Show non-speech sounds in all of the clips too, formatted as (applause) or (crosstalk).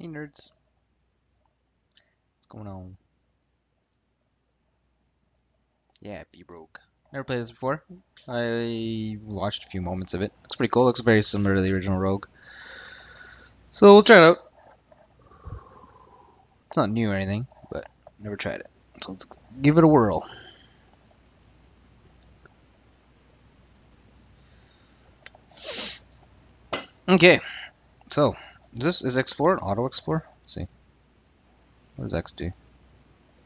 Hey nerds. What's going on? Yeah, Brogue. Never played this before. I watched a few moments of it. Looks pretty cool. Looks very similar to the original Rogue. So we'll try it out. It's not new or anything, but never tried it. So let's give it a whirl. Okay, so this is explore auto explore. Let's see. What does X do?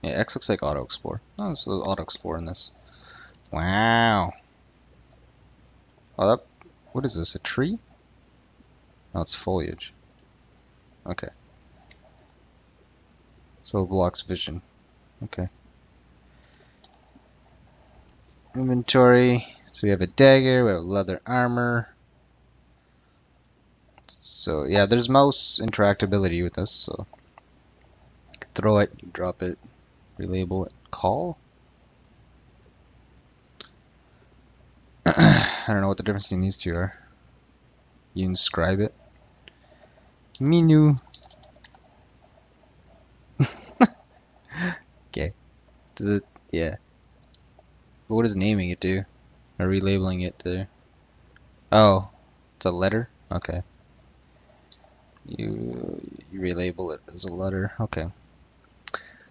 Yeah, X looks like auto explore. Oh, this is auto explore in this. Wow. Oh, that. What is this? A tree? No, it's foliage. Okay. So it blocks vision. Okay. Inventory. So we have a dagger, we have leather armor. So yeah, there's mouse interactability with this, so throw it, drop it, relabel it, call. (clears throat) I don't know what the difference between these two are. You inscribe it. Menu. (laughs) okay. Does it? Yeah. But what does naming it do? Or relabeling it to? Oh, it's a letter. Okay. You you relabel it as a letter. Okay.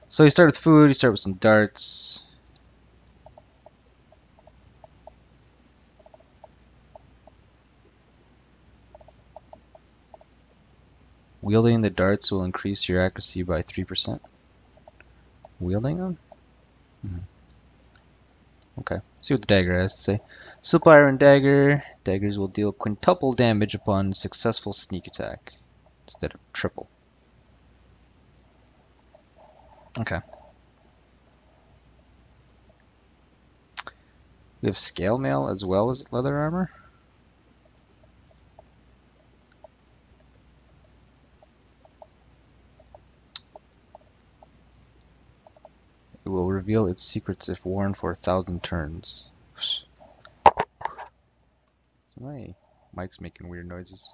So you start with food. You start with some darts. Wielding the darts will increase your accuracy by 3%. Wielding them? Hmm. Okay, see what the dagger has to say. Silk Iron Dagger. Daggers will deal quintuple damage upon successful sneak attack instead of triple. Okay. We have scale mail as well as leather armor. It will reveal its secrets if worn for a thousand turns. My mic's making weird noises.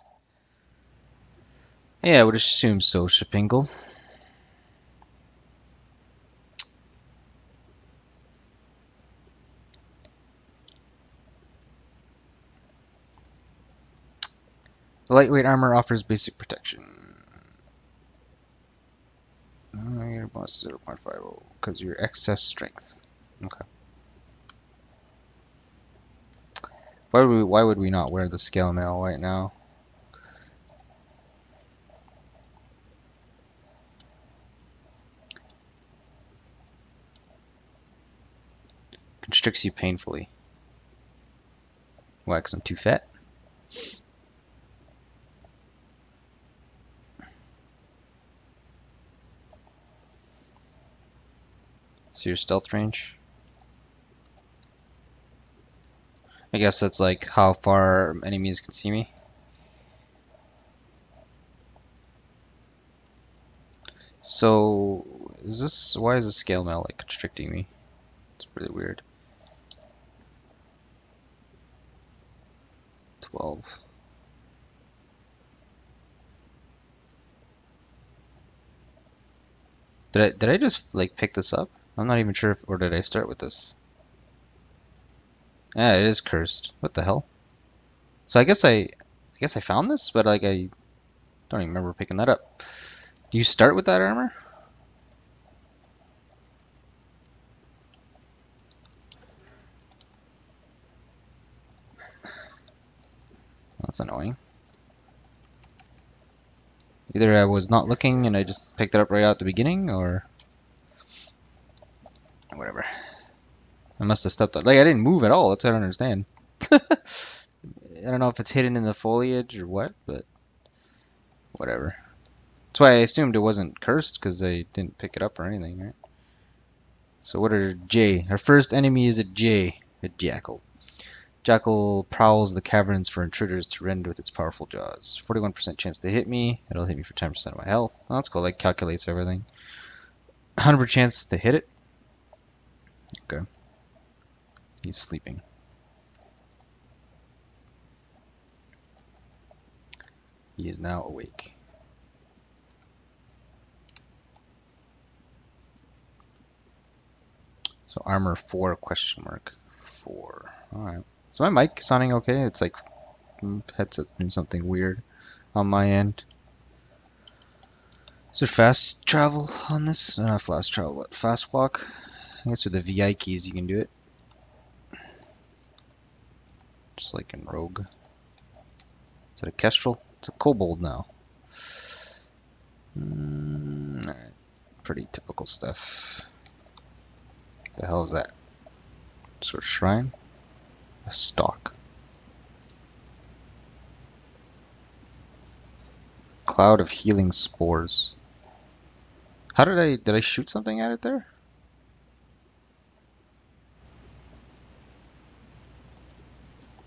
Yeah, I would assume so, Shapingle. The lightweight armor offers basic protection. Uh, your bonus 0.50 because your excess strength. Okay. Why would we why would we not wear the scale mail right now? Constricts you painfully. Why, because I'm too fat? So your stealth range? I guess that's like how far enemies can see me. So, is this, why is the scale mail like constricting me? It's really weird. 12. Did I, did I just like pick this up? I'm not even sure if, or did I start with this? Yeah, it is cursed. What the hell? So I guess I, I guess I found this, but like I don't even remember picking that up. Do you start with that armor? That's annoying. Either I was not looking and I just picked it up right out at the beginning, or whatever. I must have stepped on. Like I didn't move at all. That's what I don't understand. (laughs) I don't know if it's hidden in the foliage or what, but whatever. That's why I assumed it wasn't cursed because I didn't pick it up or anything, right? So what are J? Our first enemy is a J, a jackal. Jackal prowls the caverns for intruders to rend with its powerful jaws. 41% chance to hit me. It'll hit me for 10% of my health. Oh, that's cool. That calculates everything. 100% chance to hit it. Okay. He's sleeping. He is now awake. So armor 4 question mark 4. Alright. So my mic sounding okay? It's like mm, headset's doing something weird on my end. Is there fast travel on this? Uh, not fast travel, what? Fast walk? I guess with the VI keys you can do it. Just like in Rogue. Is it a Kestrel? It's a Kobold now. Mm. Pretty typical stuff. The hell is that? Sort of shrine? A stalk. Cloud of healing spores. How did I did I shoot something at it there?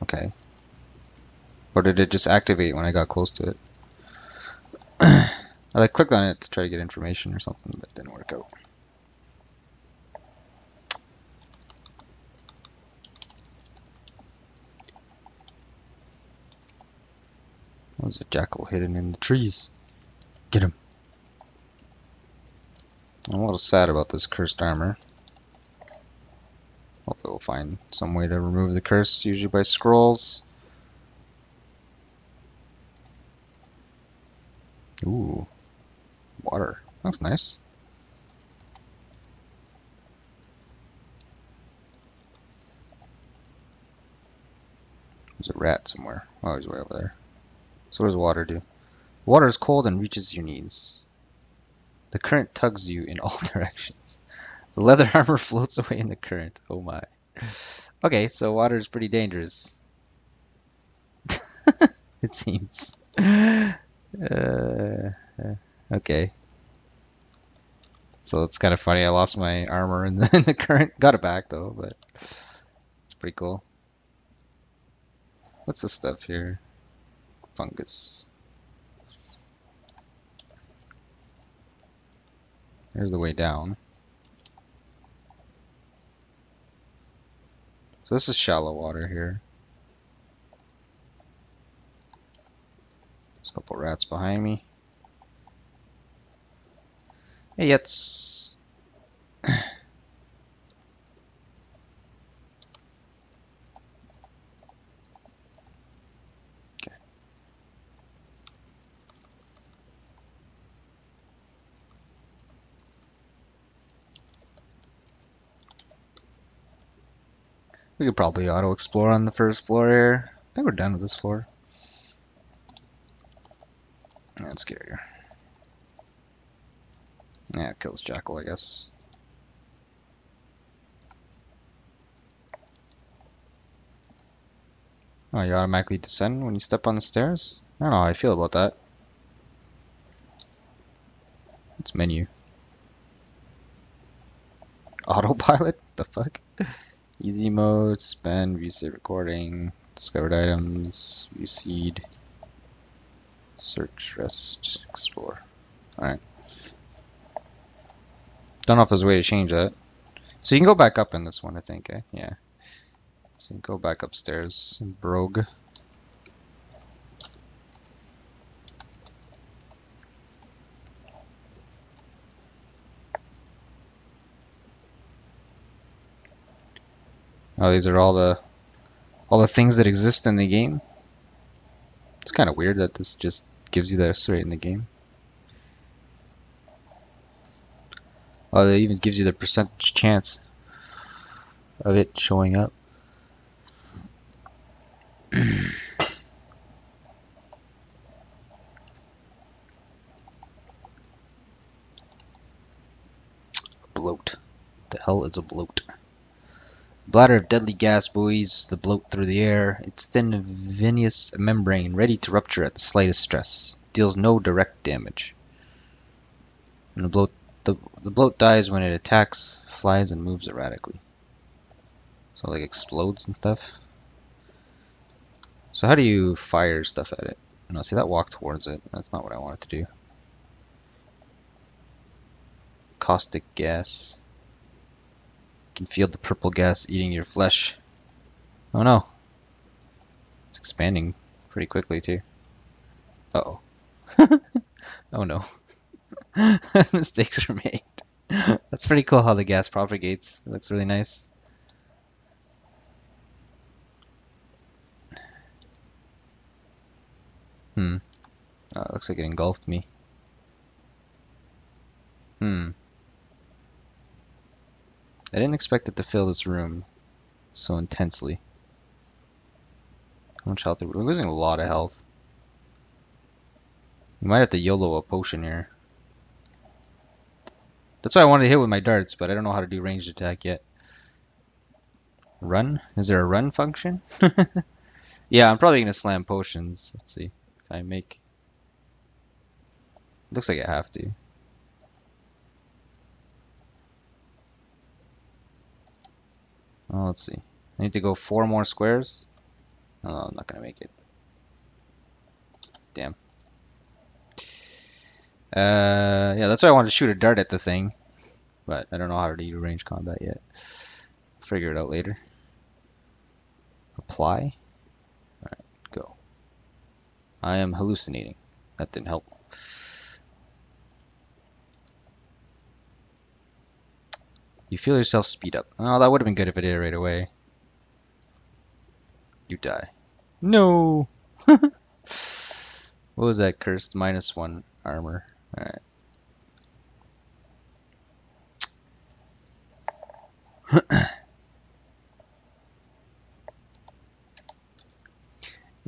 Okay. Or did it just activate when I got close to it? (clears throat) I like clicked on it to try to get information or something, but it didn't work out. There's a jackal hidden in the trees. Get him. I'm a little sad about this cursed armor. Hopefully we'll find some way to remove the curse, usually by scrolls. Ooh. Water. Looks nice. There's a rat somewhere. Oh, he's way over there. So what does water do? Water is cold and reaches your knees. The current tugs you in (laughs) all directions. The leather (laughs) armor floats away in the current. Oh my. Okay, so water is pretty dangerous. (laughs) it seems. Uh, okay. So it's kind of funny. I lost my armor in the, in the current. Got it back though, but it's pretty cool. What's this stuff here? Fungus. There's the way down. So this is shallow water here. There's a couple rats behind me. Hey, it's... (clears throat) We could probably auto-explore on the first floor here. I think we're done with this floor. That's scarier. Yeah, it kills Jackal, I guess. Oh, you automatically descend when you step on the stairs? I don't know how I feel about that. It's menu. (laughs) Autopilot? The fuck? Easy mode, spend, view save recording, discovered items, view seed, search, rest, explore. Alright. Don't know if there's a way to change that. So you can go back up in this one, I think, eh? Yeah. So you can go back upstairs. Brogue. Oh, these are all the all the things that exist in the game. It's kind of weird that this just gives you this right in the game. Oh, it even gives you the percentage chance of it showing up. (clears throat) bloat. The hell is a bloat? Bladder of deadly gas buoys the bloat through the air. Its thin venous membrane ready to rupture at the slightest stress. Deals no direct damage. And the bloat the, the bloat dies when it attacks, flies, and moves erratically. So like explodes and stuff. So how do you fire stuff at it? No, see that walk towards it. That's not what I wanted to do. Caustic gas. Can feel the purple gas eating your flesh. Oh no. It's expanding pretty quickly too. Uh oh. (laughs) oh no. (laughs) Mistakes were made. (laughs) That's pretty cool how the gas propagates. It looks really nice. Hmm. Oh, looks like it engulfed me. Hmm. I didn't expect it to fill this room so intensely. How much health? We? We're losing a lot of health. We might have to YOLO a potion here. That's why I wanted to hit with my darts, but I don't know how to do ranged attack yet. Run? Is there a run function? (laughs) yeah, I'm probably gonna slam potions. Let's see if I make. Looks like I have to. Oh, let's see. I need to go four more squares. Oh, I'm not gonna make it. Damn. Uh, yeah, that's why I wanted to shoot a dart at the thing, but I don't know how to do range combat yet. Figure it out later. Apply. Alright, go. I am hallucinating. That didn't help. You feel yourself speed up. Oh, that would have been good if it right away. You die. No! (laughs) what was that cursed? Minus one armor. Alright.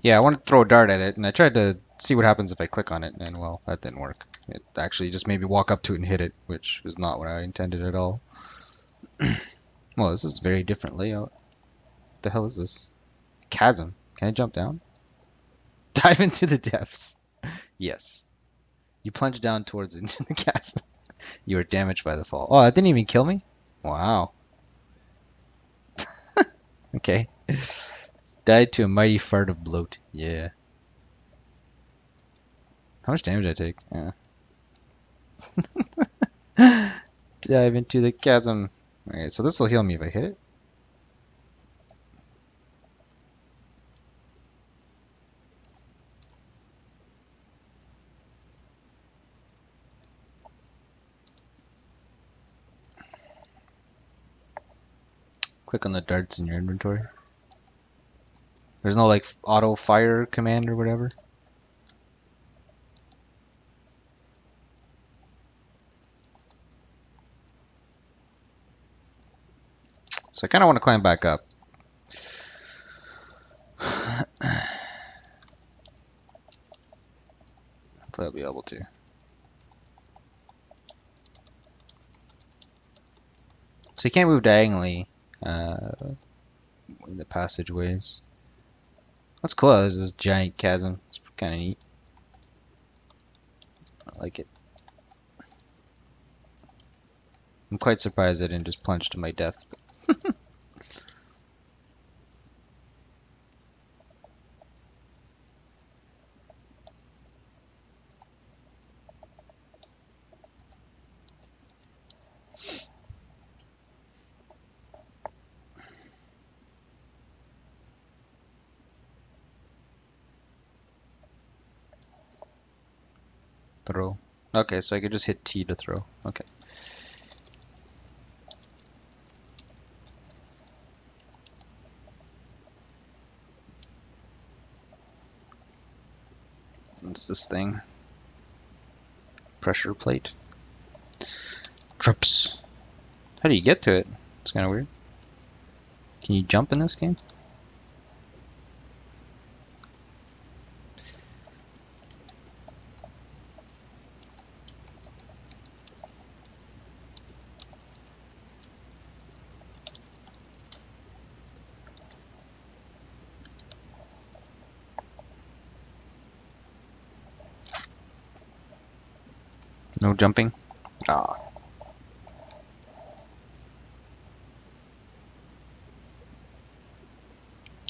yeah, I wanted to throw a dart at it, and I tried to see what happens if I click on it, and well, that didn't work. It actually just made me walk up to it and hit it, which was not what I intended at all. (clears throat) well, this is a very different layout. What the hell is this? Chasm. Can I jump down? (laughs) Dive into the depths. yes. You plunge down towards (laughs) into the chasm. you are damaged by the fall. Oh, that didn't even kill me? Wow. (laughs) okay. Died to a mighty fart of bloat. Yeah. How much damage did I take? Yeah. Dive into the chasm. Okay, so this will heal me if I hit it. Click on the darts in your inventory. There's no like auto fire command or whatever. So I kind of want to climb back up. Hopefully I'll be able to. So you can't move diagonally uh, in the passageways. That's cool. There's this giant chasm. It's kind of neat. I like it. I'm quite surprised I didn't just plunge to my death. Throw. Okay, so I could just hit T to throw. Okay. This thing? Pressure plate. Trips. How do you get to it? It's kind of weird. Can you jump in this game? No jumping? Ah.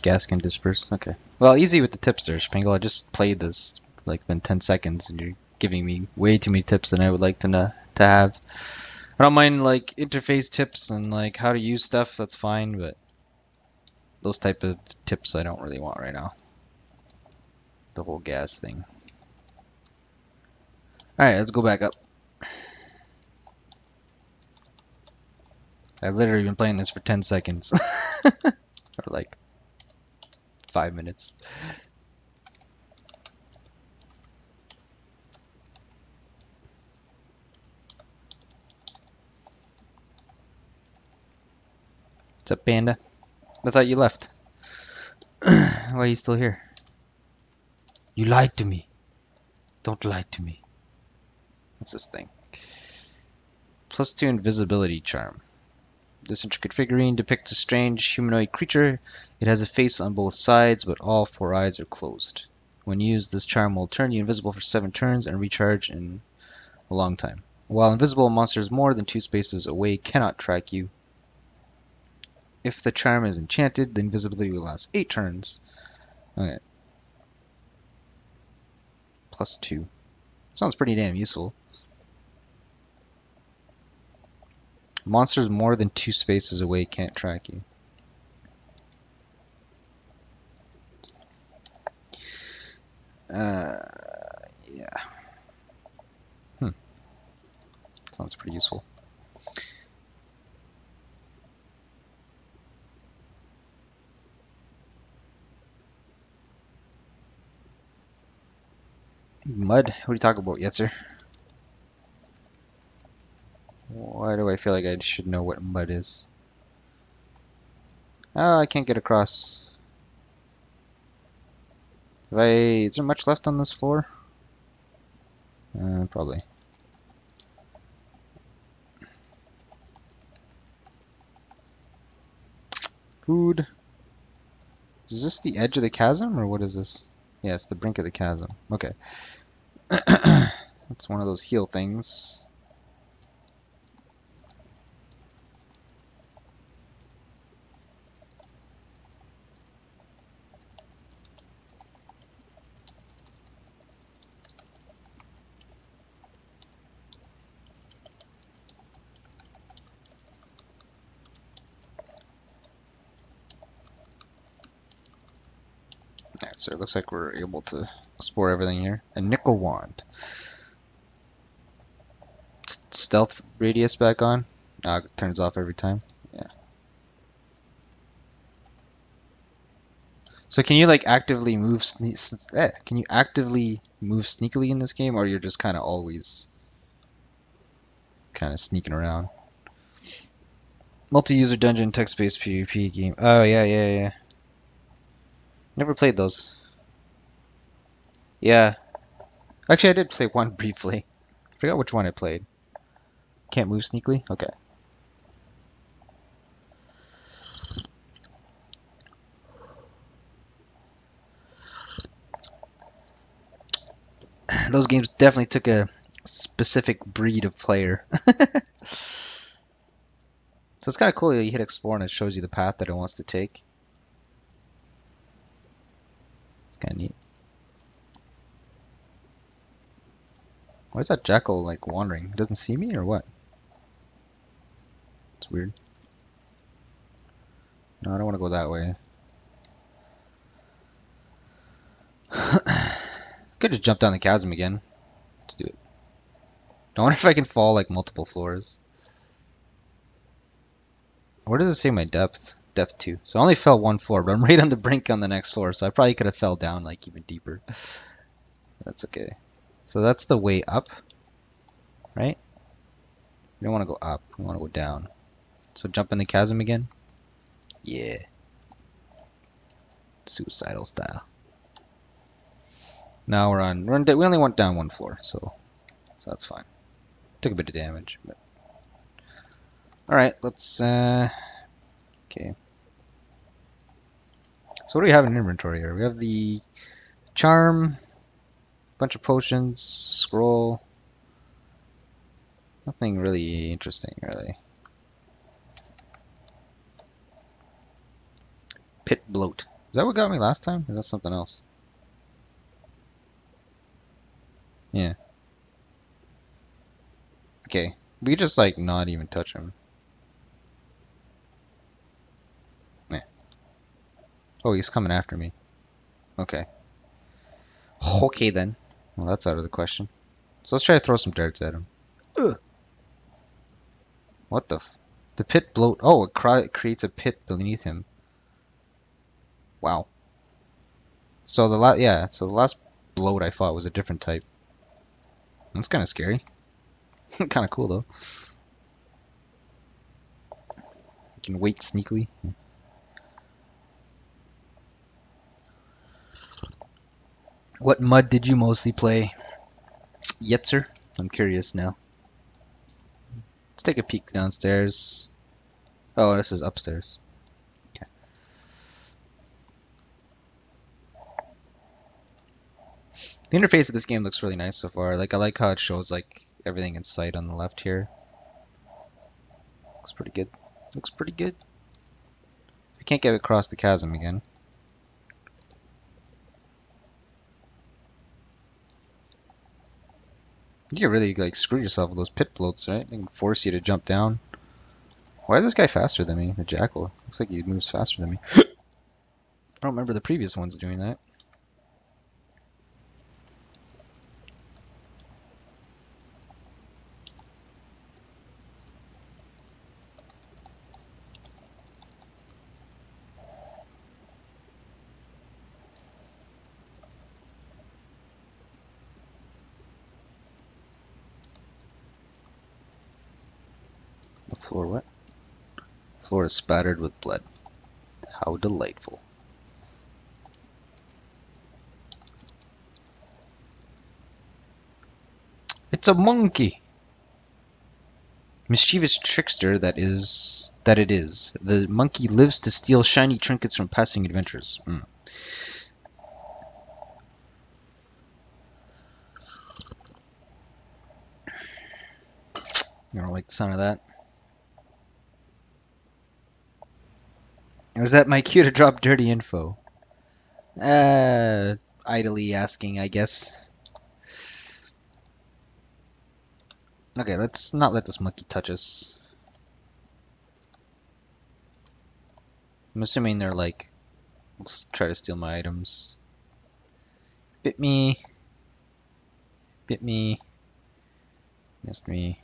Gas can disperse. Okay. Well, easy with the tips there, Spangle. I just played this like been 10 seconds, and you're giving me way too many tips than I would like to know, to have. I don't mind like interface tips and like how to use stuff. That's fine, but those type of tips I don't really want right now. The whole gas thing. All right, let's go back up. I've literally been playing this for 10 seconds. (laughs) or like 5 minutes. What's up, Panda? I thought you left. (clears throat) Why are you still here? You lied to me. Don't lie to me. What's this thing? Plus two invisibility charm. This intricate figurine depicts a strange humanoid creature. It has a face on both sides, but all four eyes are closed. When used, this charm will turn you invisible for seven turns and recharge in a long time. While invisible, monsters more than two spaces away cannot track you. If the charm is enchanted, the invisibility will last 8 turns. Okay. Plus 2. Sounds pretty damn useful. Monsters more than two spaces away can't track you. Uh, yeah. Hmm. Sounds pretty useful. Mud? What are you talking about, Yetzer? Why do I feel like I should know what mud is? Oh, I can't get across. Have I, is there much left on this floor? Uh, probably. Food. Is this the edge of the chasm, or what is this? Yeah, it's the brink of the chasm. Okay. (clears throat) That's one of those heal things. Alright, so it looks like we're able to explore everything here. A nickel wand. Stealth radius back on. Ah, it turns off every time. Yeah. So can you like actively move? Sne eh, can you actively move sneakily in this game, or you're just kind of always kind of sneaking around? Multi-user dungeon text-based PvP game. Oh yeah, yeah, yeah. Never played those. Yeah. Actually, I did play one (laughs) briefly. Forgot which one I played. Can't move sneakily? Okay. (sighs) Those games definitely took a specific breed of player. (laughs) so it's kind of cool you hit explore and it shows you the path that it wants to take. It's kind of neat. Why is that jackal like wandering? Doesn't see me or what? It's weird. No, I don't want to go that way. (coughs) Could just jump down the chasm again. Let's do it. I wonder if I can fall like multiple floors. Where does it say my depth? Depth 2. So I only fell one floor, but I'm right on the brink on the next floor, so I probably could have fell down like even deeper. That's okay. So that's the way up, right? We don't want to go up, we want to go down. So jump in the chasm again? Yeah. Suicidal style. Now we're on, we're on, we only went down one floor, so, so that's fine. Took a bit of damage, but. Alright, let's, uh, okay. So what do we have in inventory here? We have the charm, bunch of potions, scroll. Nothing really interesting, really. Pit bloat. Is that what got me last time? Or is that something else? Yeah. Okay. We just like not even touch him. Yeah. Oh, he's coming after me. Okay. Okay then. Well, that's out of the question. So let's try to throw some darts at him. Ugh. What the f- The pit bloat. Oh, it cri- creates a pit beneath him. Wow. So the last, yeah, so the last bloat I fought was a different type. That's kind of scary. (laughs) kind of cool though. You can wait sneakily. What mud did you mostly play? Yetzer? I'm curious now. Let's take a peek downstairs. Oh, this is upstairs. Okay. The interface of this game looks really nice so far. Like I like how it shows like everything in sight on the left here. Looks pretty good. Looks pretty good. We can't get across the chasm again. You really like screw yourself with those pit bloats, right? Can force you to jump down. Why is this guy faster than me? The jackal. Looks like he moves faster than me. (gasps) I don't remember the previous ones doing that. Floor what? Floor is spattered with blood. How delightful. It's a monkey! Mischievous trickster that is that it is. The monkey lives to steal shiny trinkets from passing adventures. Hmm. You don't like the sound of that? Is that my cue (laughs) to drop dirty info? Uh, idly asking, I guess. Okay, let's not let this monkey touch us. I'm assuming they're like, let's try to steal my items. Bit me. Bit me. Missed me.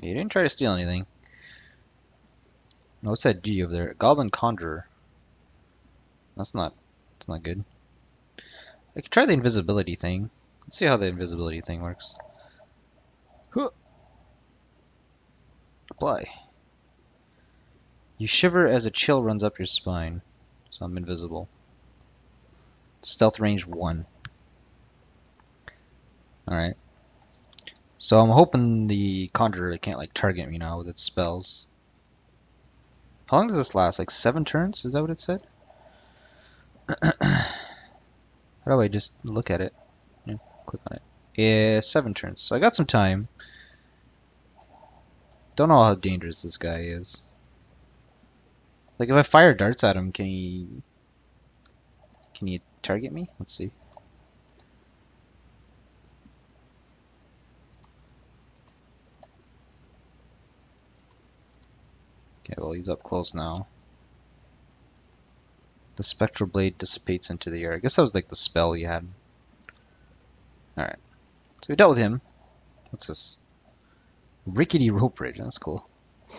You didn't try to steal anything. No, what's that G over there? Goblin Conjurer. That's not, that's not good. I could try the invisibility thing. Let's see how the invisibility thing works. Huh. Apply. You shiver as a chill runs up your spine. So I'm invisible. Stealth range 1. Alright. So I'm hoping the Conjurer can't like target me now with its spells. How long does this last? Like seven turns? Is that what it said? (clears throat) How do I just look at it? Click on it. Yeah, seven turns. So I got some time. Don't know how dangerous this guy is. Like if I fire darts at him, can he can he target me? Let's see. Okay, well he's up close now. The spectral blade dissipates into the air. I guess that was like the spell he had. Alright. So we dealt with him. What's this? Rickety rope bridge. That's cool. (laughs)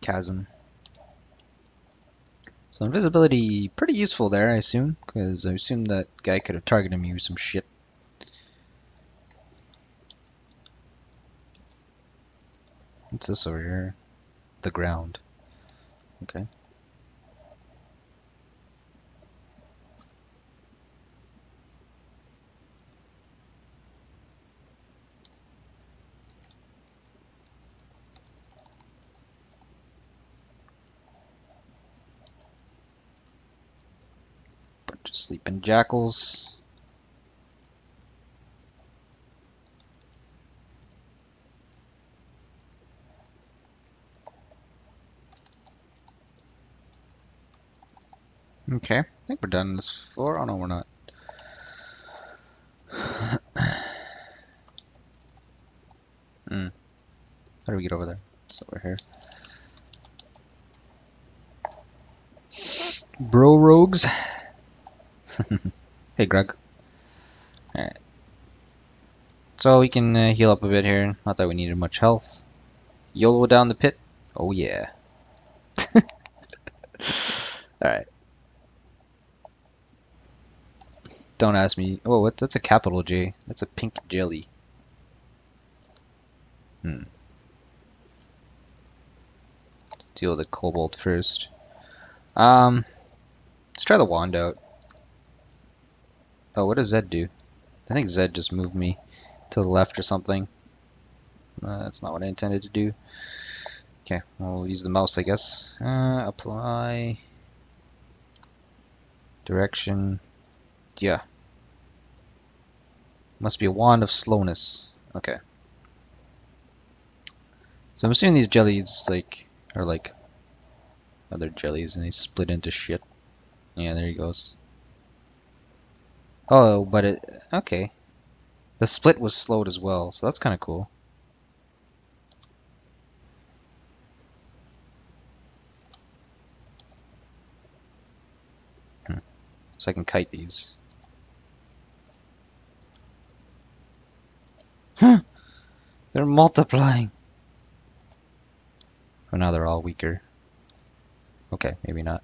Chasm. So invisibility, pretty useful there, I assume, because I assume that guy could have targeted me with some shit. What's this over here? The ground. Okay. Bunch of sleeping jackals. Okay, I think we're done this floor. Oh no, we're not. (sighs) Hmm. How do we get over there? It's over here. Bro rogues. (laughs) hey, Greg. Alright. So we can uh, heal up a bit here. Not that we needed much health. YOLO down the pit. Oh yeah. (laughs) Alright. Don't ask me. Oh, what? That's a capital J. That's a pink jelly. Hmm. Deal with the kobold first. Um, let's try the wand out. Oh, what does Zed do? I think Zed just moved me to the left or something. Uh, that's not what I intended to do. Okay, we'll use the mouse, I guess. Uh, apply. Direction. Yeah. Must be a wand of slowness. Okay. So I'm assuming these jellies, like, are like other jellies and they split into shit. Yeah, there he goes. Oh, but it, okay. The split was slowed as well, so that's kind of cool. Hmm. So I can kite these. Huh! They're multiplying! Oh, now they're all weaker. Okay, maybe not.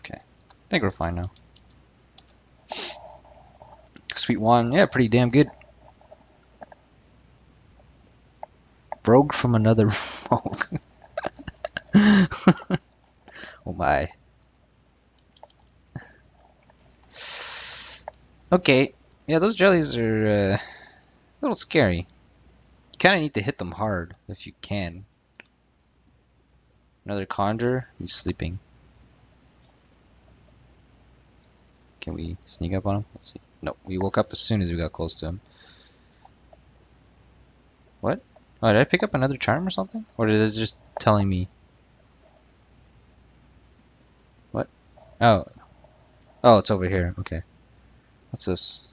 Okay, I think we're fine now. Sweet one, yeah, pretty damn good. Brogue from another (laughs) rogue. oh my. Okay, yeah, those jellies are uh, a little scary. You kind of need to hit them hard if you can. Another conjurer? He's sleeping. Can we sneak up on him? Let's see. No, we woke up as soon as we got close to him. What? Oh, did I pick up another charm or something? Or is it just telling me? What? Oh. Oh, it's over here. Okay. What's this?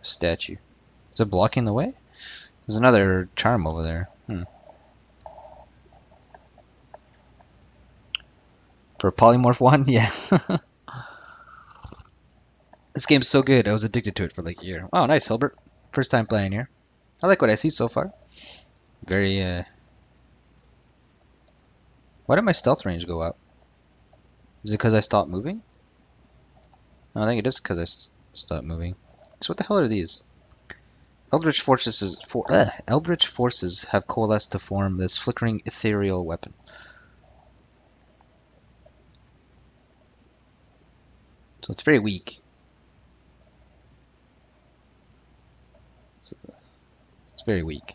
Statue. Is it blocking the way? There's another charm over there. Hmm. For polymorph one? (laughs) Yeah. (laughs) this game's so good, I was addicted to it for like a year. Oh, nice, Hilbert. First time playing here. I like what I see so far. Very, uh... Why did my stealth range go up? Is it because I stopped moving? No, I think it is because I stopped moving. So what the hell are these? Eldritch forces, for, uh, Eldritch forces have coalesced to form this flickering ethereal weapon. So it's very weak. So it's very weak.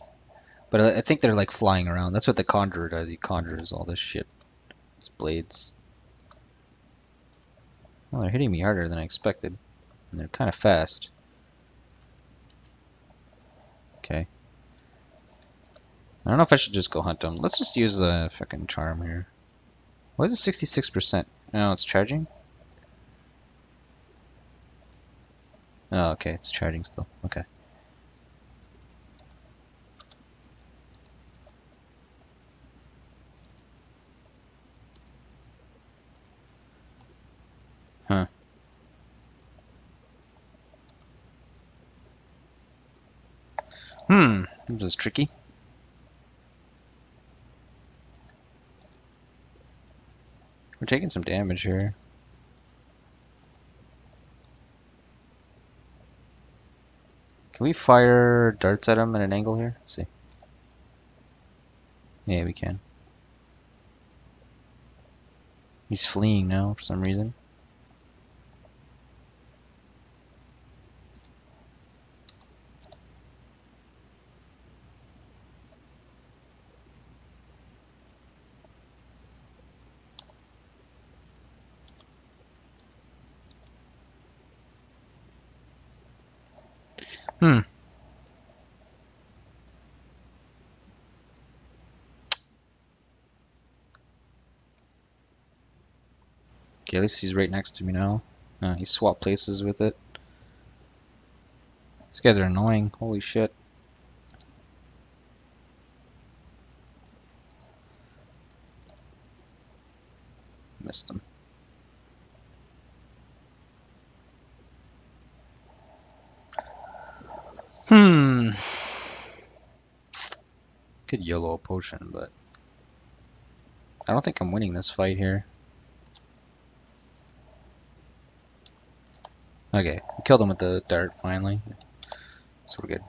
But I think they're like flying around. That's what the Conjurer does. He conjures all this shit. These blades. Well, they're hitting me harder than I expected. And they're kind of fast. Okay. I don't know if I should just go hunt them. Let's just use the fucking charm here. Why is it 66%? No, it's charging? Oh, okay, it's charging still. Okay. Huh. Hmm, this is tricky. We're taking some damage here. Can we fire darts at him at an angle here? Let's see. Yeah, we can. He's fleeing now for some reason. Hmm. Okay, at least he's right next to me now. Uh, he swapped places with it. These guys are annoying. Holy shit. Missed them. Hmm. Could yellow potion, but I don't think I'm winning this fight here. Okay, we killed him with the dart finally. So we're good.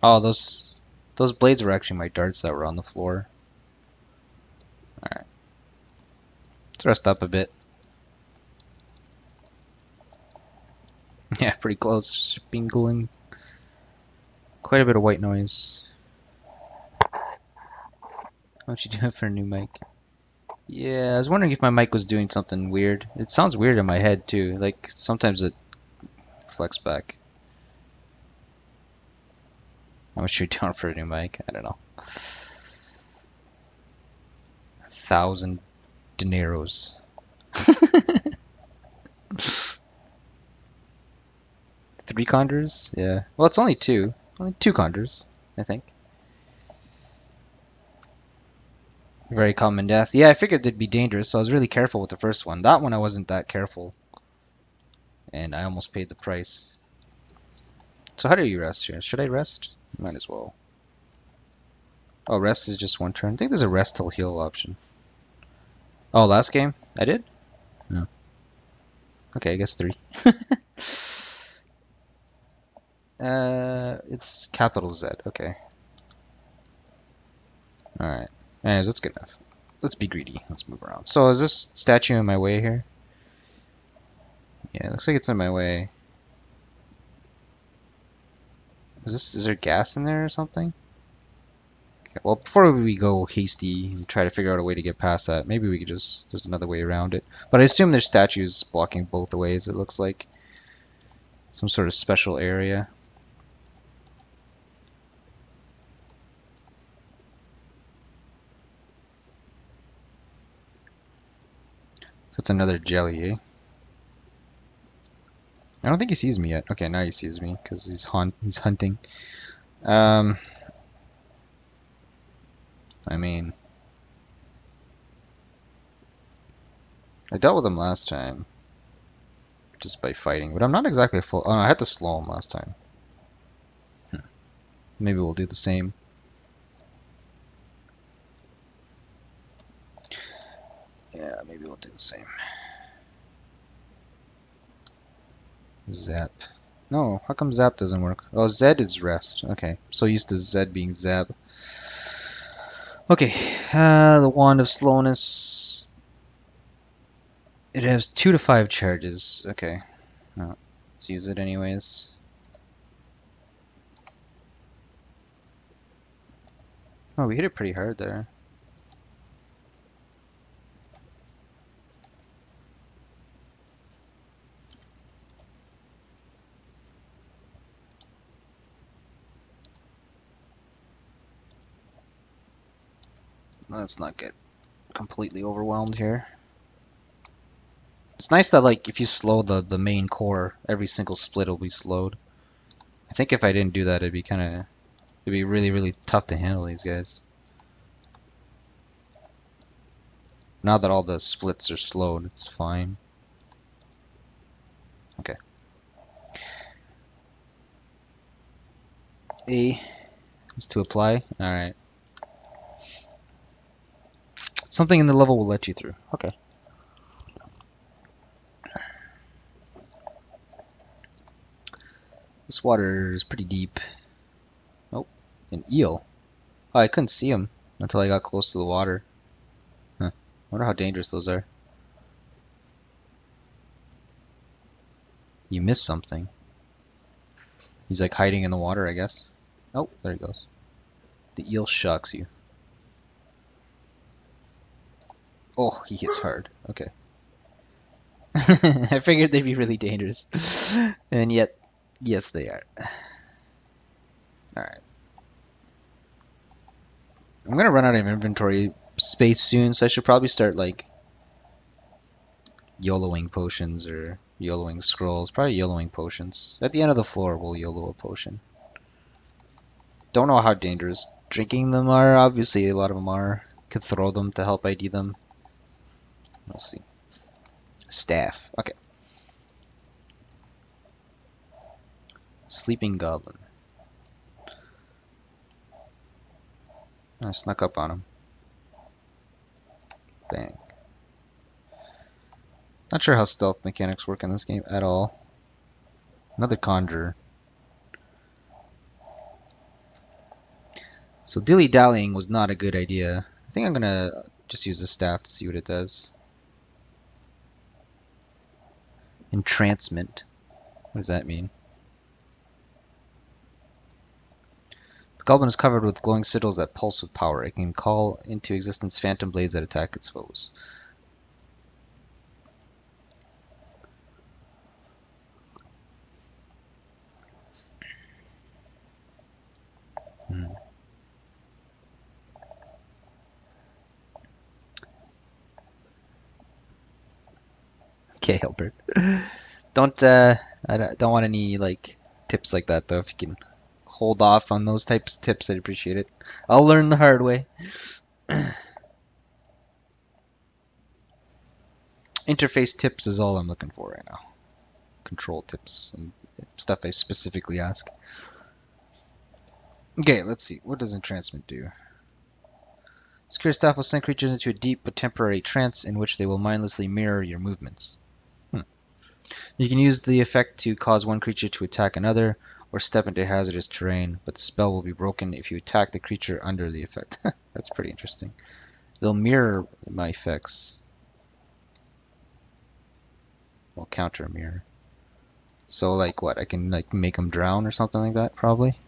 Oh, those those blades were actually my darts that were on the floor. Alright. Let's rest up a bit. (laughs) Yeah, pretty close. Bingling. Quite a bit of white noise. What you doing for a new mic? Yeah, I was wondering if my mic was doing something weird. It sounds weird in my head too. Like sometimes it flex back. How much you doing for a new mic? I don't know. A thousand dineros. (laughs) Three condors? Yeah. Well, it's only two. Only two condors, I think. Very common death. Yeah, I figured they'd be dangerous, so I was really careful with the first one. That one I wasn't that careful. And I almost paid the price. So how do you rest here? Should I rest? Might as well. Oh, rest is just one turn. I think there's a rest till heal option. Oh, last game? I did? No. Okay, I guess three. (laughs) uh, it's capital Z. Okay. Alright. Anyways, that's good enough. Let's be greedy. Let's move around. So is this statue in my way here? Yeah, looks like it's in my way. Is this is there gas in there or something? Okay, well before we go hasty and try to figure out a way to get past that, maybe we could just there's another way around it. But I assume there's statues blocking both ways, it looks like. Some sort of special area. Another jelly, eh? I don't think he sees me yet. Okay, now he sees me because he's hunt he's hunting. Um, I mean, I dealt with him last time just by fighting, but I'm not exactly full. Oh, I had to slow him last time. Hmm. Maybe we'll do the same. Yeah, maybe we'll do the same. Zap. No, how come zap doesn't work? Oh, Z is rest. Okay, so used to Z being zap. Okay, uh, the Wand of Slowness. It has two to five charges. Okay, no, let's use it anyways. Oh, we hit it pretty hard there. Let's not get completely overwhelmed here. It's nice that like if you slow the the main core, every single split will be slowed. I think if I didn't do that, it'd be kind of it'd be really really tough to handle these guys. Now that all the splits are slowed, it's fine. Okay. A is to apply. All right. Something in the level will let you through. Okay. This water is pretty deep. Oh, an eel. Oh, I couldn't see him until I got close to the water. Huh. wonder how dangerous those are. You missed something. He's like hiding in the water, I guess. Oh, there he goes. The eel shocks you. Oh, he hits hard. Okay. (laughs) I figured they'd be really dangerous. (laughs) and yet, yes they are. Alright. I'm gonna run out of inventory space soon, so I should probably start, like, YOLOing potions or YOLOing scrolls. Probably YOLOing potions. At the end of the floor, we'll YOLO a potion. Don't know how dangerous drinking them are. Obviously, a lot of them are. Could throw them to help ID them. We'll see. Staff. Okay. Sleeping Goblin. I snuck up on him. Bang. Not sure how stealth mechanics work in this game at all. Another conjurer. So dilly-dallying was not a good idea. I think I'm gonna just use the staff to see what it does. Entrancement. What does that mean? The goblin is covered with glowing sigils that pulse with power. It can call into existence phantom blades that attack its foes. Okay, Hilbert. (laughs) Don't uh, I don't want any like tips like that though. If you can hold off on those types of tips, I'd appreciate it. I'll learn the hard way. (clears throat) Interface tips is all I'm looking for right now. Control tips and stuff I specifically ask. Okay, let's see. What does entrancement do? Secure staff will send creatures into a deep but temporary trance in which they will mindlessly mirror your movements. You can use the effect to cause one creature to attack another or step into hazardous terrain, but the spell will be broken if you attack the creature under the effect. (laughs) That's pretty interesting. They'll mirror my effects. Well, counter mirror. So like what? I can like make them drown or something like that, probably.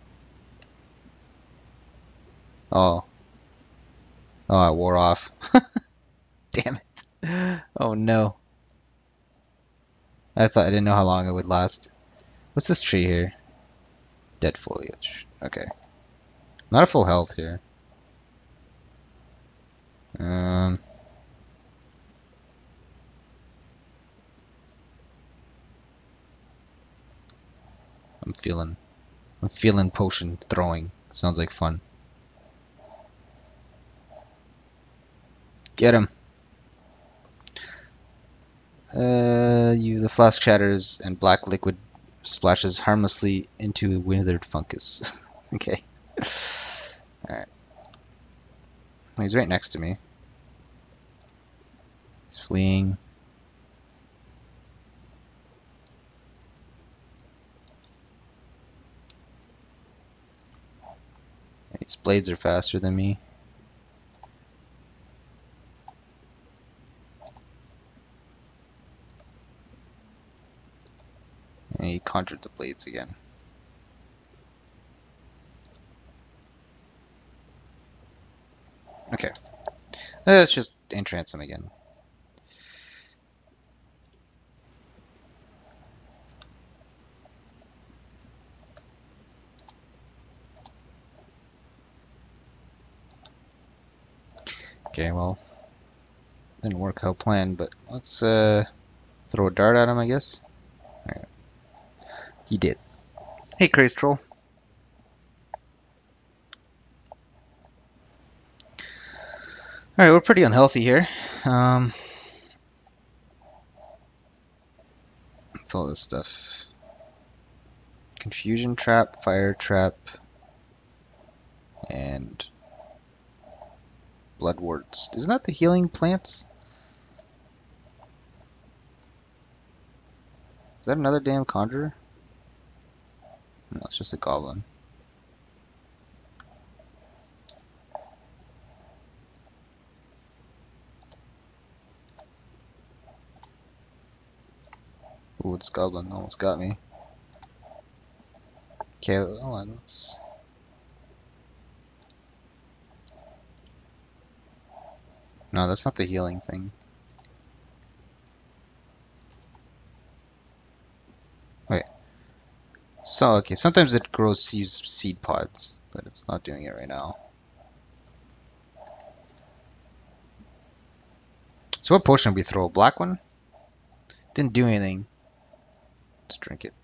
Oh. Oh, I wore off. (laughs) Damn it. (gasps) Oh no. I thought I didn't know how long it would last. What's this tree here? Dead foliage. Okay. Not a full health here. Um. I'm feeling, I'm feeling potion throwing. Sounds like fun. Get him. Uh, you the flask shatters and black liquid splashes harmlessly into a withered fungus. (laughs) okay. Alright. He's right next to me. He's fleeing. These blades are faster than me. And he conjured the blades again. Okay. Let's just entrance him again. Okay, well, didn't work how planned, but let's uh, throw a dart at him, I guess. He did. Hey, Craze Troll. Alright, we're pretty unhealthy here. Um, what's all this stuff? Confusion trap, fire trap, and bloodworts. Isn't that the healing plants? Is that another damn conjurer? No, it's just a goblin. Ooh, it's goblin. Almost got me. Okay, oh, hold on. Let's. No, that's not the healing thing. So, okay, sometimes it grows seeds, seed pods, but it's not doing it right now. So what potion we throw? A black one? Didn't do anything. Let's drink it.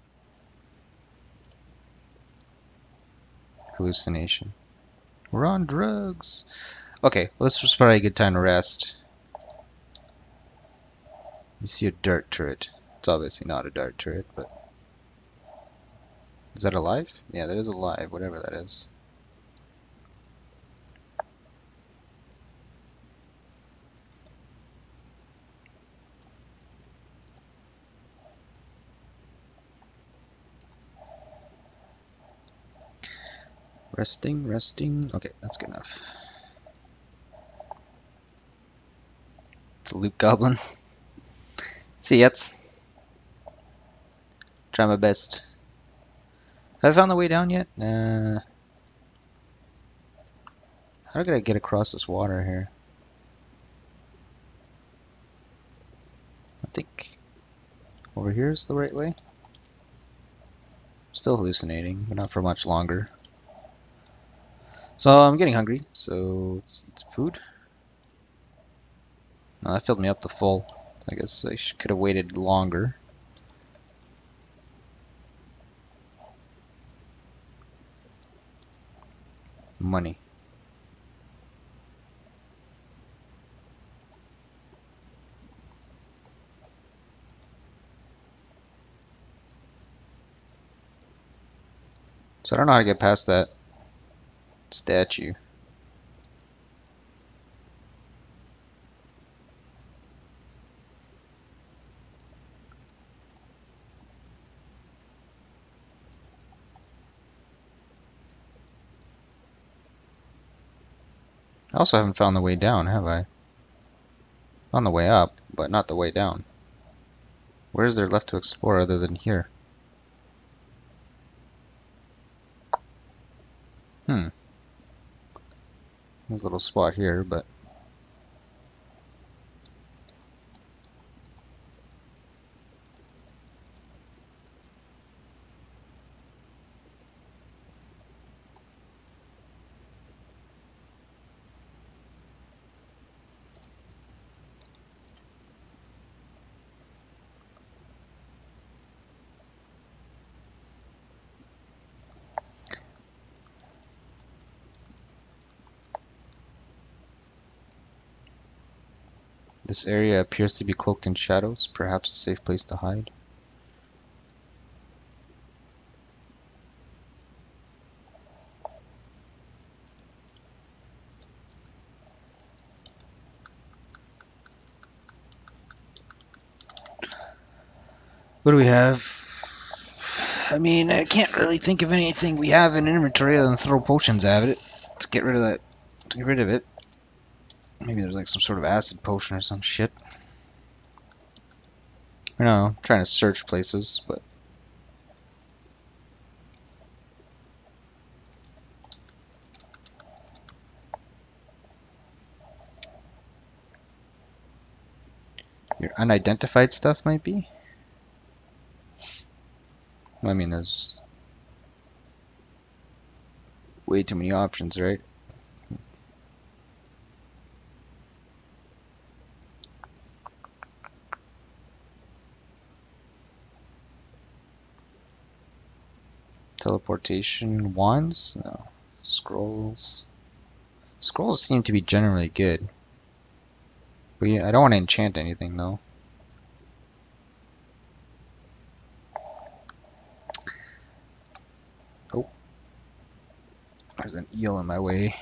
Hallucination. We're on drugs. Okay, well, this was probably a good time to rest. You see a dart turret. It's obviously not a dart turret, but... Is that alive? Yeah, that is alive, whatever that is. Resting, resting. Okay, that's good enough. It's a loot goblin. (laughs) See, that's try my best. Have I found the way down yet? Uh, how did I get across this water here? I think over here is the right way. Still hallucinating, but not for much longer. So I'm getting hungry, so let's eat some food. No, that filled me up to full. I guess I could have waited longer. Money. So I don't know how to get past that statue. I also haven't found the way down, have I? On the way up, but not the way down. Where is there left to explore other than here? Hmm. There's a little spot here, but... This area appears to be cloaked in shadows, perhaps a safe place to hide. What do we have? I mean, I can't really think of anything we have in inventory other than throw potions at it to get rid of that. To get rid of it. Maybe there's like some sort of acid potion or some shit. I know, I'm trying to search places, but... Your unidentified stuff might be? I mean, there's way too many options, right? Teleportation wands? No. Scrolls. Scrolls seem to be generally good. But yeah, I don't want to enchant anything though. Oh. There's an eel in my way.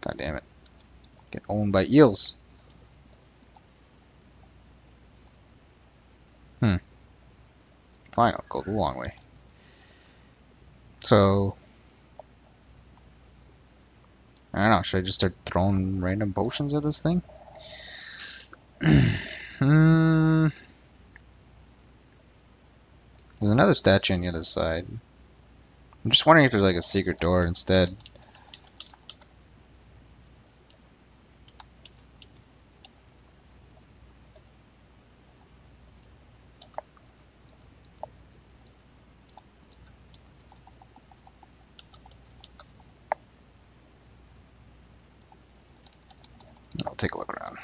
God damn it. Get owned by eels. Hmm. Fine, I'll go the long way. So, I don't know, should I just start throwing random potions at this thing? (clears throat) hmm. There's another statue on the other side. I'm just wondering if there's like a secret door instead. I'll take a look around.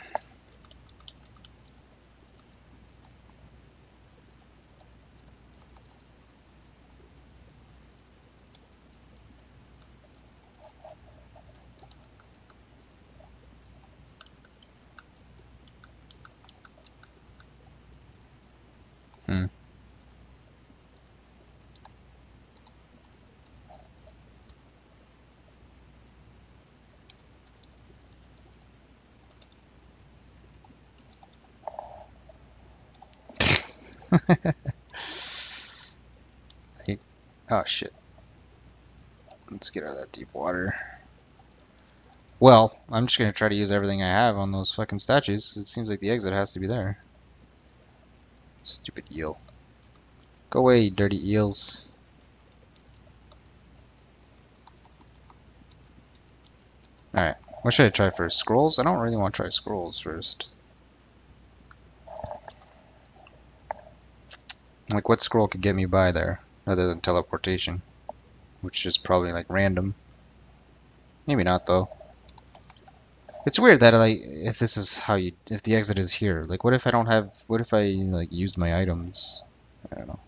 Hey- oh shit. Let's get out of that deep water. Well, I'm just gonna try to use everything I have on those fucking statues. It seems like the exit has to be there. Stupid eel. Go away, dirty eels. Alright, what should I try first? Scrolls? I don't really want to try scrolls first. Like, what scroll could get me by there, other than teleportation? Which is probably, like, random. Maybe not, though. It's weird that, like, if this is how you, if the exit is here, like, what if I don't have, what if I, like, used my items? I don't know.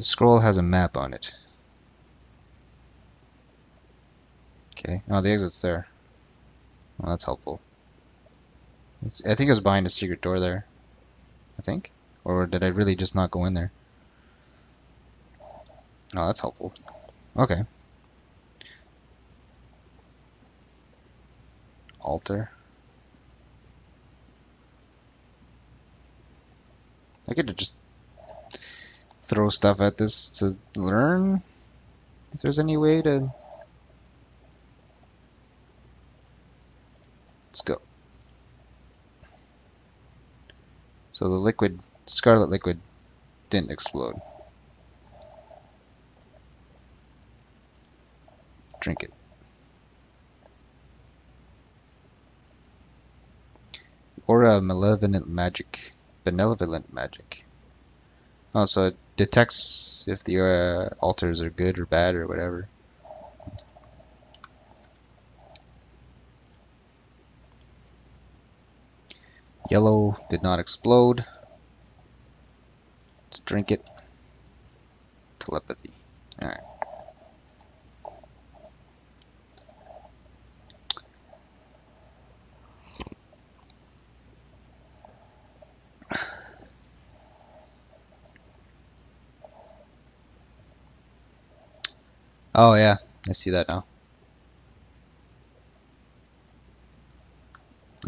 The scroll has a map on it. Okay. Oh, the exit's there. Well, that's helpful. It's, I think it was behind a secret door there. I think? Or did I really just not go in there? Oh, that's helpful. Okay. Altar. I could just throw stuff at this to learn if there's any way to let's go. So the liquid scarlet liquid didn't explode. Drink it. Aura malevolent magic benevolent magic. Oh, so it detects if the uh, are good or bad or whatever. Yellow did not explode. Let's drink it. Telepathy. Alright. Oh yeah, I see that now.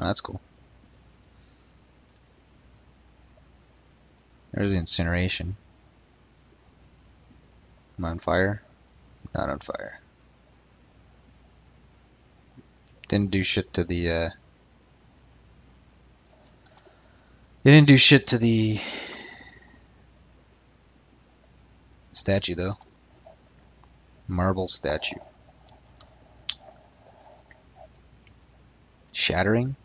Oh, that's cool. There's the incineration. I'm on fire. Not on fire. Didn't do shit to the uh Didn't do shit to the statue though. Marble statue. Shattering?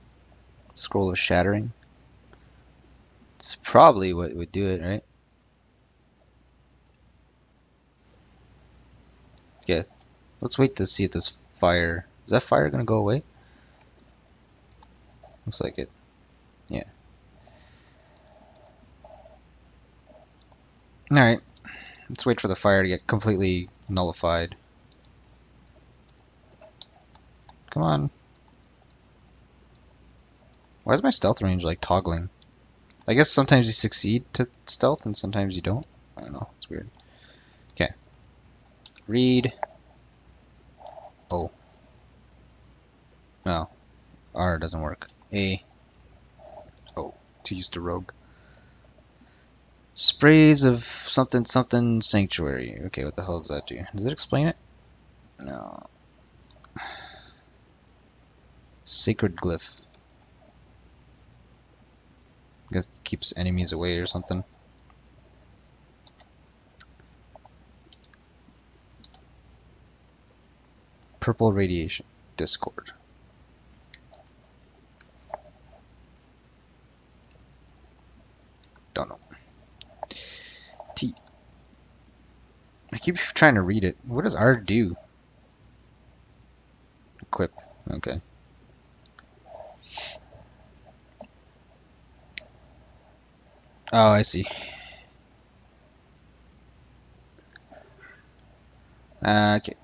Scroll of shattering? It's probably what would do it, right? Yeah. Let's wait to see if this fire... Is that fire gonna go away? Looks like it. Yeah. Alright. Let's wait for the fire to get completely nullified. Come on. Why is my stealth range like toggling? I guess sometimes you succeed to stealth and sometimes you don't. I don't know. It's weird. Okay. Read. Oh. No. R doesn't work. A. Oh. To use the rogue. Sprays of something something sanctuary. Okay, what the hell does that do? Does it explain it? No. (sighs) Sacred glyph. I guess it keeps enemies away or something. Purple radiation. Discord. Don't know. T. I keep trying to read it. What does R do? Equip. Okay. Oh, I see. Okay.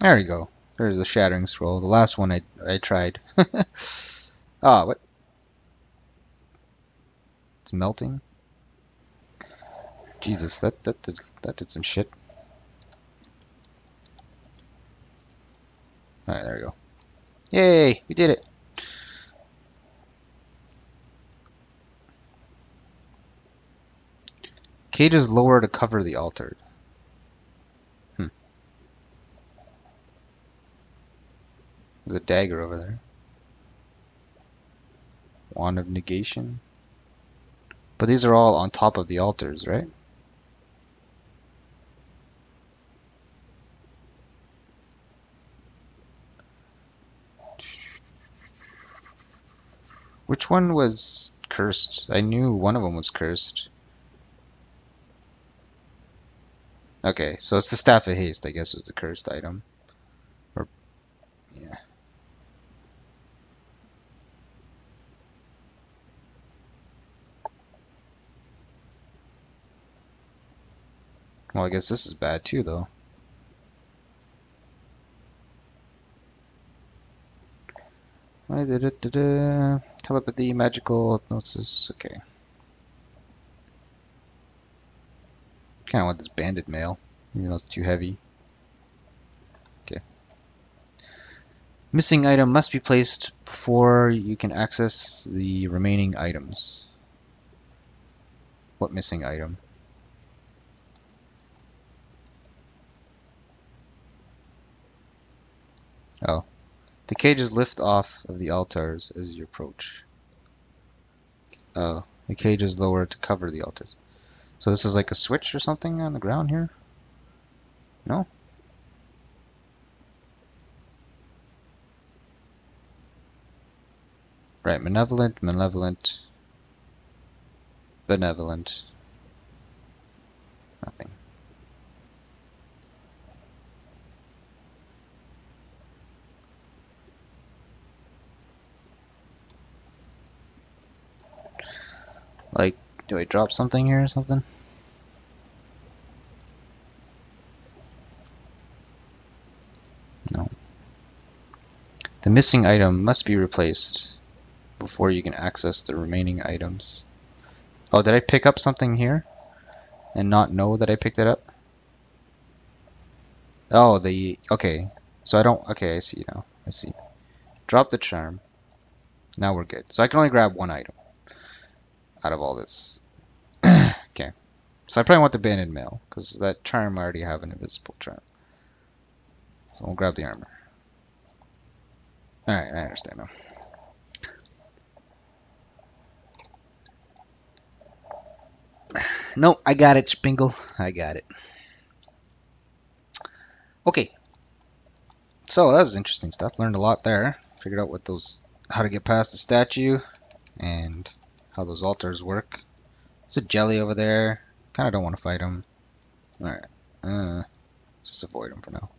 There we go. There's the Shattering Scroll, the last one I, I tried. (laughs) Ah, oh, what? It's melting? Jesus, that, that, did, that did some shit. Alright, there we go. Yay! We did it! Cage is lower to cover the altar. Hmm. There's a dagger over there. Wand of negation. But these are all on top of the altars, right? Which one was cursed? I knew one of them was cursed. Okay, so it's the Staff of Haste, I guess, was the cursed item. Or, yeah. Well, I guess this is bad too, though. Telepathy, magical, hypnosis, okay. Kind of want this banded mail, even though it's too heavy. Okay. Missing item must be placed before you can access the remaining items. What missing item? Oh. The cages lift off of the altars as you approach. Oh. The cages lower to cover the altars. So this is like a switch or something on the ground here? No? Right, malevolent, malevolent, benevolent. Nothing. Like, do I drop something here or something? No. The missing item must be replaced before you can access the remaining items. Oh, did I pick up something here? And not know that I picked it up? Oh, the... Okay. So I don't... Okay, I see now. I see. Drop the charm. Now we're good. So I can only grab one item out of all this. (clears throat) okay. So I probably want the banded mail, because that charm I already have an invisible charm. So we'll grab the armor. Alright, I understand now. No, I got it, Spingle. I got it. Okay. So that was interesting stuff. Learned a lot there. Figured out what those how to get past the statue and how those altars work. There's a jelly over there. Kind of don't want to fight him. Alright. Uh, just avoid him for now.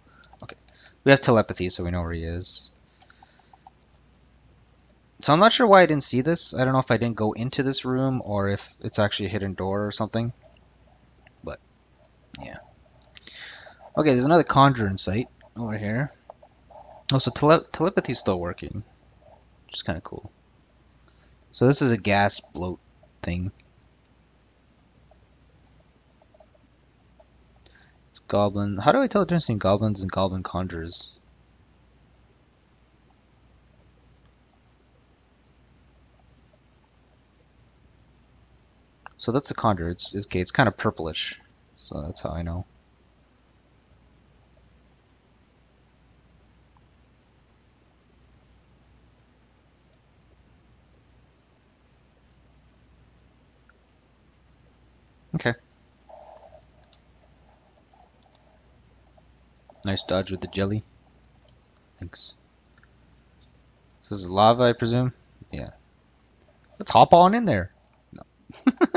Okay. We have telepathy, so we know where he is. So I'm not sure why I didn't see this. I don't know if I didn't go into this room or if it's actually a hidden door or something. But, yeah. Okay, there's another conjuring site over here. Oh, so tele telepathy's still working. Which is kind of cool. So this is a gas bloat thing. It's goblin. How do I tell the difference between goblins and goblin conjurers? So that's a conjure. It's, it's okay. It's kind of purplish, so that's how I know. Okay. Nice dodge with the jelly. Thanks. This is lava, I presume? Yeah. Let's hop on in there. No.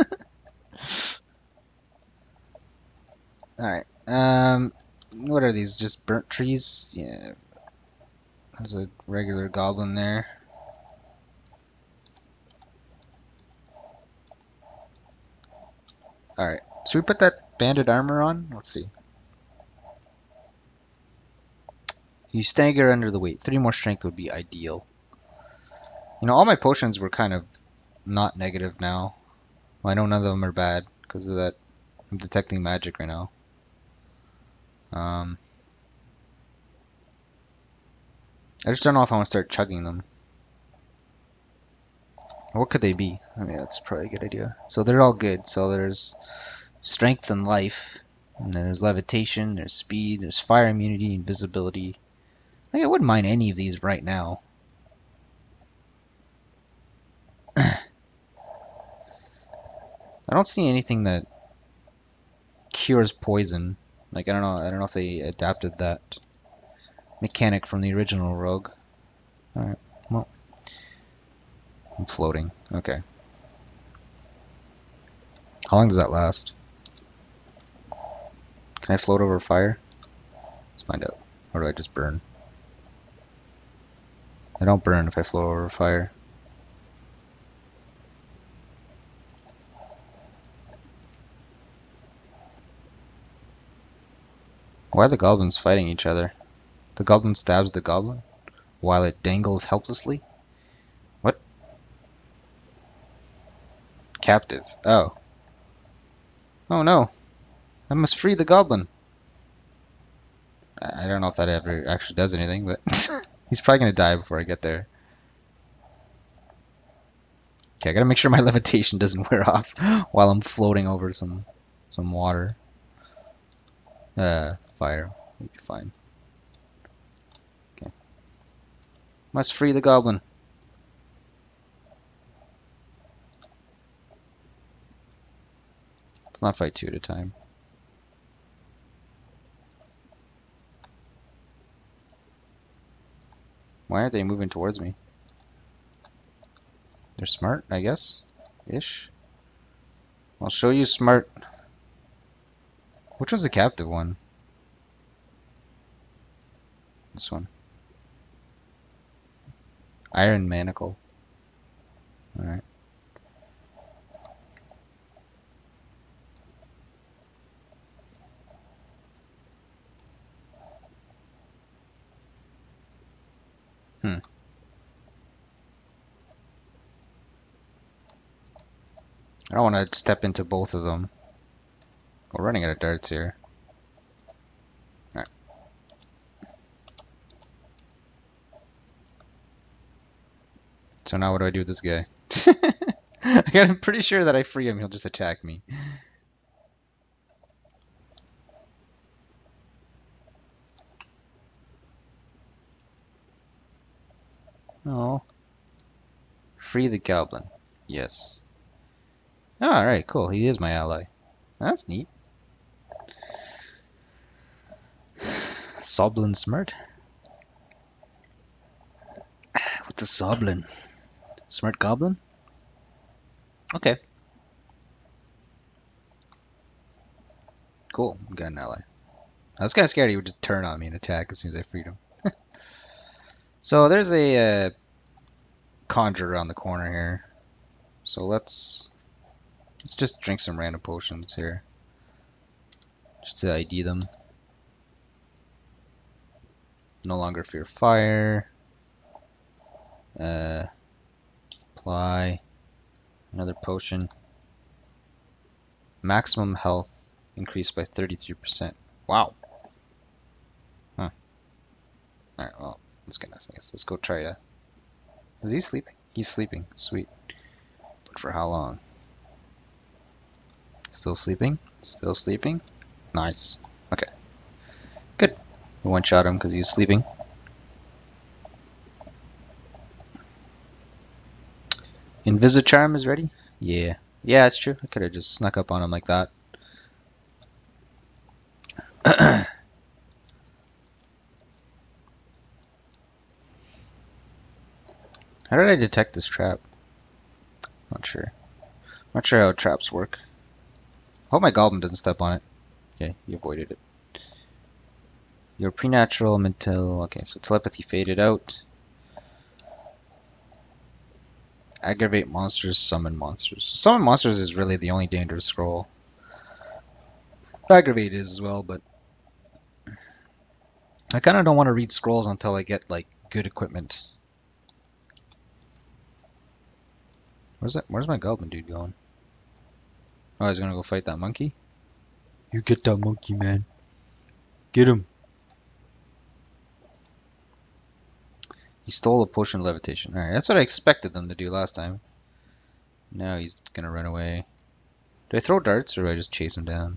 (laughs) Alright. Um, what are these? Just burnt trees? Yeah. There's a regular goblin there. Alright. Should we put that banded armor on? Let's see. You stagger under the weight. Three more strength would be ideal. You know, all my potions were kind of not negative now. Well, I know none of them are bad because of that. I'm detecting magic right now. Um, I just don't know if I want to start chugging them. What could they be? I mean, that's probably a good idea. So they're all good. So there's strength and life, and then there's levitation, there's speed, there's fire immunity, invisibility. I I wouldn't mind any of these right now. (clears throat) I don't see anything that cures poison. Like I don't know, I don't know if they adapted that mechanic from the original Rogue. Alright, well. I'm floating. Okay. How long does that last? Can I float over fire? Let's find out. Or do I just burn? I don't burn if I float over fire. Why are the goblins fighting each other? The goblin stabs the goblin while it dangles helplessly? What? Captive. Oh. Oh no. I must free the goblin. I don't know if that ever actually does anything, but (laughs) he's probably gonna die before I get there. Okay, I gotta make sure my (laughs) levitation doesn't wear off (laughs) while I'm floating over some some water. Uh, fire. We'll be fine. Okay. Must free the goblin. Let's not fight two at a time. Why aren't they moving towards me? They're smart, I guess. Ish. I'll show you smart. Which one's the captive one? This one. Iron Manacle. Alright. Hmm. I don't want to step into both of them. We're running out of darts here. So now what do I do with this guy? (laughs) (laughs) I'm pretty sure that I free him, he'll just attack me. Oh. Free the goblin. Yes. Alright, cool. He is my ally. That's neat. (sighs) Soblin Smart. (sighs) What the Soblin? Smart Goblin? Okay. Cool. Got an ally. I was kind of scared he would just turn on me and attack as soon as I freed him. (laughs) so there's a uh, conjure around the corner here. So let's let's just drink some random potions here. Just to ID them. No longer fear fire. Uh, apply. Another potion. Maximum health increased by 33%. Wow. Huh. Alright, well, that's good enough, I guess. Let's go try to... Is he sleeping? He's sleeping. Sweet. But for how long? Still sleeping? Still sleeping? Nice. Okay. Good. We one-shot him because he's sleeping. Invisicharm is ready? Yeah. Yeah, it's true. I could have just snuck up on him like that. (clears throat) How did I detect this trap? Not sure. Not sure how traps work. Hope my goblin doesn't step on it. Okay, he avoided it. Your preternatural mental. Okay, so telepathy faded out. Aggravate monsters, summon monsters. Summon monsters is really the only dangerous scroll. Aggravate is as well, but I kind of don't want to read scrolls until I get like good equipment. Where's that? Where's my goblin dude going? Oh, he's gonna go fight that monkey. You get that monkey, man. Get him. He stole a potion of levitation. Alright, that's what I expected them to do last time. Now he's gonna run away. Do I throw darts or do I just chase him down?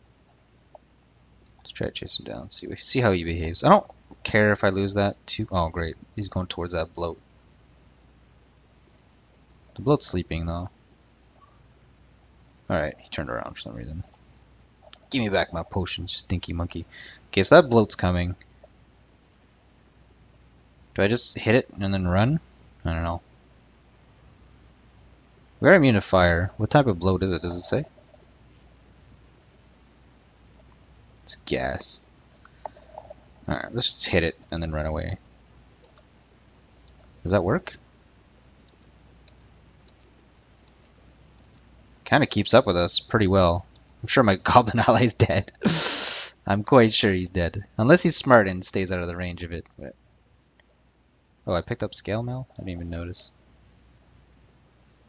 Let's try to chase him down. See see how he behaves. I don't care if I lose that too. Oh great, he's going towards that bloat. The bloat's sleeping though. Alright, he turned around for some reason. Give me back my potion, stinky monkey. Okay, so that bloat's coming. Do I just hit it and then run? I don't know. We're immune to fire. What type of bloat is it? Does it say? It's gas. Alright, let's just hit it and then run away. Does that work? Kind of keeps up with us pretty well. I'm sure my (laughs) goblin ally's dead. (laughs) I'm quite sure he's dead. Unless he's smart and stays out of the range of it. But... Oh, I picked up scale mail? I didn't even notice.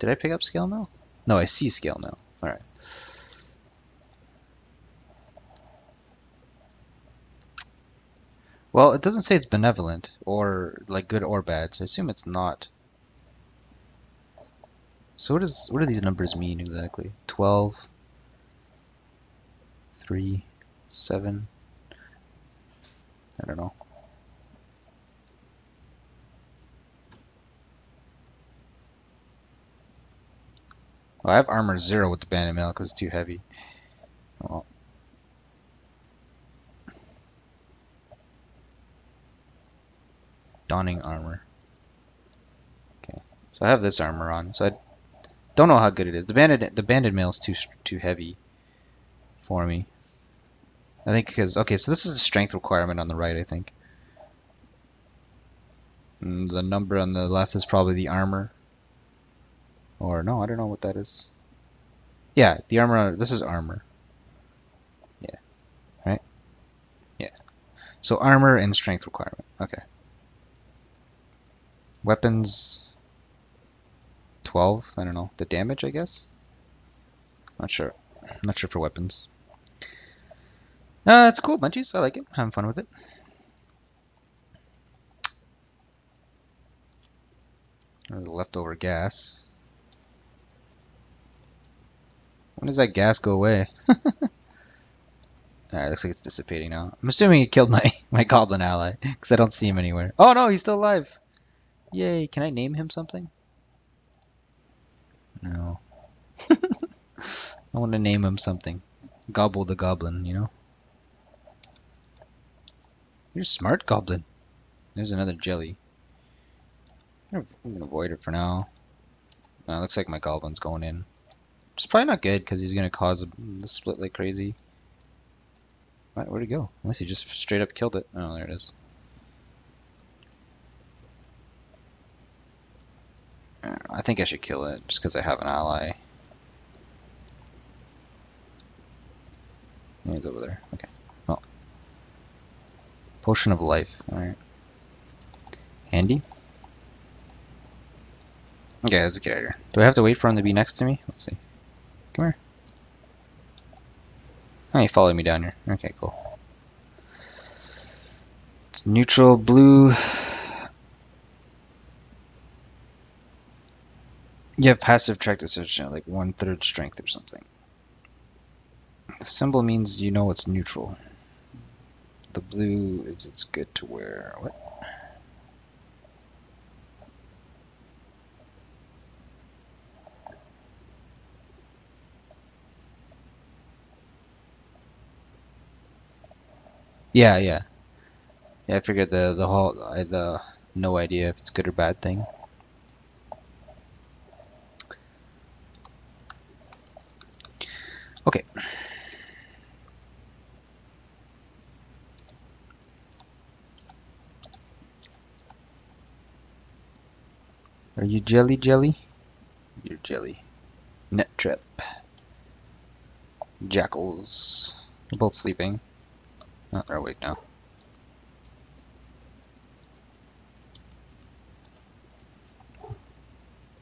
Did I pick up scale mail? No, I see scale mail. Alright. Well, it doesn't say it's benevolent or like good or bad, so I assume it's not. So what does what do these numbers mean exactly? 12 3 7 I don't know. Well, I have armor zero with the banded mail because it's too heavy. Well, donning armor. Okay, so I have this armor on. So I don't know how good it is. The banded the banded mail is too too heavy for me. I think because okay, so this is the strength requirement on the right. I think. And the number on the left is probably the armor. Or no, I don't know what that is. Yeah, the armor. This is armor. Yeah. Right. Yeah. So armor and strength requirement. Okay. Weapons 12, I don't know. The damage, I guess? Not sure. Not sure for weapons. Uh, it's cool, Munchies. I like it. Having fun with it. There's leftover gas. When does that gas go away? (laughs) Alright, looks like it's dissipating now. I'm assuming he killed my, (laughs) my goblin ally, because I don't see him anywhere. Oh no, he's still alive! Yay, can I name him something? No. (laughs) I want to name him something. Gobble the Goblin, you know? You're smart, Goblin. There's another jelly. I'm gonna avoid it for now. Uh, looks like my Goblin's going in. It's probably not good because he's gonna cause the split like crazy. Where'd he go? Unless he just straight up killed it. Oh, there it is. I think I should kill it just because I have an ally. He's over there. Okay. Well. Potion of life. Alright. Handy. Okay, get out of here. Do I have to wait for him to be next to me? Let's see. Come here. Oh, you followed me down here. Okay, cool. It's neutral blue You have passive track decision, like one third strength or something. The symbol means you know it's neutral. The blue is it's good to wear. What? Yeah, yeah. Yeah, I figured the the whole I the no idea if it's good or bad thing. Okay. Are you jelly jelly? You're jelly. Net trap. Jackals. They're both sleeping. Oh, they're awake now.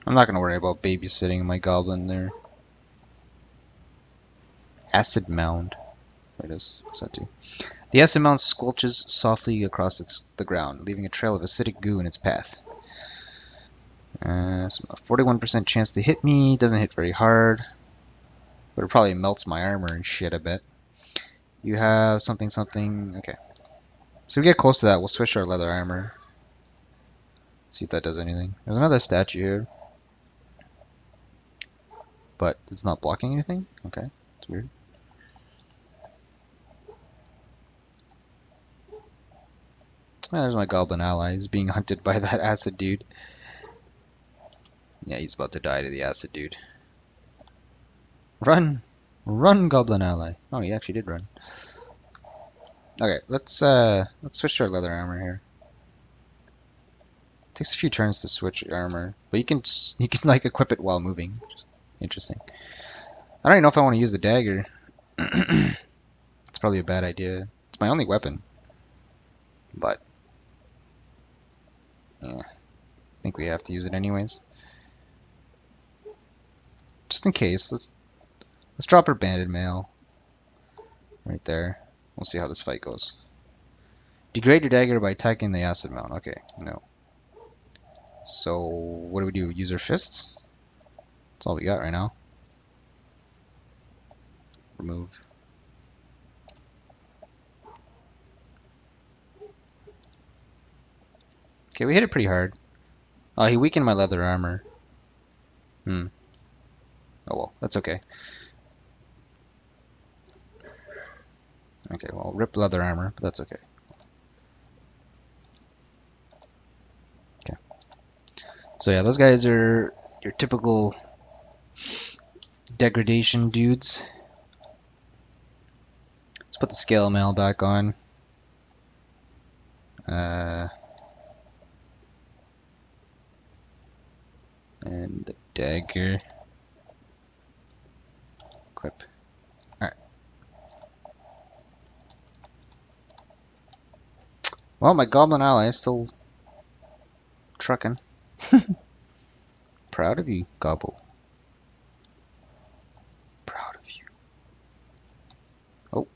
I'm not gonna worry about babysitting my goblin there. Acid mound. Wait, what's that do? The acid mound squelches softly across its, the ground, leaving a trail of acidic goo in its path. Uh, a 41% chance to hit me. Doesn't hit very hard. But it probably melts my armor and shit, I bet. You have something, something. Okay. So we get close to that, we'll switch our leather armor. See if that does anything. There's another statue here. But it's not blocking anything? Okay, it's weird. Ah, there's my goblin ally. He's being (laughs) hunted by that acid dude. Yeah, he's about to die to the acid dude. Run! Run, goblin ally! Oh, he actually did run. Okay, let's uh let's switch to our leather armor here. Takes a few turns to switch armor, but you can you can like equip it while moving. Just interesting. I don't even know if I want to use the dagger. (clears throat) it's probably a bad idea. It's my only weapon. But yeah, I think we have to use it anyways. Just in case, let's let's drop our banded mail right there. We'll see how this fight goes. Degrade your dagger by attacking the acid mountain. Okay, no. So what do we do? Use our fists? That's all we got right now. Remove. Okay, we hit it pretty hard. Oh, he weakened my leather armor. Hmm. Oh well, that's okay. Okay, well, rip leather armor, but that's okay. Okay. So yeah, those guys are your typical degradation dudes. Let's put the scale mail back on. Uh, and the dagger. Equip. Alright. Well, my goblin ally is still trucking. (laughs) Proud of you, Gobble. Proud of you. Oh.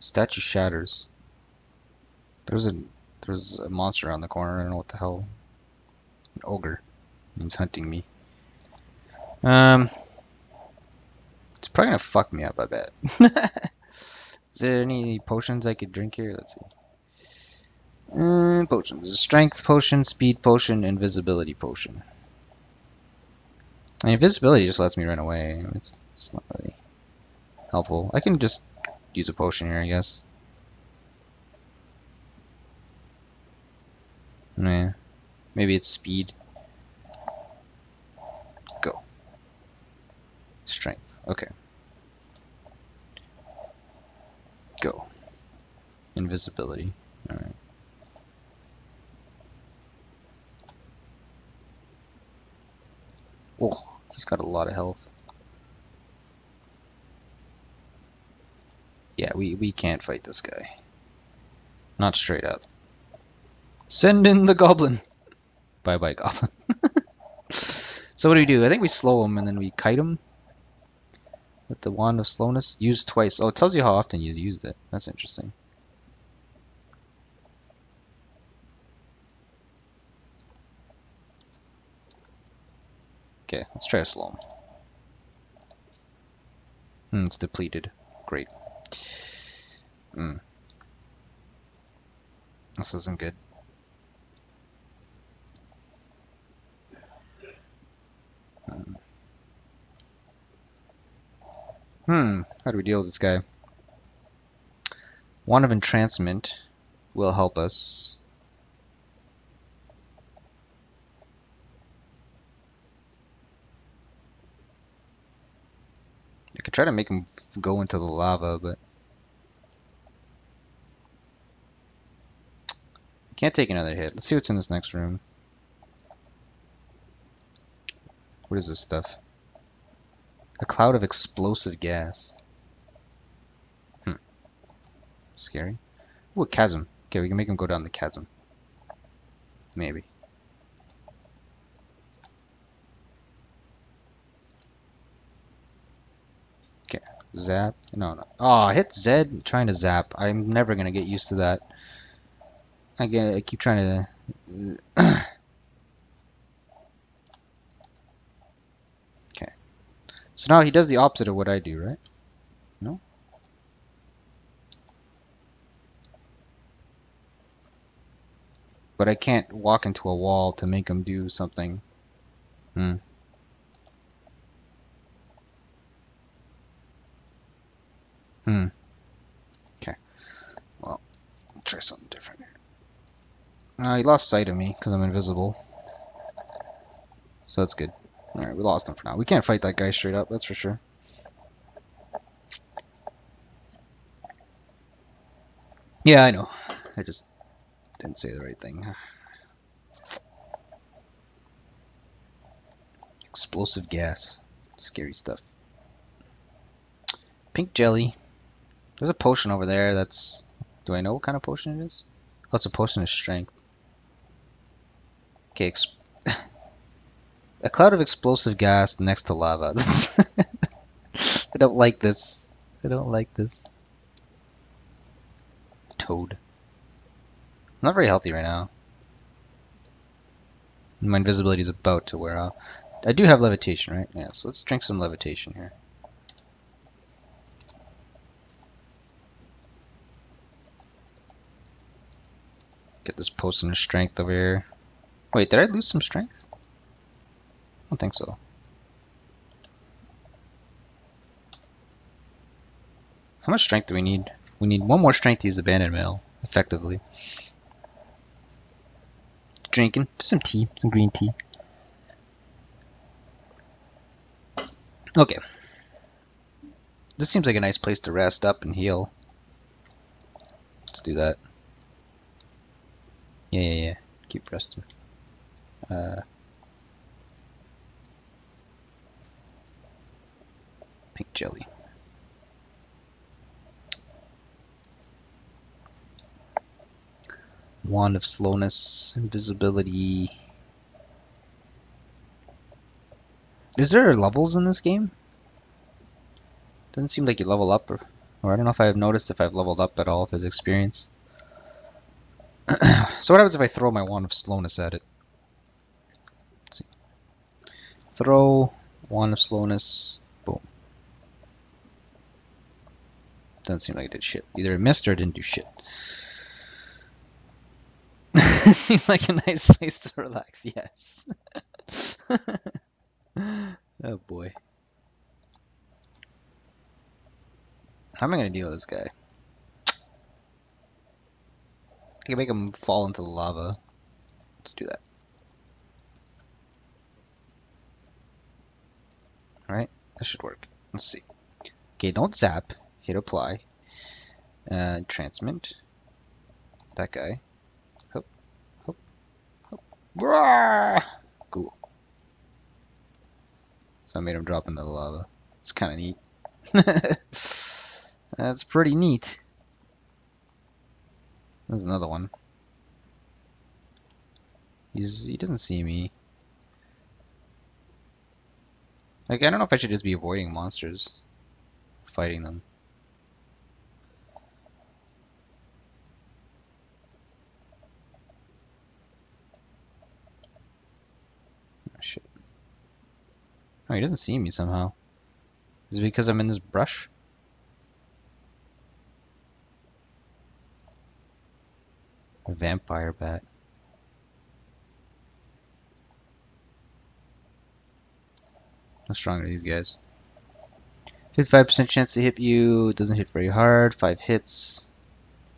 Statue shatters. There's a there's a monster around the corner. I don't know what the hell. An ogre. He's hunting me. Um. It's probably gonna fuck me up. I bet. (laughs) Is there any potions I could drink here? Let's see. Mm, potions. There's strength potion, speed potion, invisibility potion. I mean, invisibility just lets me run away. It's, it's not really helpful. I can just use a potion here, I guess. Nah. Maybe it's speed. Go. Strength. Okay. Go. Invisibility. Alright. Oh, he's got a lot of health. Yeah, we, we can't fight this guy. Not straight up. Send in the goblin! Bye bye, goblin. (laughs) so what do we do? I think we slow him and then we kite him with the wand of slowness. Used twice. Oh, it tells you how often you used it. That's interesting. Okay, let's try to slow. Hmm, it's depleted. Great. Hmm. This isn't good. Hmm. Hmm, how do we deal with this guy? Wand of Entrancement will help us. I could try to make him go into the lava, but... Can't take another hit. Let's see what's in this next room. What is this stuff? A cloud of explosive gas. Hmm. Scary. Ooh, a chasm. Okay, we can make him go down the chasm. Maybe. Okay, zap. No, no. Oh, hit Z trying to zap. I'm never gonna get used to that. I get. I keep trying to. So now he does the opposite of what I do, right? No? But I can't walk into a wall to make him do something. Hmm. Hmm. Okay. Well, I'll try something different here. Uh, he lost sight of me because I'm invisible. So that's good. Alright, we lost him for now. We can't fight that guy straight up, that's for sure. Yeah, I know. I just didn't say the right thing. Explosive gas. Scary stuff. Pink jelly. There's a potion over there that's... Do I know what kind of potion it is? Oh, it's a potion of strength. Okay, (laughs) a cloud of explosive gas next to lava. (laughs) I don't like this. I don't like this. Toad. I'm not very healthy right now. My invisibility is about to wear off. I do have levitation, right? Yeah, so let's drink some levitation here. Get this potion of strength over here. Wait, did I lose some strength? I don't think so. How much strength do we need? We need one more strength to use Abandoned Mail, effectively. Drinking some tea, some green tea. Okay. This seems like a nice place to rest up and heal. Let's do that. Yeah, yeah, yeah. Keep resting. Uh, pink jelly. Wand of slowness, invisibility. Is there levels in this game? Doesn't seem like you level up, or, or I don't know if I've noticed if I've leveled up at all, if there's experience. (clears throat) so what happens if I throw my Wand of Slowness at it? Throw, Wand of Slowness, Doesn't seem like it did shit. Either it missed or it didn't do shit. Seems (laughs) like a nice place to relax, yes. (laughs) oh boy. How am I going to deal with this guy? I can make him fall into the lava. Let's do that. Alright, that should work. Let's see. Okay, don't zap. Hit apply. Uh, transmit. That guy. Hoop, hoop, hoop. Cool. So I made him drop into the lava. It's kind of neat. (laughs) That's pretty neat. There's another one. He's he doesn't see me. Like I don't know if I should just be avoiding monsters, fighting them. Oh shit. Oh, he doesn't see me somehow. Is it because I'm in this brush? A vampire bat. How strong are these guys? 55% chance to hit you, doesn't hit very hard, 5 hits.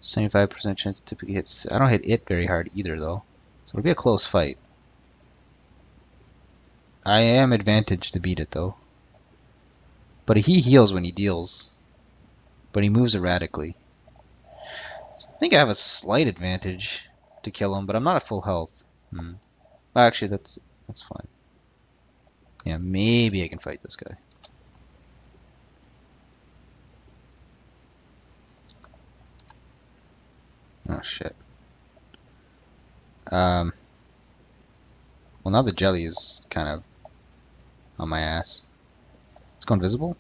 75% chance to typically hits. I don't hit it very hard either though. So it'll be a close fight. I am advantaged to beat it though. But he heals when he deals. But he moves erratically. I think I have a slight advantage to kill him, but I'm not at full health. Hmm. Actually, that's that's fine. Yeah, maybe I can fight this guy. Oh shit. Um. Well, now the jelly is kind of on my ass. It's going visible.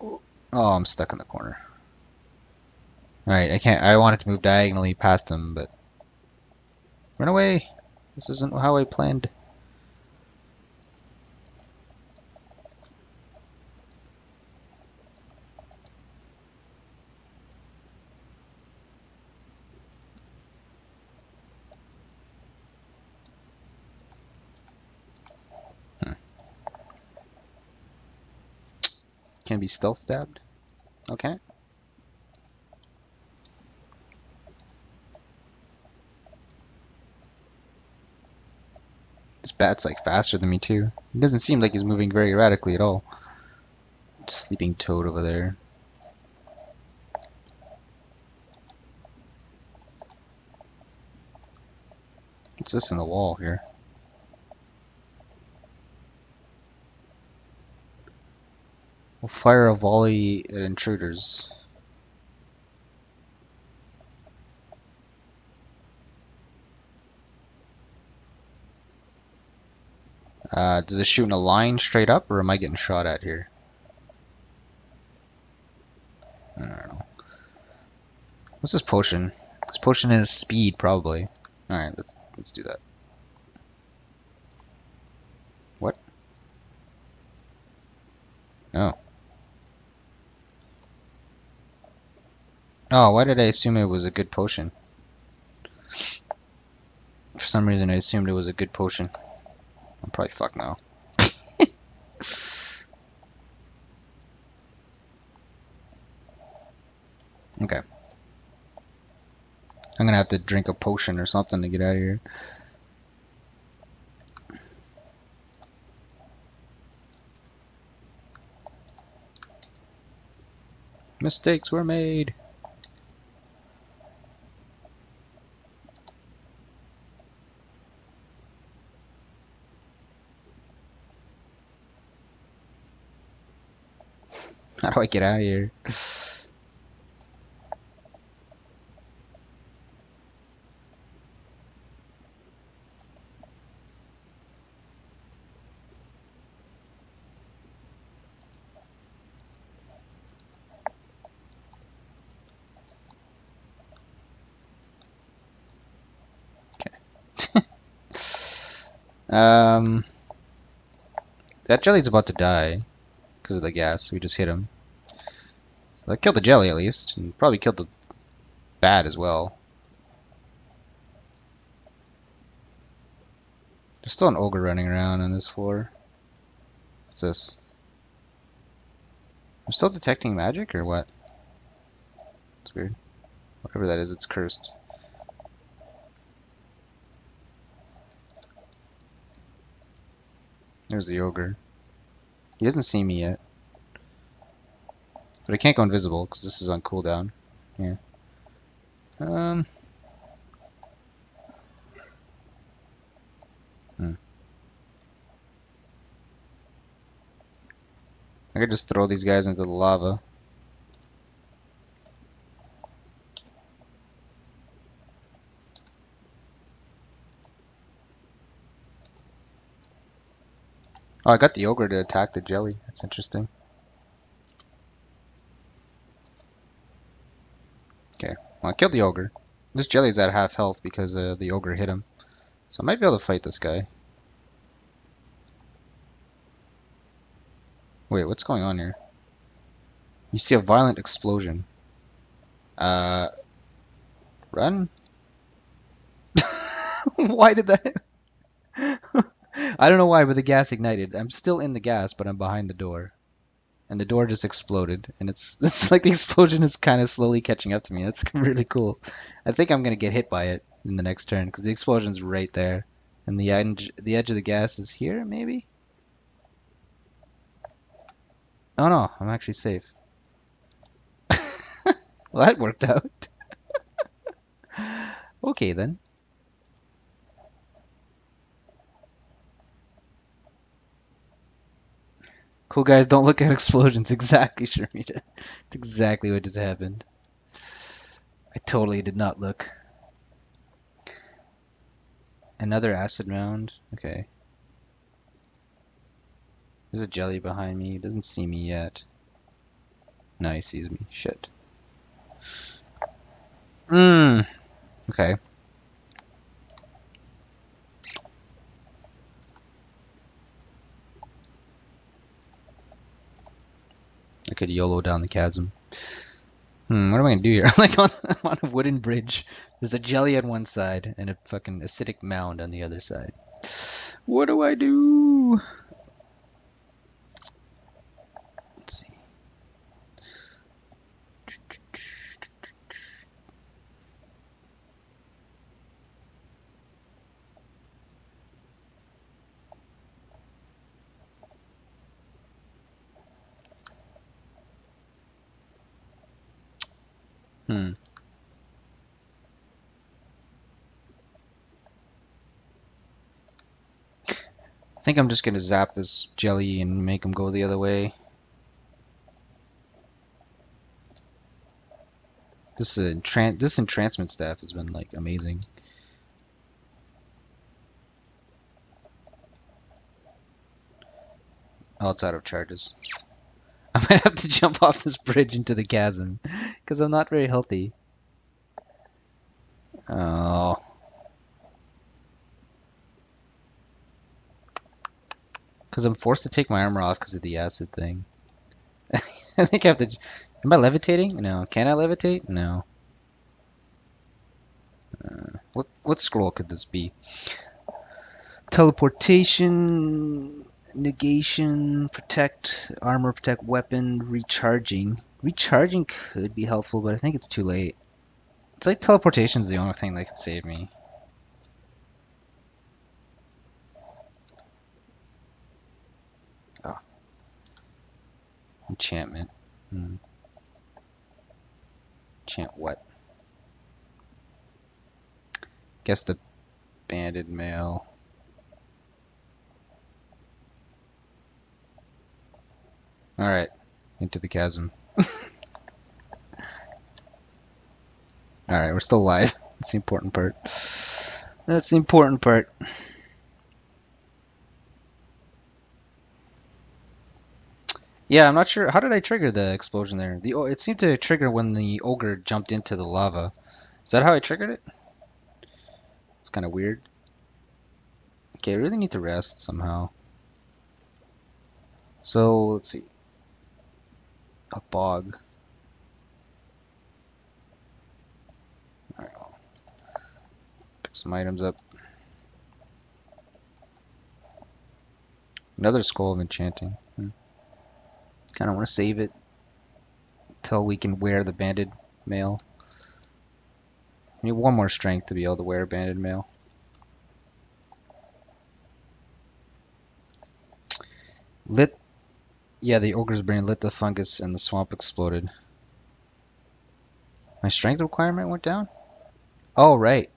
Oh, I'm stuck in the corner. Alright, I can't. I wanted to move diagonally past him, but. Run away! This isn't how I planned. Be stealth stabbed. Okay. This bat's like faster than me too. It doesn't seem like he's moving very erratically at all. Sleeping toad over there. What's this in the wall here? We'll fire a volley at intruders. Uh, does it shoot in a line straight up, or am I getting shot at here? I don't know. What's this potion? This potion is speed, probably. Alright, let's let's do that. What? Oh. Oh, why did I assume it was a good potion? For some reason I assumed it was a good potion. I'm probably fucked now. (laughs) okay. I'm gonna have to drink a potion or something to get out of here. Mistakes were made. I get out of here? (laughs) Um, that jelly's about to die because of the gas. We just hit him. That killed the jelly at least, and probably killed the bat as well. There's still an ogre running around on this floor. What's this? I'm still detecting magic or what? It's weird. Whatever that is, it's cursed. There's the ogre. He doesn't see me yet. But I can't go invisible because this is on cooldown. Yeah. Um. Hmm. I could just throw these guys into the lava. Oh, I got the ogre to attack the jelly. That's interesting. Okay, well, I killed the ogre. This jelly's at half health because uh, the ogre hit him. So I might be able to fight this guy. Wait, what's going on here? You see a violent explosion. Uh, run? (laughs) Why did that? (laughs) I don't know why, but the gas ignited. I'm still in the gas, but I'm behind the door. And the door just exploded. And it's (laughs) it's like the explosion is kind of slowly catching up to me. That's (laughs) really cool. I think I'm going to get hit by it in the next turn, because the explosion's right there. And the edge, the edge of the gas is here, maybe? Oh no, I'm actually safe. (laughs) well, that worked out. okay then. Cool guys don't look at (laughs) explosions. Exactly, Sharmita. That's exactly what just happened. I totally did not look. Another acid mound. Okay. There's a jelly behind me. He doesn't see me yet. No, he sees me. Shit. Mmm. Okay. Could YOLO down the chasm. Hmm, what am I gonna do here? (laughs) I'm like on, I'm on a wooden bridge. There's a jelly on one side and a fucking acidic mound on the other side. What do I do? Hmm. I think I'm just gonna zap this jelly and make him go the other way. This is entran this entrancement staff has been like amazing. Oh, it's out of charges. I (laughs) might have to jump off this bridge into the chasm because I'm not very healthy. Oh. Because I'm forced to take my armor off because of the acid thing. (laughs) I think I have to. Am I levitating? No. Can I levitate? No. Uh, what what scroll could this be? Teleportation, negation, protect, armor, protect, weapon, recharging. Recharging could be helpful, but I think it's too late. It's like teleportation is the only thing that could save me. Oh. Enchantment. Hmm. Enchant what? Guess the banded mail. Alright. Into the chasm. (laughs) Alright, we're still alive. (laughs) That's the important part. That's the important part. Yeah, I'm not sure. How did I trigger the explosion there? The It seemed to trigger when the ogre jumped into the lava. Is that how I triggered it? It's kind of weird. Okay, I really need to rest somehow. So, let's see. A bog. Alright, well, pick some items up. Another scroll of enchanting. Hmm. Kind of want to save it until we can wear the banded mail. We need one more strength to be able to wear banded mail. Lit. Yeah, the ogre's brain lit the fungus and the swamp exploded. My strength requirement went down? Oh, right.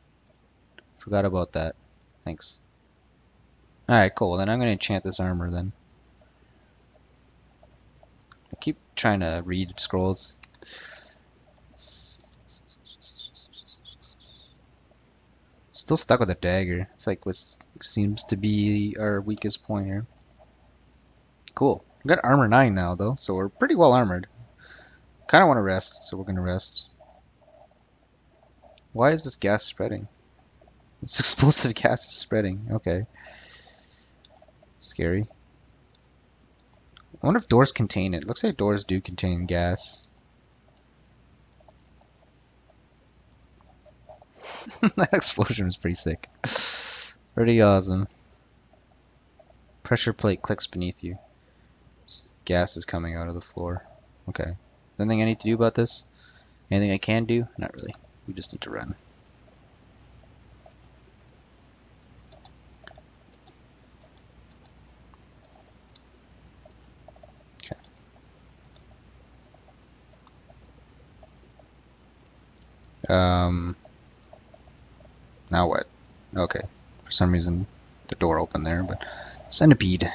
Forgot about that. Thanks. Alright, cool. Then I'm going to enchant this armor then. I keep trying to read scrolls. Still stuck with a dagger. It's like what seems to be our weakest point here. Cool. We got armor 9 now, though, so we're pretty well armored. Kind of want to rest, so we're going to rest. Why is this gas spreading? (laughs) This explosive gas is spreading. Okay. Scary. I wonder if doors contain it. Looks like doors do contain gas. (laughs) that explosion was pretty sick. (laughs) Pretty awesome. Pressure plate clicks beneath you. Gas is coming out of the floor. Okay. Anything I need to do about this? Anything I can do? Not really. We just need to run. Okay. Um, now what? Okay. For some reason, the door opened there, but centipede.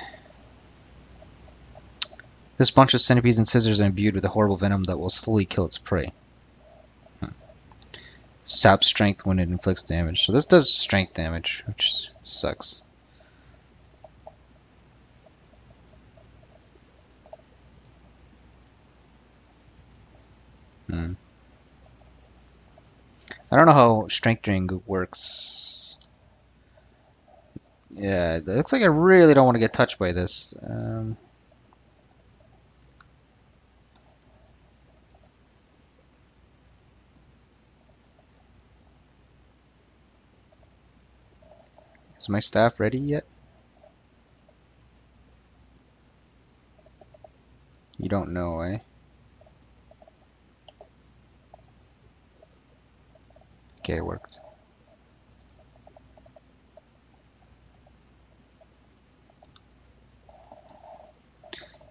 This bunch of centipedes and scissors are imbued with a horrible venom that will slowly kill its prey. Hmm. Sap strength when it inflicts damage. So this does strength damage, which sucks. Hmm. I don't know how strength drain works. Yeah, it looks like I really don't want to get touched by this. Um, Is my staff ready yet? You don't know, eh? Okay, it worked.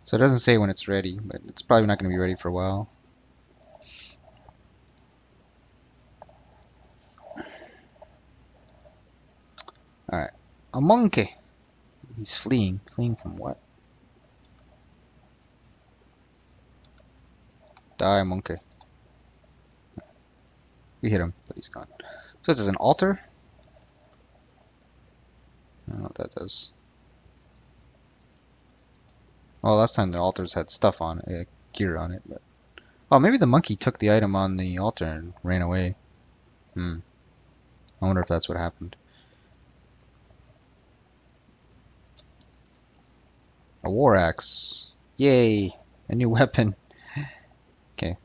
So it doesn't say when it's ready, but it's probably not going to be ready for a while. A monkey! He's fleeing. Fleeing from what? Die, monkey. We hit him, but he's gone. So this is an altar? I don't know what that does. Well, last time the altars had stuff on it, uh, gear on it, but... Oh, maybe the monkey took the item on the altar and ran away. Hmm. I wonder if that's what happened. A war axe. Yay! A new (laughs) weapon. okay.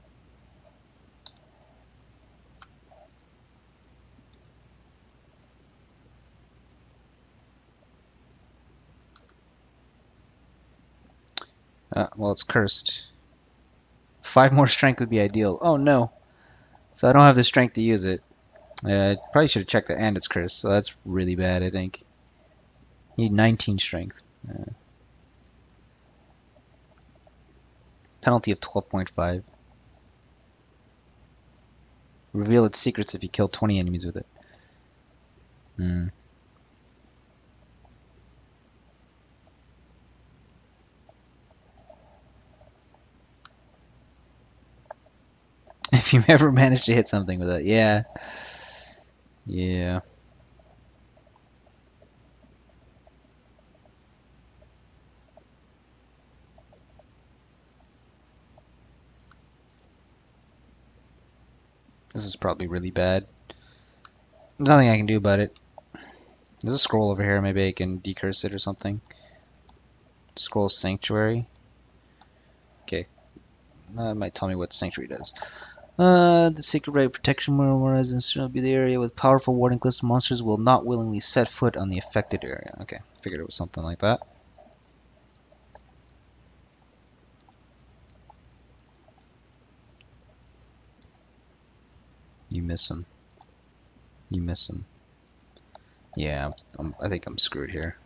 Uh, well, it's cursed. Five more strength would be ideal. Oh no. So I don't have the strength to use it. Uh, I probably should have checked that and it's cursed, so that's really bad, I think. Need 19 strength. Uh, penalty of 12.5. Reveal its secrets if you kill 20 enemies with it. Hmm. (laughs) If you ever managed to hit something with it, yeah. Yeah. This is probably really bad. There's nothing I can do about it. There's a scroll over here, maybe I can decurse it or something. Scroll Sanctuary. Okay. That might tell me what Sanctuary does. Uh, the Sacred Right Protection Memorize will be the area with powerful warding glyphs. Monsters will not willingly set foot on the affected area. Okay, figured it was something like that. You miss him. You miss him. Yeah, I'm, I think I'm screwed here.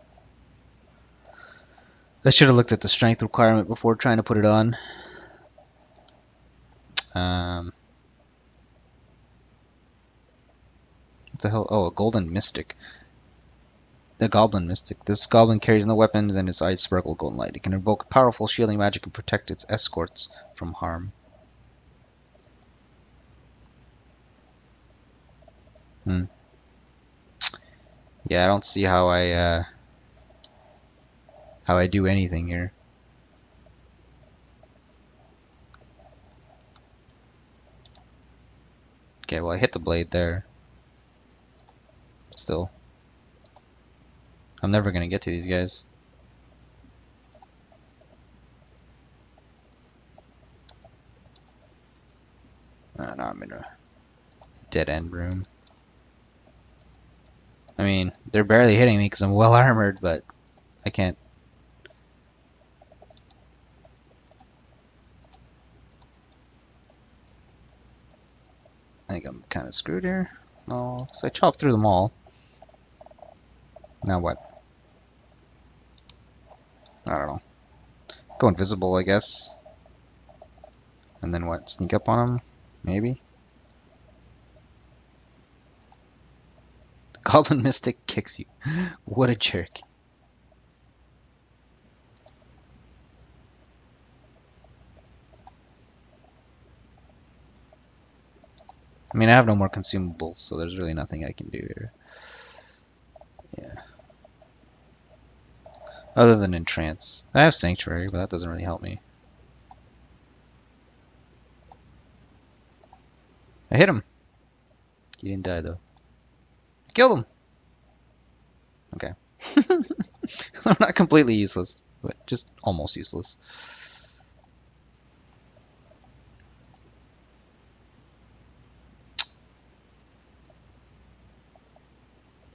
I should have looked at the strength requirement before trying to put it on. Um, what the hell? Oh, a golden mystic. The goblin mystic. This goblin carries no weapons and its eyes sparkle golden light. It can invoke powerful shielding magic and protect its escorts from harm. Hmm. Yeah, I don't see how I uh, how I do anything here. Okay, well I hit the blade there. Still. I'm never gonna get to these guys. Uh, now I'm in a dead end room. I mean, they're barely hitting me because I'm well (laughs) armored, but I can't. I think I'm kind of screwed here. Oh, so I chopped through them all. Now what? I don't know. Go invisible, I guess. And then what? Sneak up on them? Maybe? Goblin Mystic kicks you. what a jerk. I mean, I have no more consumables, so there's really nothing I can do here. Yeah. Other than entrance. I have Sanctuary, but that doesn't really help me. I hit him. He didn't die, though. Killed them. Okay. (laughs) I'm not completely useless, but just almost useless.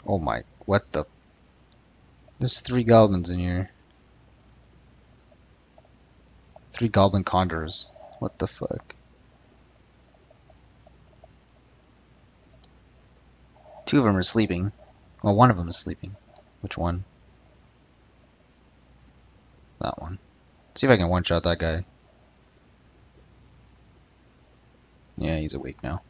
Oh my, what the? There's three goblins in here. Three goblin conjurers. What the fuck? Two of them are sleeping. Well, one of them is sleeping. Which one? That one. See if I can one-shot that guy. Yeah, he's awake now.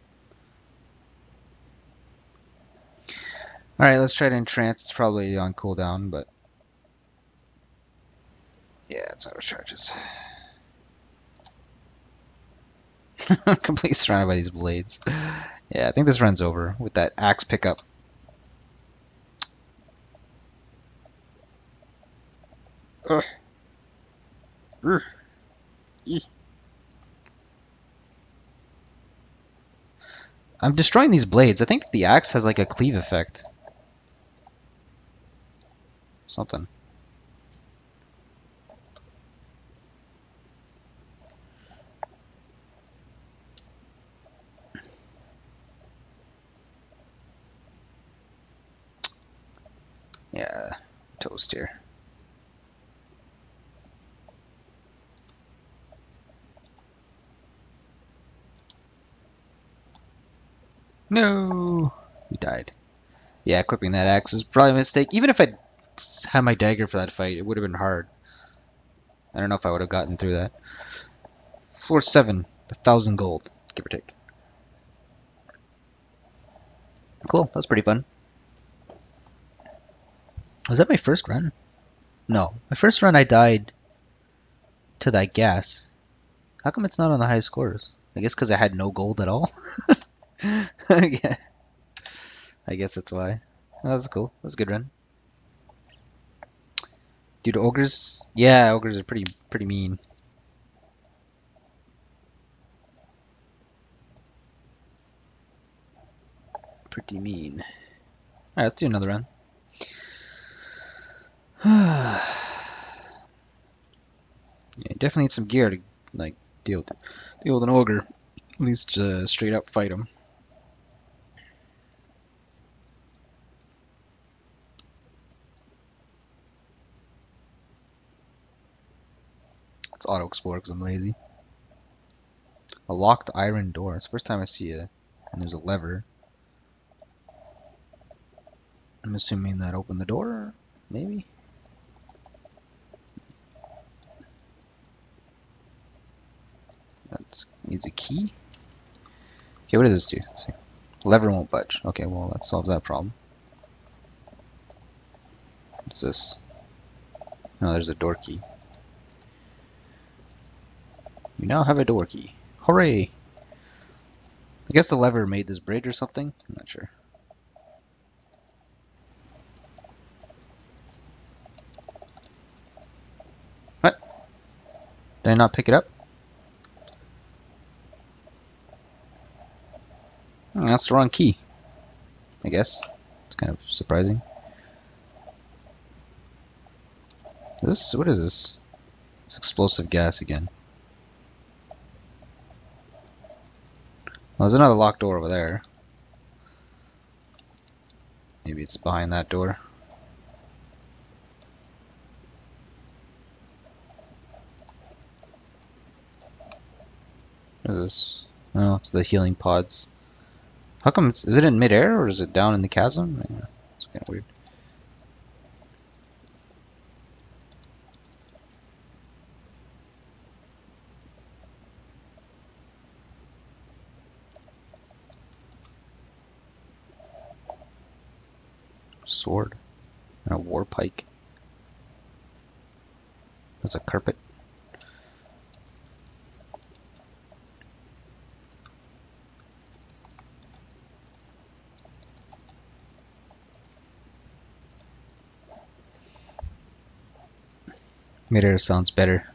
Alright, let's try to entrance. It's probably on cooldown, but... Yeah, it's auto charges. (laughs) I'm completely surrounded by these blades. Yeah, I think this run's over with that axe pickup. Ugh. Ugh. I'm destroying these blades. I think the axe has like a cleave effect. Something. Yeah, toast here. No! He died. Yeah, equipping that axe is probably a mistake. Even if I had my dagger for that fight, it would have been hard. I don't know if I would have gotten through that. 4-7. a thousand gold, give or take. Cool, that was pretty fun. Was that my first run? No. My first run I died to that gas. How come it's not on the high scores? I guess because I had no gold at all? (laughs) yeah. I guess that's why. Oh, that's cool. That's a good run. Dude, ogres? Yeah, ogres are pretty pretty mean. Pretty mean. Alright, let's do another run. (sighs) yeah, definitely need some gear to like deal with deal with an ogre. At least uh, straight up fight him. Let's auto explore because I'm lazy. A locked iron door. It's the first time I see it. And there's a lever. I'm assuming that opened the door, maybe? Needs a key. Okay, what does this do? Let's see. Lever won't budge. Okay, well that solves that problem. What's this? No, there's a door key. We now have a door key. Hooray! I guess the lever made this bridge or something? I'm not sure. What? Did I not pick it up? That's the wrong key. I guess. It's kind of surprising. This what is this? It's explosive gas again. Well, there's another locked door over there. Maybe it's behind that door. What is this? Oh, it's the healing pods. How come it's, is it in midair or is it down in the chasm? Yeah, it's kind of weird. sword and a war pike. There's a carpet. Mirror sounds better.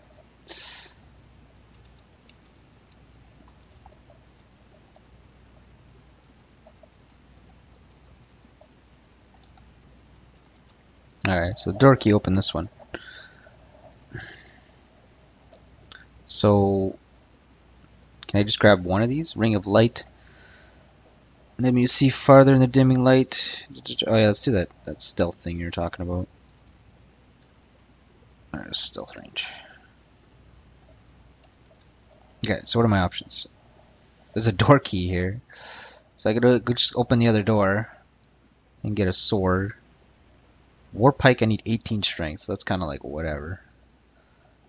Alright, so door key open this one. So, can I just grab one of these? Ring of light. Let me see farther in the dimming light. Oh yeah, let's do that, that stealth thing you're talking about. Alright, stealth range. Okay, so what are my options? There's a door key here. So I could just open the other door. and get a sword. War pike, I need 18 strength, so that's kind of like whatever.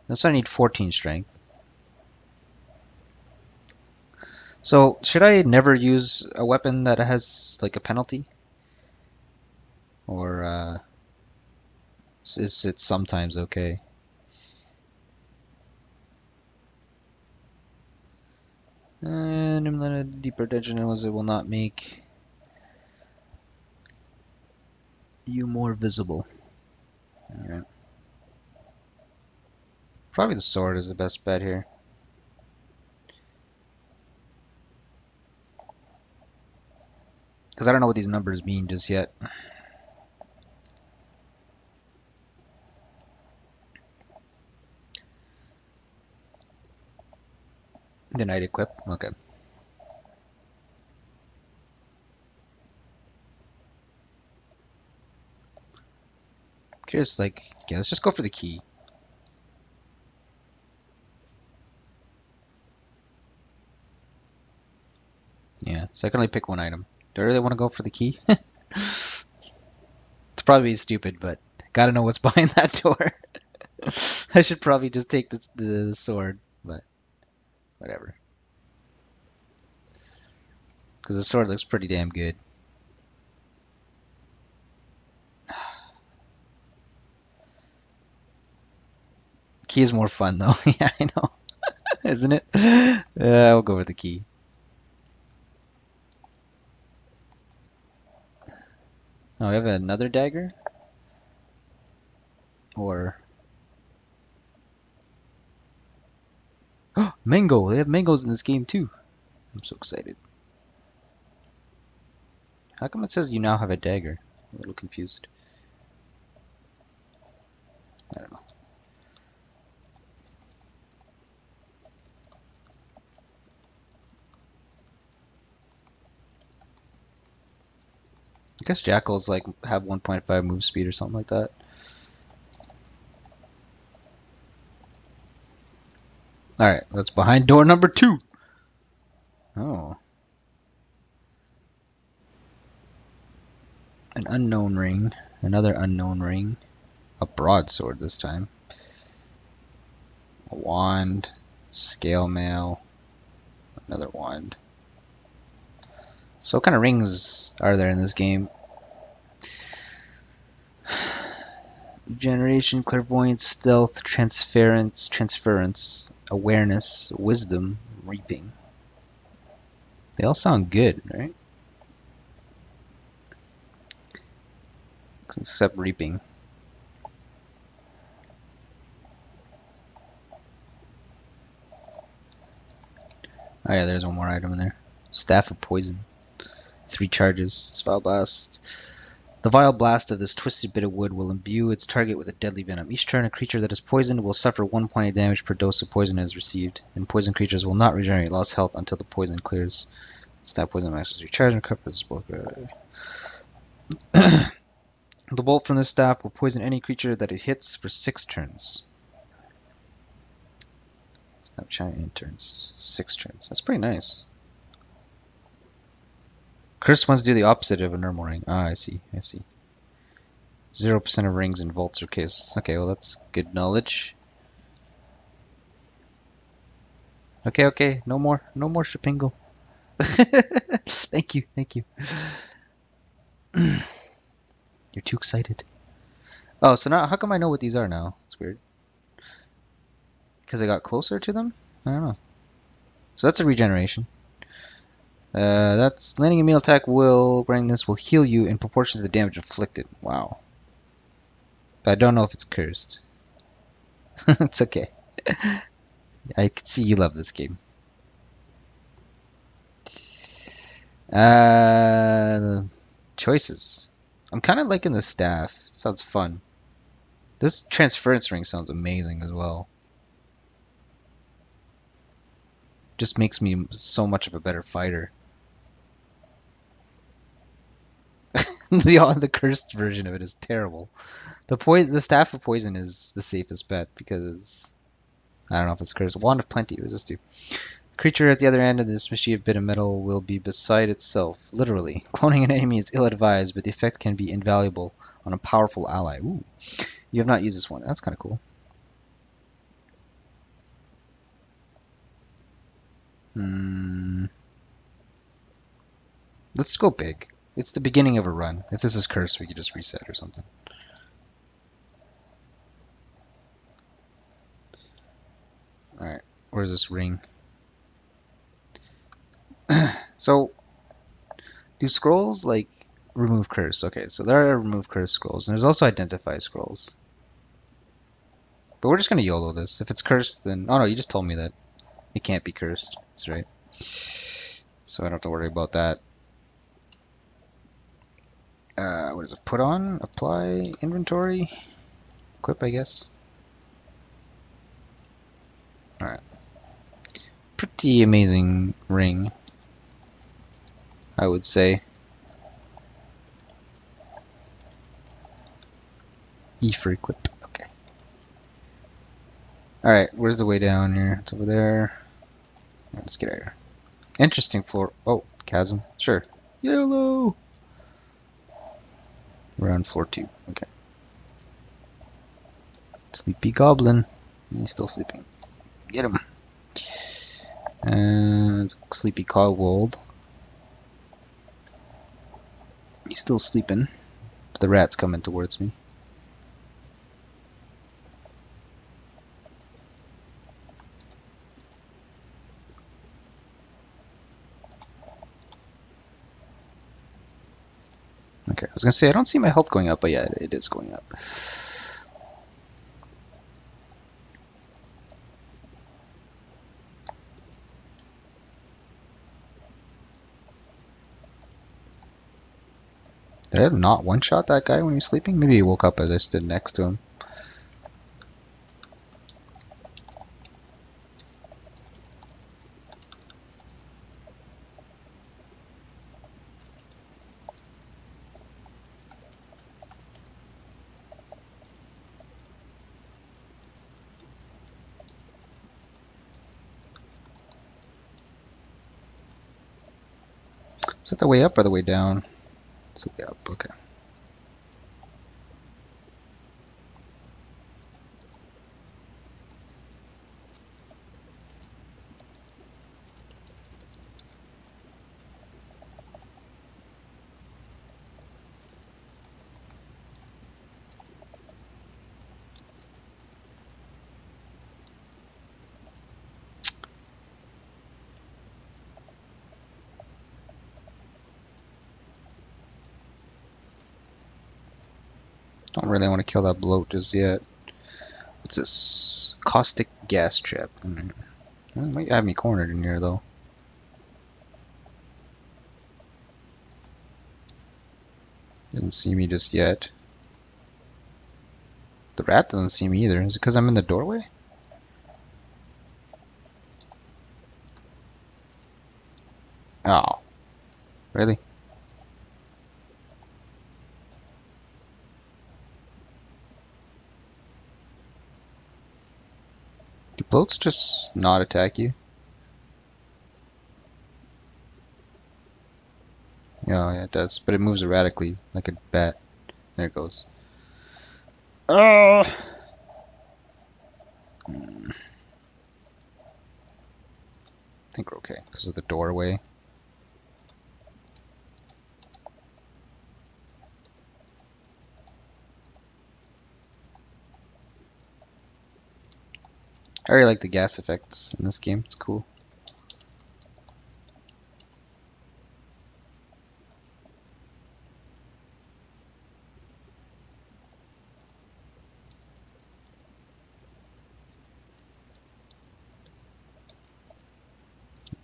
That's I need 14 strength. So, should I never use a weapon that has like a penalty? Or uh, is it sometimes okay? And a deeper dungeon was it will not make you more visible. Alright. Probably the sword is the best bet here. Because I don't know what these numbers mean just yet. The night equip? Okay. Curious, like, yeah, let's just go for the key. Yeah, so I can only pick one item. Do I really want to go for the key? (laughs) it's probably stupid, but gotta know what's (laughs) behind that door. (laughs) I should probably just take the, the sword, whatever. Because the sword looks pretty damn good. (sighs) Key is more fun though. (laughs) yeah, I know. (laughs) Isn't it? (laughs) Uh, I'll go with the key. Oh, we have another dagger? Or... (gasps) Mango! They have mangoes in this game too. I'm so excited. How come it says you now have a dagger? I'm a little confused. I don't know. I guess jackals like have 1.5 move speed or something like that. Alright, that's behind door number two. Oh. An unknown ring. Another unknown ring. A broadsword this time. A wand. Scale mail. Another wand. So what kind of rings are there in this game? (sighs) Generation, clairvoyance, stealth, transference, transference, awareness, wisdom, reaping. They all sound good, right? Except reaping. Oh yeah, there's one more item in there. Staff of Poison. Three charges. Vile Blast. The vile blast of this twisted bit of wood will imbue its target with a deadly venom. Each turn, a creature that is poisoned will suffer one point of damage per dose of poison it has received, and poisoned creatures will not regenerate lost health until the poison clears. Stab poison maxes recharge and recovers both. (clears throat) the bolt from this staff will poison any creature that it hits for six turns. Stop giant turns. Six turns. That's pretty nice. Chris wants to do the opposite of a normal ring. Ah, I see, I see. 0% of rings in vaults or cases. Okay, well that's good knowledge. Okay, okay, no more, no more Shapingle. (laughs) thank you, thank you. (clears throat) You're too excited. Oh, so now, how come I know what these are now? It's weird. Because I got closer to them? I don't know. So that's a regeneration. Uh, that's landing a melee attack will bring this will heal you in proportion to the damage inflicted. Wow. But I don't know if it's cursed. (laughs) it's okay. (laughs) I can see you love this game. Uh, choices. I'm kind of liking the staff. Sounds fun. This transference ring sounds amazing as well. Just makes me so much of a better fighter. (laughs) the the cursed version of it is terrible. The poison, the staff of poison is the safest bet because I don't know if it's cursed. Wand of plenty. What does this do? Creature at the other end of this mischief bit of metal will be beside itself, literally. Cloning an enemy is ill-advised, but the effect can be invaluable on a powerful ally. Ooh. You have not used this one. That's kind of cool. Hmm. Let's go big. It's the beginning of a run. If this is cursed, we could just reset or something. Alright, where's this ring? (clears throat) so, do scrolls, like, remove curse? Okay, so there are remove curse scrolls, and there's also identify scrolls. But we're just gonna YOLO this. If it's cursed, then... Oh no, you just told me that. It can't be cursed. That's right. So I don't have to worry about that. Uh, what is it? Put on? Apply? Inventory? Equip, I guess. Alright. Pretty amazing ring. I would say. E for equip. Okay. Alright, where's the way down here? It's over there. Let's get out here. Interesting floor. Oh, chasm. Sure. Yellow! We're on floor two. Okay. Sleepy goblin. He's still sleeping. Get him. And sleepy kobold. He's still sleeping. The rat's coming towards me. Gonna say I don't see my health going up, but yeah, it is going up. Did I not one-shot that guy when he was sleeping? Maybe he woke up as I stood next to him. The way up or the way down? It's the way up, okay. Don't really want to kill that bloat just yet. What's this? Caustic gas trap. Mm. Might have me cornered in here though. Didn't see me just yet. The rat doesn't see me either. Is it because I'm in the doorway? Oh. Really? Do bloats just not attack you? Yeah, yeah, it does. But it moves erratically, like a bat. There it goes. Oh! Hmm. I think we're okay, because of the doorway. I really like the gas effects in this game. It's cool.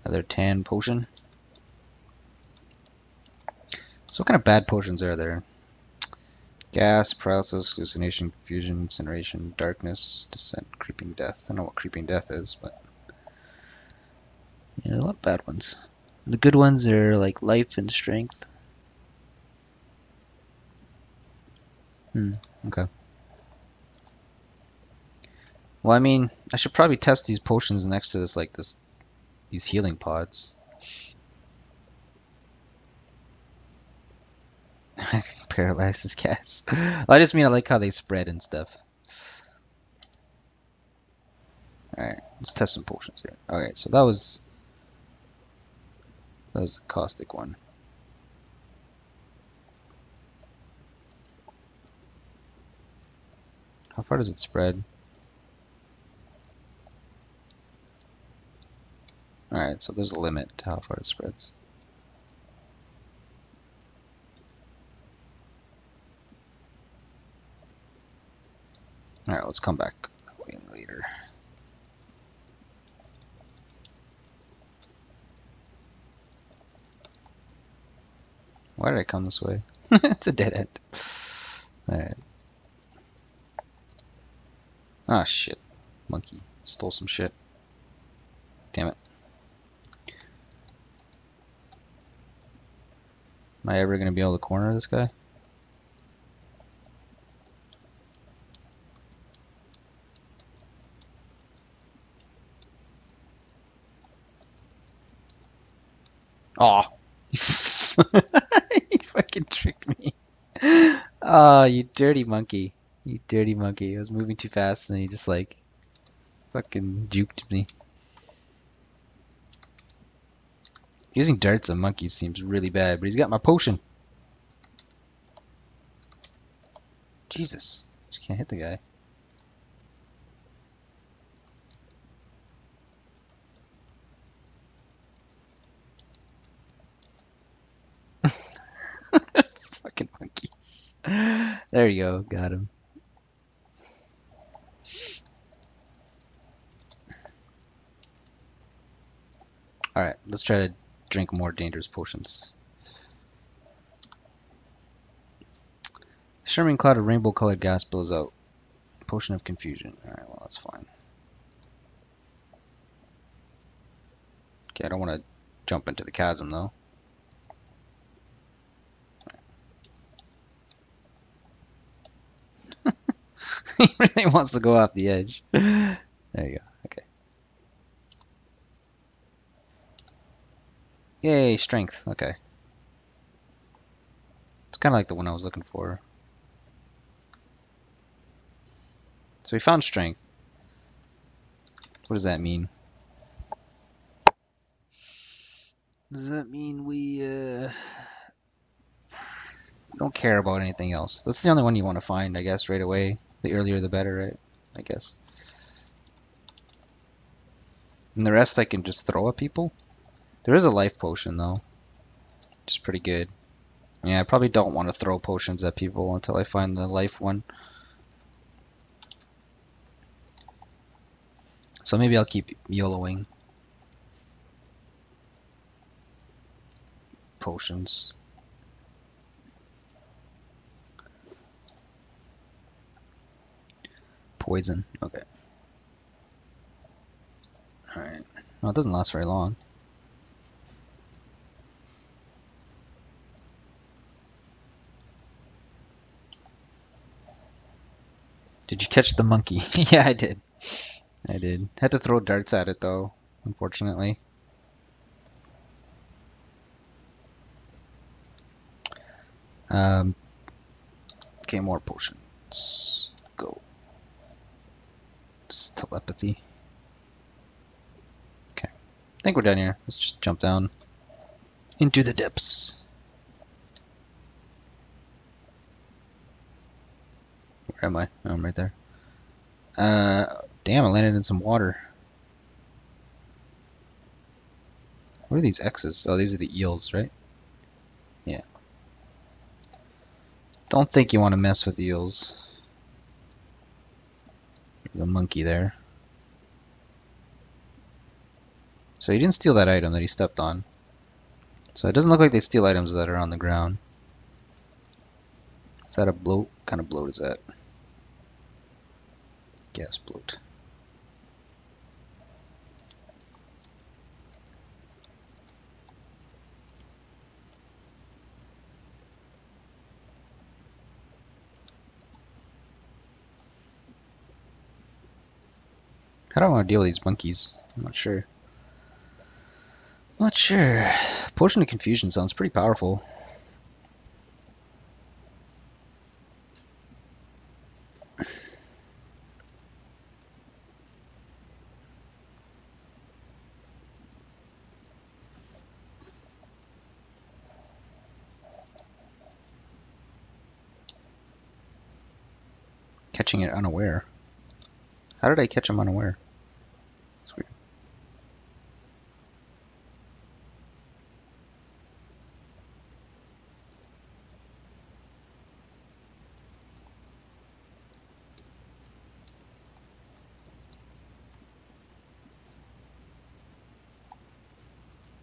Another tan potion. So what kind of bad potions are there? Gas, paralysis, hallucination, confusion, incineration, darkness, descent, creeping death. I don't know what creeping death is, but yeah, a lot of bad ones. The good ones are like life and strength. Hmm, okay. Well, I mean, I should probably test these potions next to this, like, this these healing pods. (laughs) (laughs) Paralyzes cast. (laughs) I just mean I like how they spread and stuff. Alright, let's test some potions here. Alright, so that was that was the caustic one. How far does it spread? Alright, so there's a limit to how far it spreads. Alright, let's come back that way later. Why did I come this way? (laughs) it's a dead end. Alright. Ah, shit. Monkey. Stole some shit. Damn it. Am I ever going to be able to corner this guy? Aw. (laughs) you fucking tricked me. Oh, you dirty monkey. You dirty monkey. I was moving too fast and he just like fucking juked me. Using darts on monkeys seems really bad, but he's got my potion. Jesus. Just can't hit the guy. (laughs) Fucking monkeys. There you go, got him. Alright, let's try to drink more dangerous potions. Sherman cloud of rainbow colored gas blows out. Potion of confusion. Alright, well that's fine. Okay, I don't want to jump into the chasm though. (laughs) he really wants to go off the edge. (laughs) There you go. Okay. Yay, strength. Okay. It's kind of like the one I was looking for. So we found strength. What does that mean? Does that mean we uh, don't care about anything else? That's the only one you want to find, I guess, right away. The earlier the better, right? I guess. And the rest I can just throw at people? There is a life potion though. Which is pretty good. Yeah, I probably don't want to throw potions at people until I find the life one. So maybe I'll keep YOLOing. Potions. Poison. Okay. Alright. Well, it doesn't last very long. Did you catch the monkey? (laughs) yeah, I did. I did. Had to throw darts at it though, unfortunately. Um, okay, more potions. Go. Telepathy. Okay. I think we're done here. Let's just jump down into the depths. Where am I? Oh, I'm right there. Uh, damn, I landed in some water. What are these X's? Oh, these are the eels, right? Yeah. Don't think you want to mess with eels. There's a monkey there. So he didn't steal that item that he stepped on. So it doesn't look like they steal items that are on the ground. Is that a bloat? What kind of bloat is that? gas bloat. I want to deal with these monkeys? I'm not sure. Not sure. Potion of Confusion sounds pretty powerful. Catching it unaware. How did I catch him unaware? It's weird.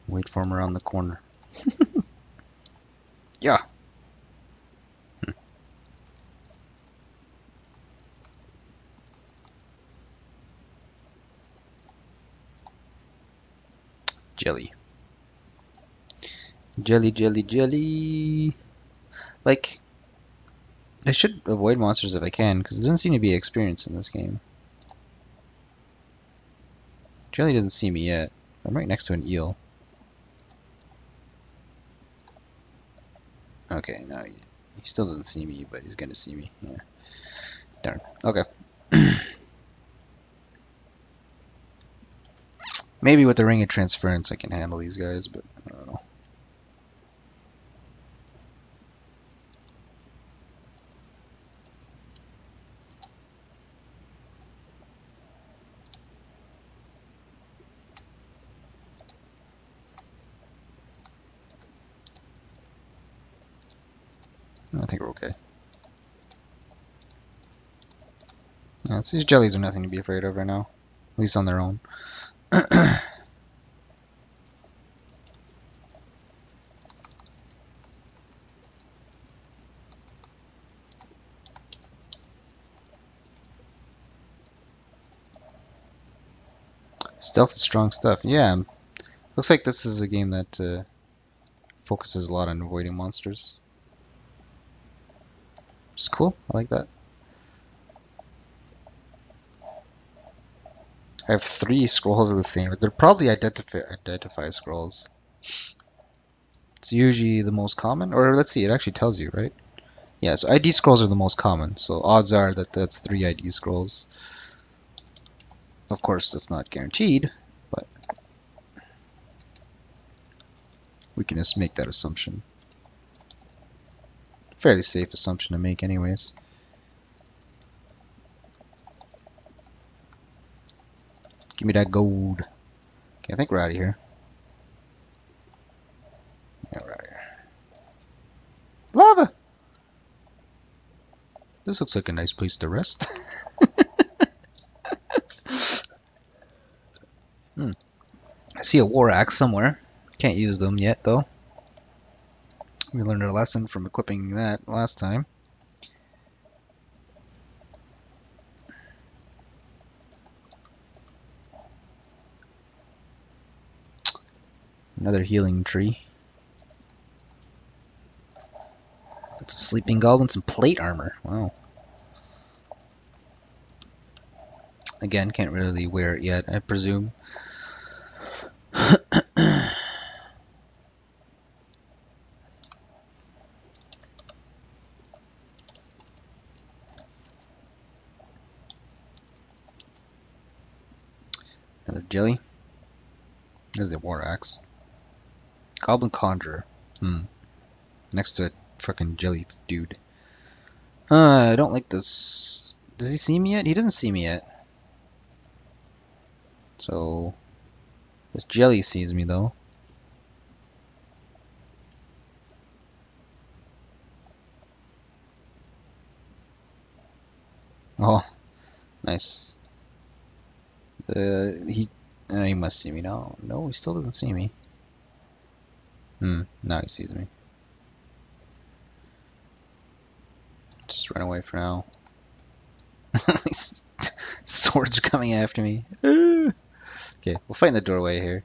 Wait for him around the corner. (laughs) yeah. Hmm. Jelly. Jelly, jelly, jelly. Like, I should avoid monsters if I can, because there doesn't seem to be experience in this game. Jelly doesn't see me yet. I'm right next to an eel. Okay, no, he, he still doesn't see me, but he's gonna see me. Yeah. Darn. Okay. (clears throat) Maybe with the Ring of Transference I can handle these guys, but I don't know. I think we're okay. Yeah, these jellies are nothing to be afraid of right now. At least on their own. (clears throat) Stealth is strong stuff. Yeah. Looks like this is a game that uh, focuses a lot on avoiding monsters. It's cool. I like that. I have three scrolls of the same. They're probably identify identify scrolls. It's usually the most common, or let's see, it actually tells you, right? Yeah, so ID scrolls are the most common, so odds are that that's three ID scrolls. Of course, that's not guaranteed, but we can just make that assumption. Fairly safe assumption to make anyways. Give me that gold. Okay, I think we're out of here. Yeah, we're out of here. Lava! This looks like a nice place to rest. (laughs) hmm. I see a war axe somewhere. Can't use them yet, though. We learned a lesson from equipping that last time. Another healing tree. That's a sleeping goblin, some plate armor. Wow. Again, can't really wear it yet, I presume. (coughs) Another jelly. There's the war axe. Goblin Conjurer. Hmm. Next to a freaking jelly dude. Uh, I don't like this. Does he see me yet? He doesn't see me yet. So, this jelly sees me though. Oh, nice. Uh, he, uh, he must see me now. No, he still doesn't see me. Hmm, now he sees me. Just run away for now. (laughs) Swords are coming after me. (laughs) okay, we'll in the doorway here.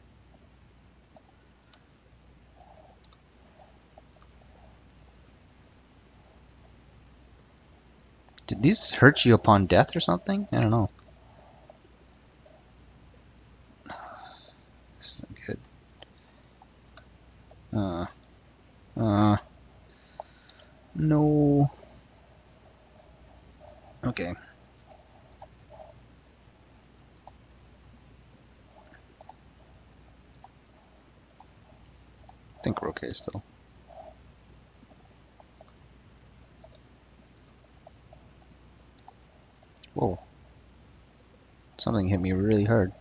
Did these hurt you upon death or something? I don't know. This isn't good. Uh. Uh. No. Okay. I think we're okay still. Whoa. Something hit me really hard.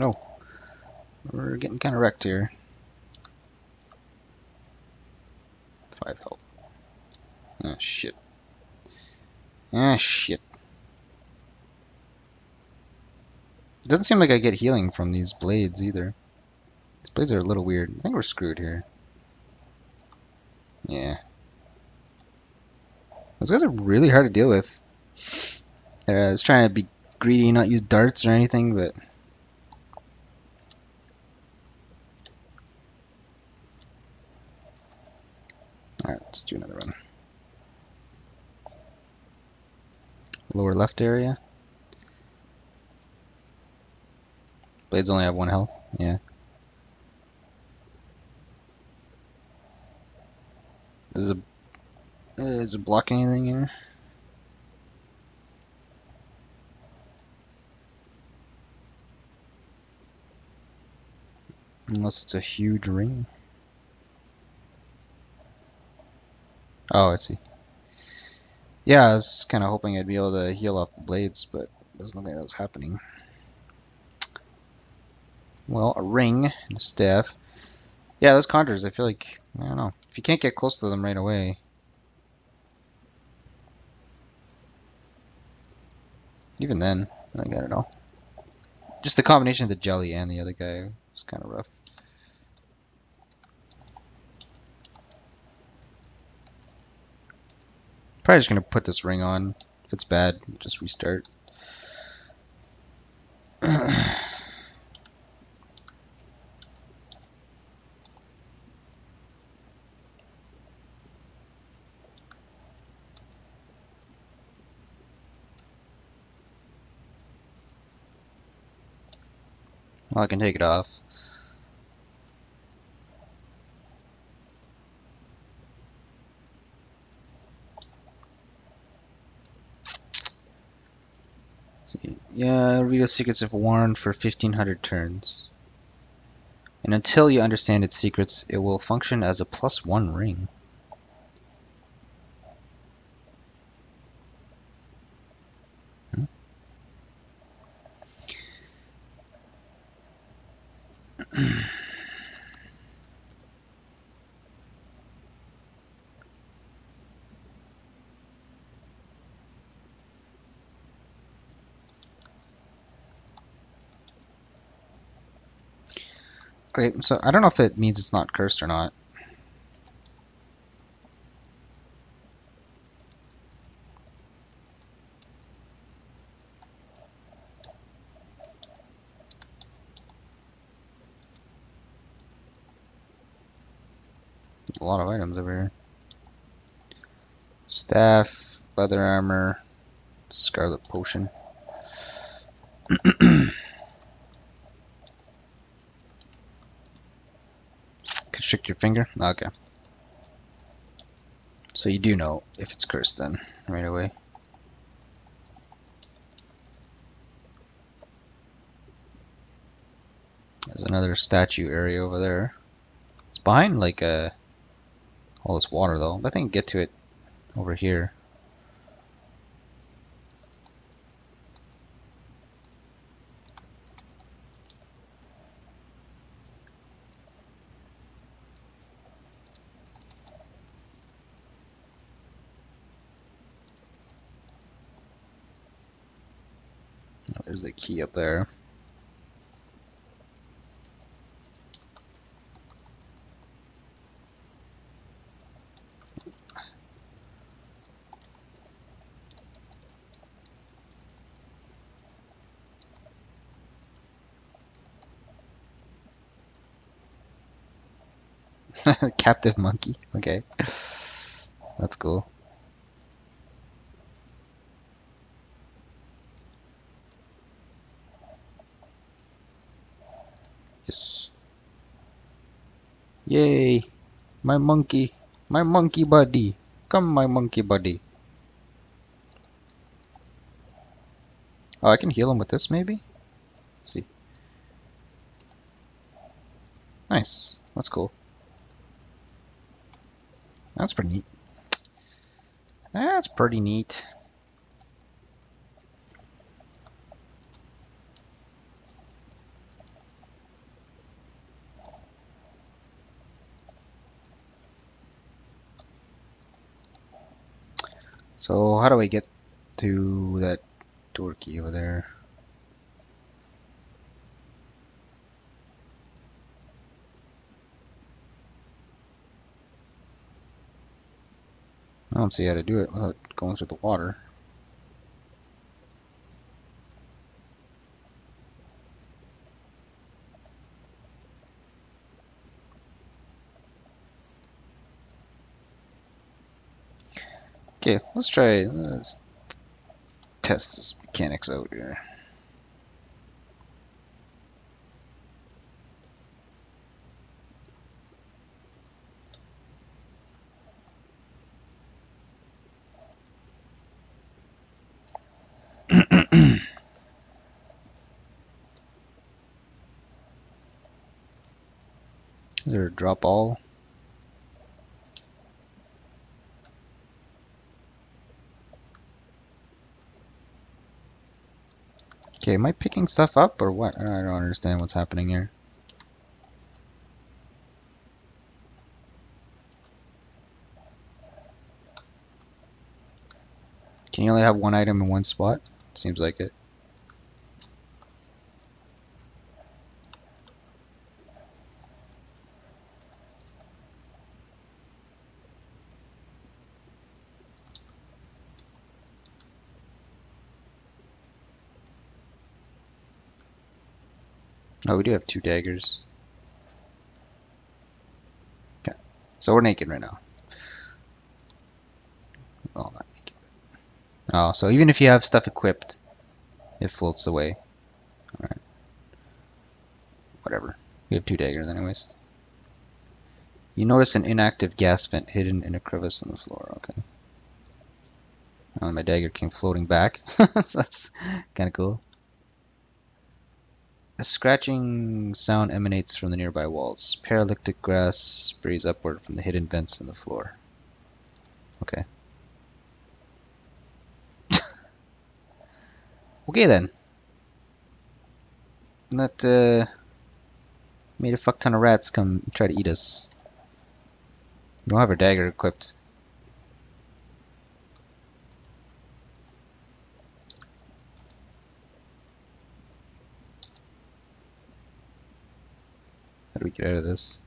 No. We're getting kind of wrecked here. Five health. Ah, shit. Ah, shit. It doesn't seem like I get healing from these blades either. These blades are a little weird. I think we're screwed here. Yeah. Those guys are really hard to deal with. Uh, I was trying to be greedy, not use darts or anything, but Alright, let's do another one. Lower left area. Blades only have one health. Yeah. Is it, uh, is it blocking anything here? Unless it's a huge ring. Oh, I see. Yeah, I was kind of hoping I'd be able to heal off the blades, but it doesn't look like that was happening. Well, a ring and a staff. Yeah, those conjures, I feel like, I don't know. If you can't get close to them right away. Even then, I don't know. Just the combination of the jelly and the other guy was kind of rough. Probably just gonna put this ring on. If it's bad, just restart. well, I can take it off. see. Yeah, reveal secrets of Warren for 1500 turns. And until you understand its secrets, it will function as a plus one ring. Hmm. (clears throat) Great, so I don't know if it means it's not cursed or not. A lot of items over here. Staff, leather armor, scarlet potion. (clears throat) Constrict your finger? Okay. So you do know if it's cursed then, right away. There's another statue area over there. It's behind like uh, all this water though. But I think get to it over here. the key up there. (laughs) Captive monkey. Okay. That's cool. Yay! My monkey. My monkey buddy. Come, my monkey buddy. Oh, I can heal him with this, maybe? Let's see. Nice. That's cool. That's pretty neat. That's pretty neat. So how do I get to that door key over there? I don't see how to do it without going through the water. Okay, let's try, let's test this mechanics out here. (clears throat) Is there a drop all? Okay, am I picking stuff up or what? I don't understand what's happening here. Can you only have one item in one spot? Seems like it. Oh, we do have two daggers. Okay, so we're naked right now. Well, not naked. Oh, so even if you have stuff equipped, it floats away. Alright. Whatever. We have two daggers anyways. You notice an inactive gas vent hidden in a crevice in the floor. Okay. Oh, my dagger came floating back. so (laughs) That's kind of cool. A scratching sound emanates from the nearby walls. Paralytic grass sprays upward from the hidden vents in the floor. Okay. (laughs) okay then. That uh, made a fuck ton of rats come try to eat us. We don't have our dagger equipped. Do we get out of this?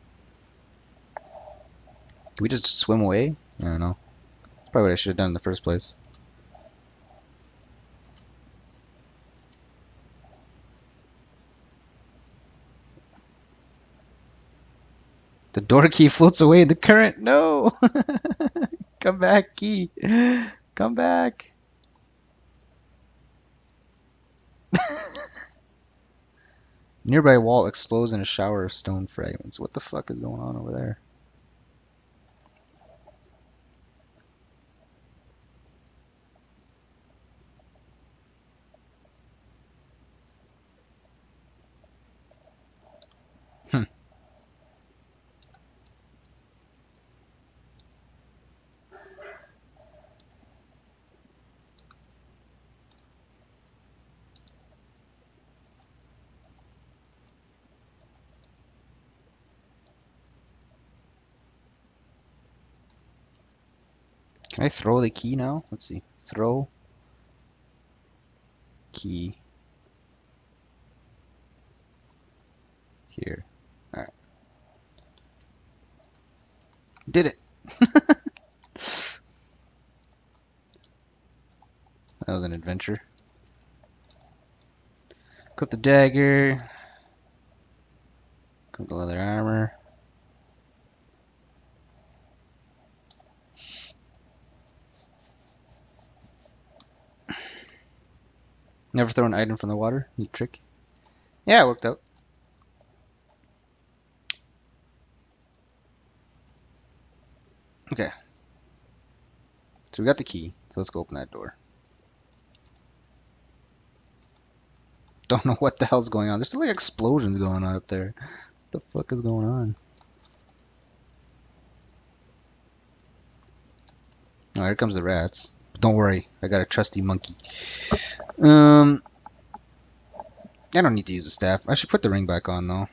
Can we just swim away? I don't know. That's probably what I should have done in the first place. The door key (laughs) floats away in the current. No! (laughs) Come back, key. Come back. (laughs) Nearby wall explodes in a shower of stone fragments. What the fuck is going on over there? Can I throw the key now? Let's see. Throw key here. Alright. Did it! (laughs) that was an adventure. Equip the dagger. Equip the leather armor. Never throw an item from the water? You trick. Yeah, it worked out. Okay. So we got the key. So let's go open that door. (laughs) Don't know what the hell's going on. There's still like explosions going on up there. What the fuck is going on? Oh, here comes the rats. Don't worry, I got a trusty monkey. Um, I don't need to use the staff. I should put the ring back on though.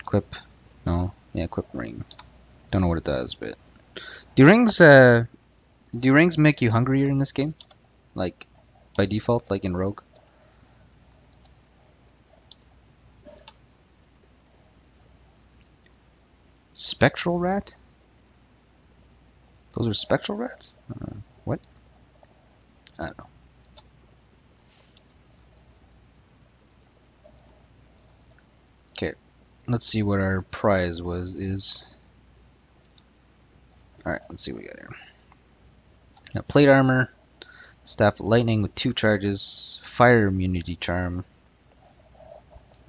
Equip. No. Yeah, equip ring. Don't know what it does, but do rings uh do rings make you hungrier in this game? Like by default, like in Rogue? Spectral rat? Those are spectral rats? Uh, what? I don't know. Okay, let's see what our prize was is. Alright, let's see what we got here. Got plate armor, staff lightning with two charges, fire immunity charm,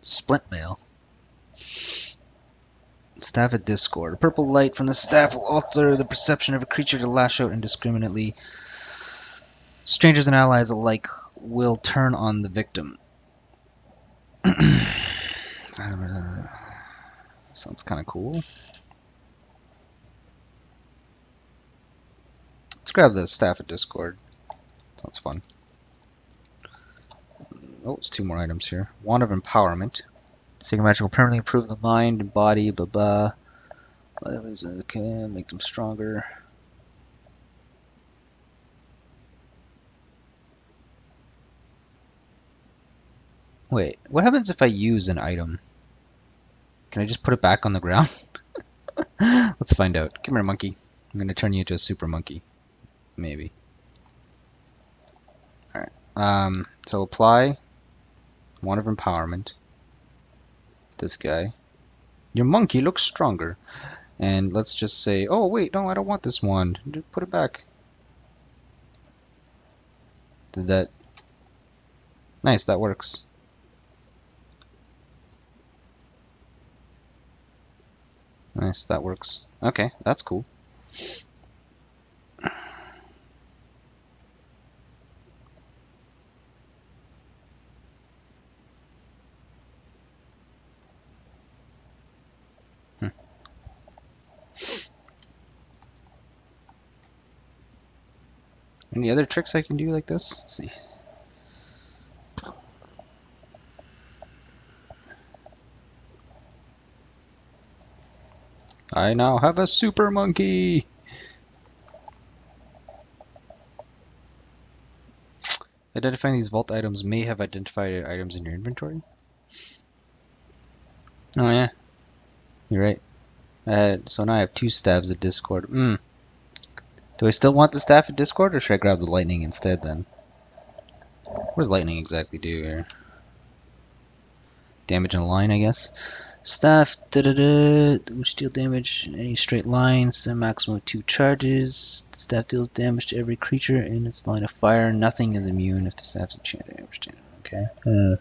splint mail, staff of discord. A purple light from the staff will alter the perception of a creature to lash out indiscriminately. Strangers and allies alike will turn on the victim. (clears throat) Sounds kind of cool. Let's grab the Staff of Discord. Sounds fun. Oh, it's two more items here. Wand of Empowerment. Sacred Magic permanently improve the mind and body, blah blah. Okay, make them stronger. Wait, what happens if I use an item? Can I just put it back on the ground? (laughs) Let's find out. Come here, monkey. I'm gonna turn you into a super monkey. Maybe. Alright. Um, so apply wand of empowerment. This guy. Your monkey looks stronger. And let's just say, oh wait, no, I don't want this wand. Put it back. Did that... Nice, that works. Nice, that works. Okay, that's cool. Any other tricks I can do like this? Let's see. I now have a super monkey! Identifying these vault items may have identified items in your inventory. Oh yeah, you're right. Uh, so now I have two stabs of discord. Hmm. Do I still want the staff of discord, or should I grab the lightning instead then? What does lightning exactly do here? Damage in a line, I guess. Staff, da da da, which deal damage in any straight line, send maximum of two charges. The staff deals damage to every creature in its line of fire. Nothing is immune if the staff's enchanted. Okay. Hmm.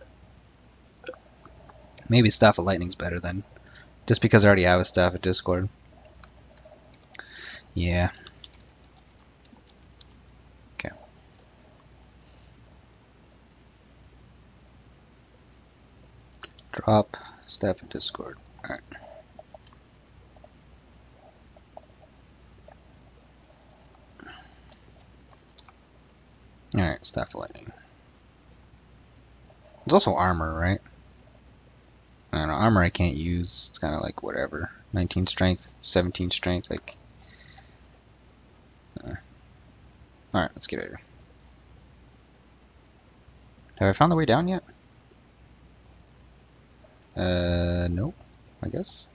Maybe Staff of Lightning's better then. Just because I already have a Staff of Discord. Yeah. Okay. Drop Staff of Discord. Alright. Alright, Staff of Lightning. There's also armor, right? I don't know, armor I can't use. It's kind of like whatever. 19 strength, 17 strength, like. Uh. Alright, let's get out of here. Have I found the way down yet? Uh, no, I guess.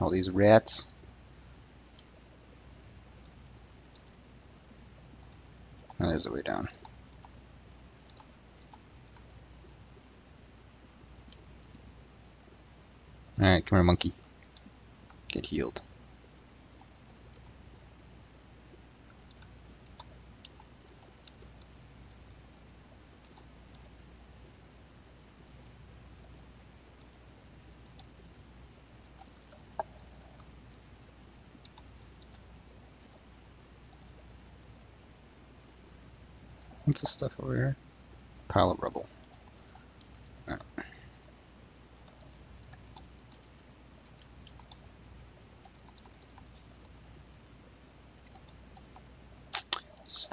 All these rats. there's the way down. Alright, come here, monkey. Get healed. What's this stuff over here? Pile of rubble. Alright.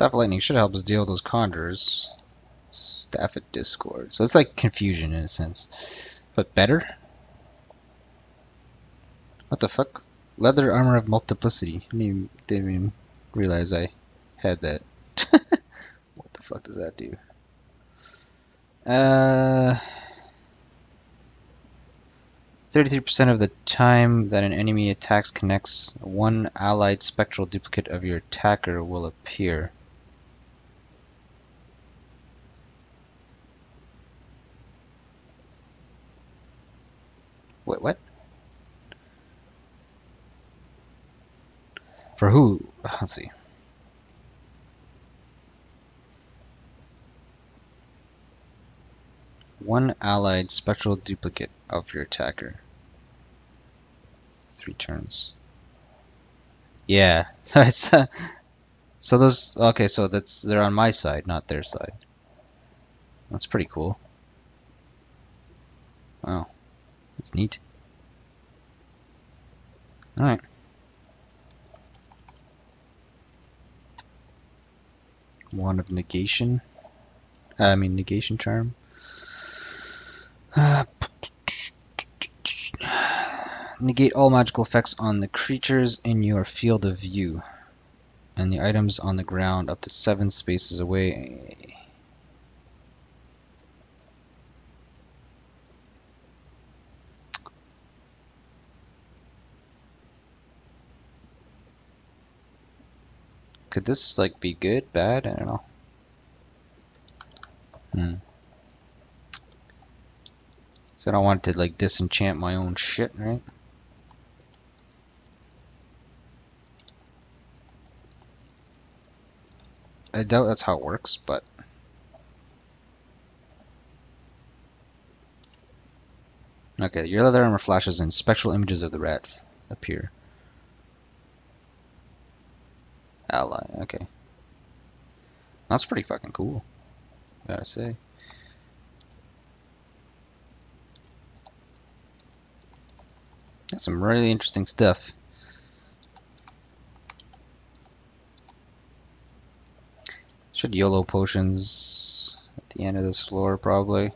Staff of Lightning should help us deal with those conjurers. Staff of Discord. So it's like confusion in a sense. But better? What the fuck? Leather Armor of Multiplicity. I didn't even, didn't even realize I had that. (laughs) what the fuck does that do? Uh... 33% of the time that an enemy attacks connects, one allied spectral duplicate of your attacker will appear. Wait, what? For who? Let's see. One allied spectral duplicate of your attacker. Three turns. Yeah, (laughs) so it's uh, so those okay. So that's they're on my side, not their side. That's pretty cool. Wow, that's neat. All right. Wand of negation. Uh, I mean negation charm. Uh, (sighs) negate all magical effects on the creatures in your field of view and the items on the ground up to seven spaces away. Could this like be good, bad? I don't know. Hmm. So I don't want to like disenchant my own shit, right? I doubt that's how it works, but Okay, your leather armor flashes and spectral images of the rat appear. Ally, okay. That's pretty fucking cool, gotta say. Got some really interesting stuff. Should YOLO potions at the end of this floor, probably.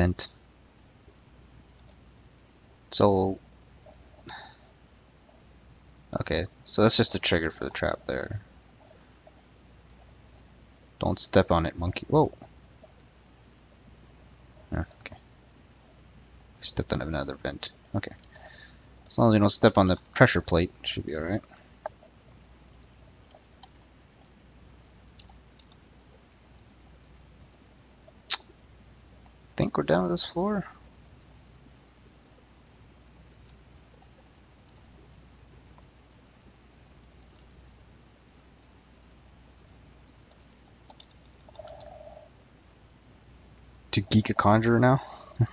Vent. So, okay, so that's just a trigger for the trap there. Don't step on it, monkey. Whoa. Ah, okay. Stepped on another vent. Okay. As long as you don't step on the pressure plate, should be alright. Think we're done with this floor. to geek a conjurer now? (laughs)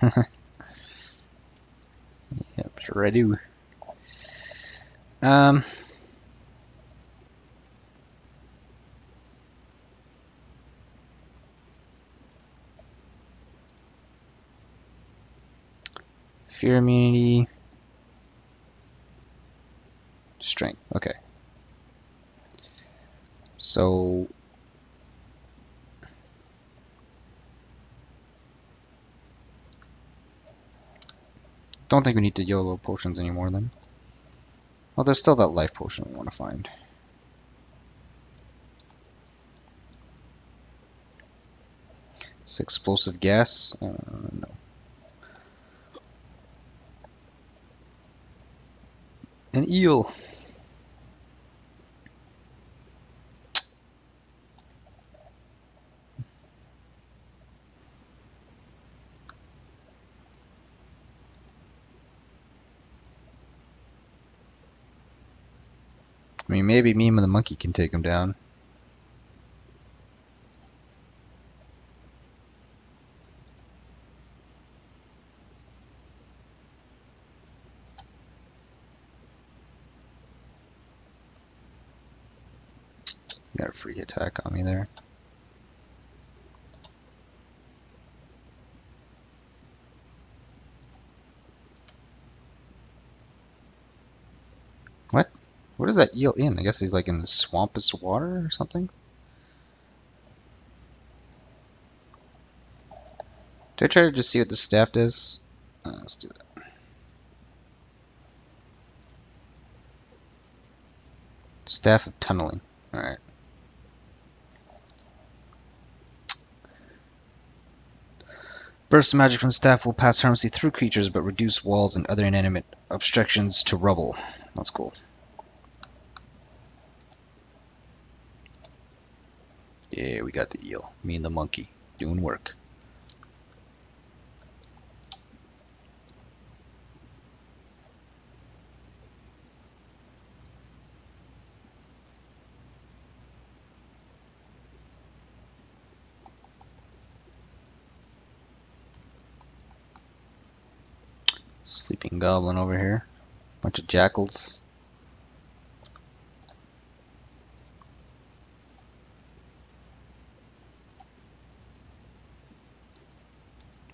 yep, sure I do. Um, fear immunity, strength. Okay. So Don't think we need to YOLO potions anymore then. Well, there's still that life potion we want to find. It's explosive gas? Uh, no. An eel. I mean, maybe me and the monkey can take him down. Got a free attack on me there. What? What is that eel in? I guess he's like in the swampus water or something? Do I try to just see what the staff does? Uh, let's do that. Staff of tunneling. Alright. Bursts of magic from staff will pass harmlessly through creatures but reduce walls and other inanimate obstructions to rubble. That's cool. Yeah, we got the eel. Me and the monkey doing work. Sleeping goblin over here. Bunch of jackals.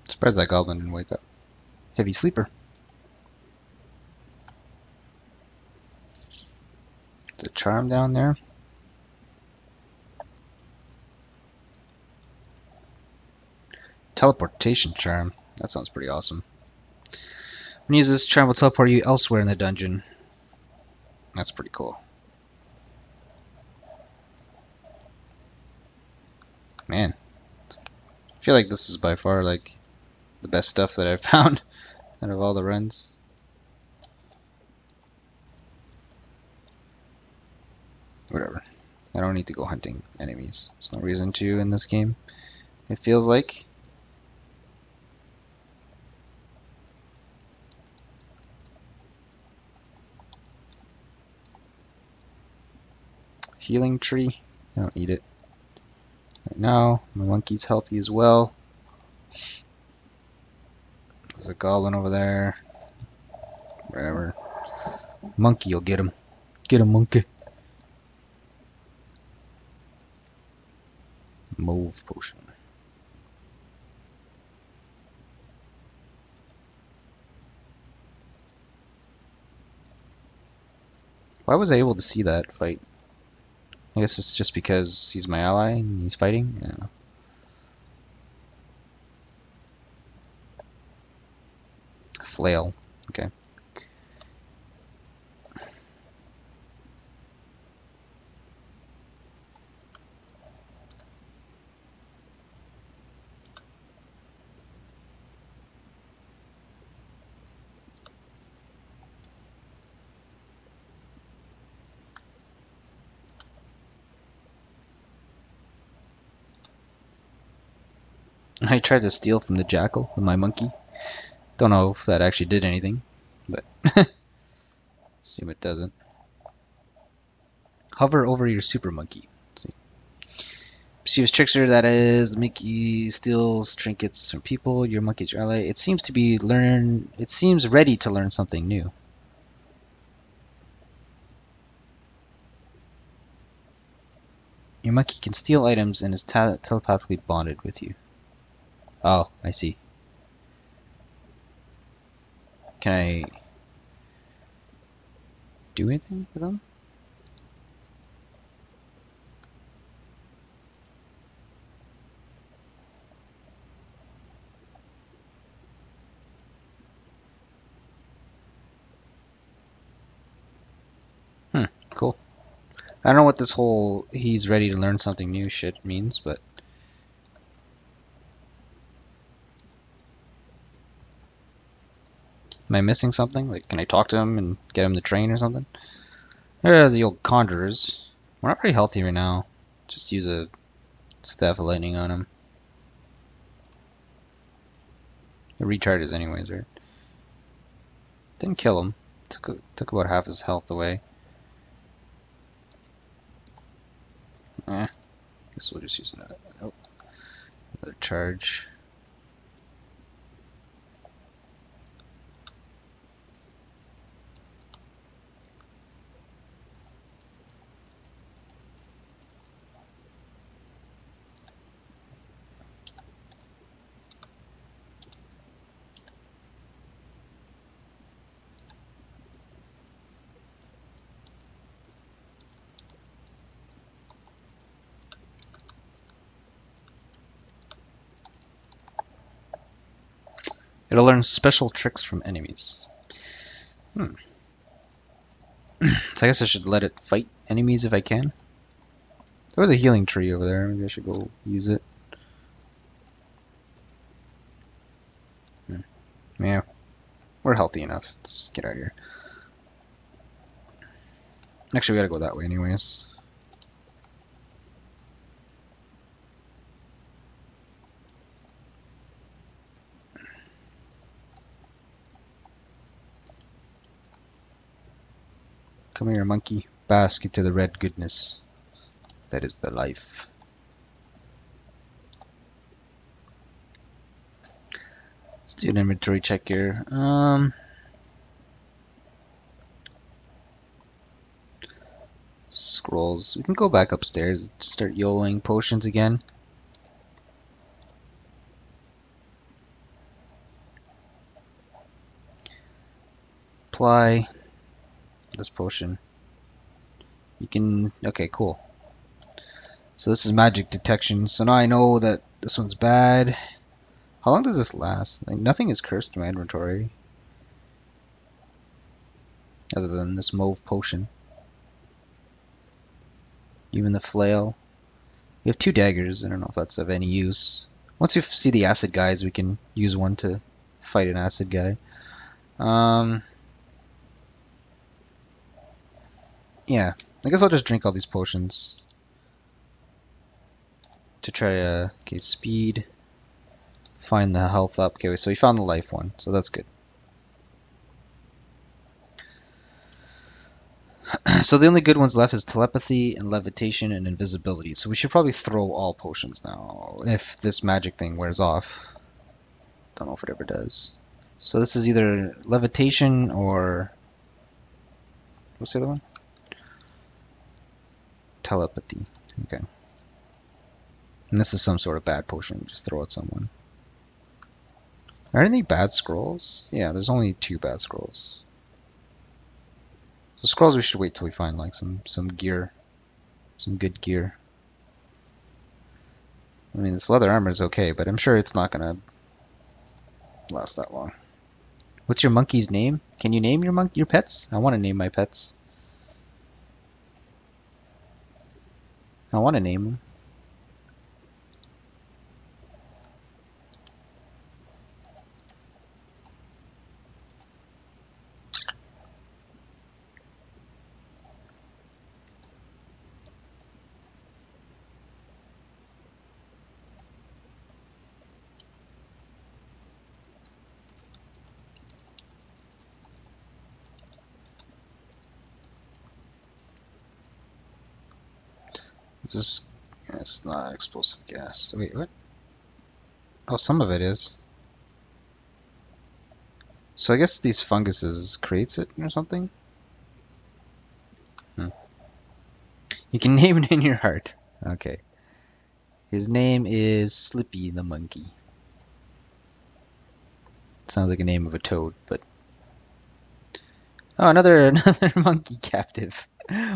Surprised that goblin didn't wake up. Heavy sleeper. A charm down there. Teleportation charm. That sounds pretty awesome. You use this charm will teleport you elsewhere in the dungeon. That's pretty cool. Man. I feel like this is by far like the best stuff that I've (laughs) found out of all the runs. Whatever. I don't need to go hunting enemies. There's no reason to in this game. It feels like. Healing tree. I don't need it. Right now, my monkey's healthy as well. There's a goblin over there. Whatever. Monkey, you'll get him. Get him, monkey. Move potion. Why was I able to see that fight? I guess it's just because he's my ally and he's fighting. Yeah. Flail. Okay. I tried to steal from the jackal with my monkey. Don't know if that actually did anything, but (laughs) assume it doesn't. Hover over your super monkey. Let's see. Mischievous trickster, that is, monkey steals trinkets from people. Your monkey's ally. It seems to be learn. It seems ready to learn something new. Your monkey can steal items and is te telepathically bonded with you. Oh, I see. Can I do anything for them? Hmm, cool. I don't know what this whole he's ready to learn something new shit means, but Am I missing something? Like, can I talk to him and get him to train or something? There's the old conjurers. We're not very healthy right now. Just use a staff of lightning on him. It recharges anyways, right? Didn't kill him. Took took about half his health away. Eh. Guess we'll just use that. Oh. Another charge. It'll learn special tricks from enemies. Hmm. (clears throat) so I guess I should let it fight enemies if I can. There was a healing tree over there. Maybe I should go use it. Hmm. Yeah. We're healthy enough. Let's just get out of here. Actually, we gotta go that way anyways. Come here, monkey. Bask into the red goodness. That is the life. Let's do an inventory check here. Um, scrolls. We can go back upstairs. Start YOLOing potions again. Apply this potion. You can, okay, cool. So this is magic detection. So now I know that this one's bad. How long does this last? Like nothing is cursed in my inventory. Other than this mauve potion. Even the flail. We have two daggers. I don't know if that's of any use. Once we see the acid guys, we can use one to fight an acid guy. Um, yeah, I guess I'll just drink all these potions to try to uh, get speed, find the health up. Okay, so we found the life one, so that's good. (clears throat) so the only good ones left is telepathy and levitation and invisibility. So we should probably throw all potions now if this magic thing wears off. Don't know if it ever does. So this is either levitation or what's the other one? Telepathy. Okay. And this is some sort of bad potion. Just throw at someone. Are there any bad scrolls? Yeah, there's only two bad scrolls. So scrolls we should wait till we find like some some gear. Some good gear. I mean this leather armor is okay, but I'm sure it's not gonna last that long. What's your monkey's name? Can you name your monk your pets? I want to name my pets. I want to name them. This... It's not explosive gas. Wait, what? Oh, some of it is. So I guess these funguses creates it or something? Hmm. You can (laughs) name it in your heart. Okay. His name is Slippy the monkey. Sounds like a name of a toad, but... Oh, another (laughs) another (laughs) monkey captive.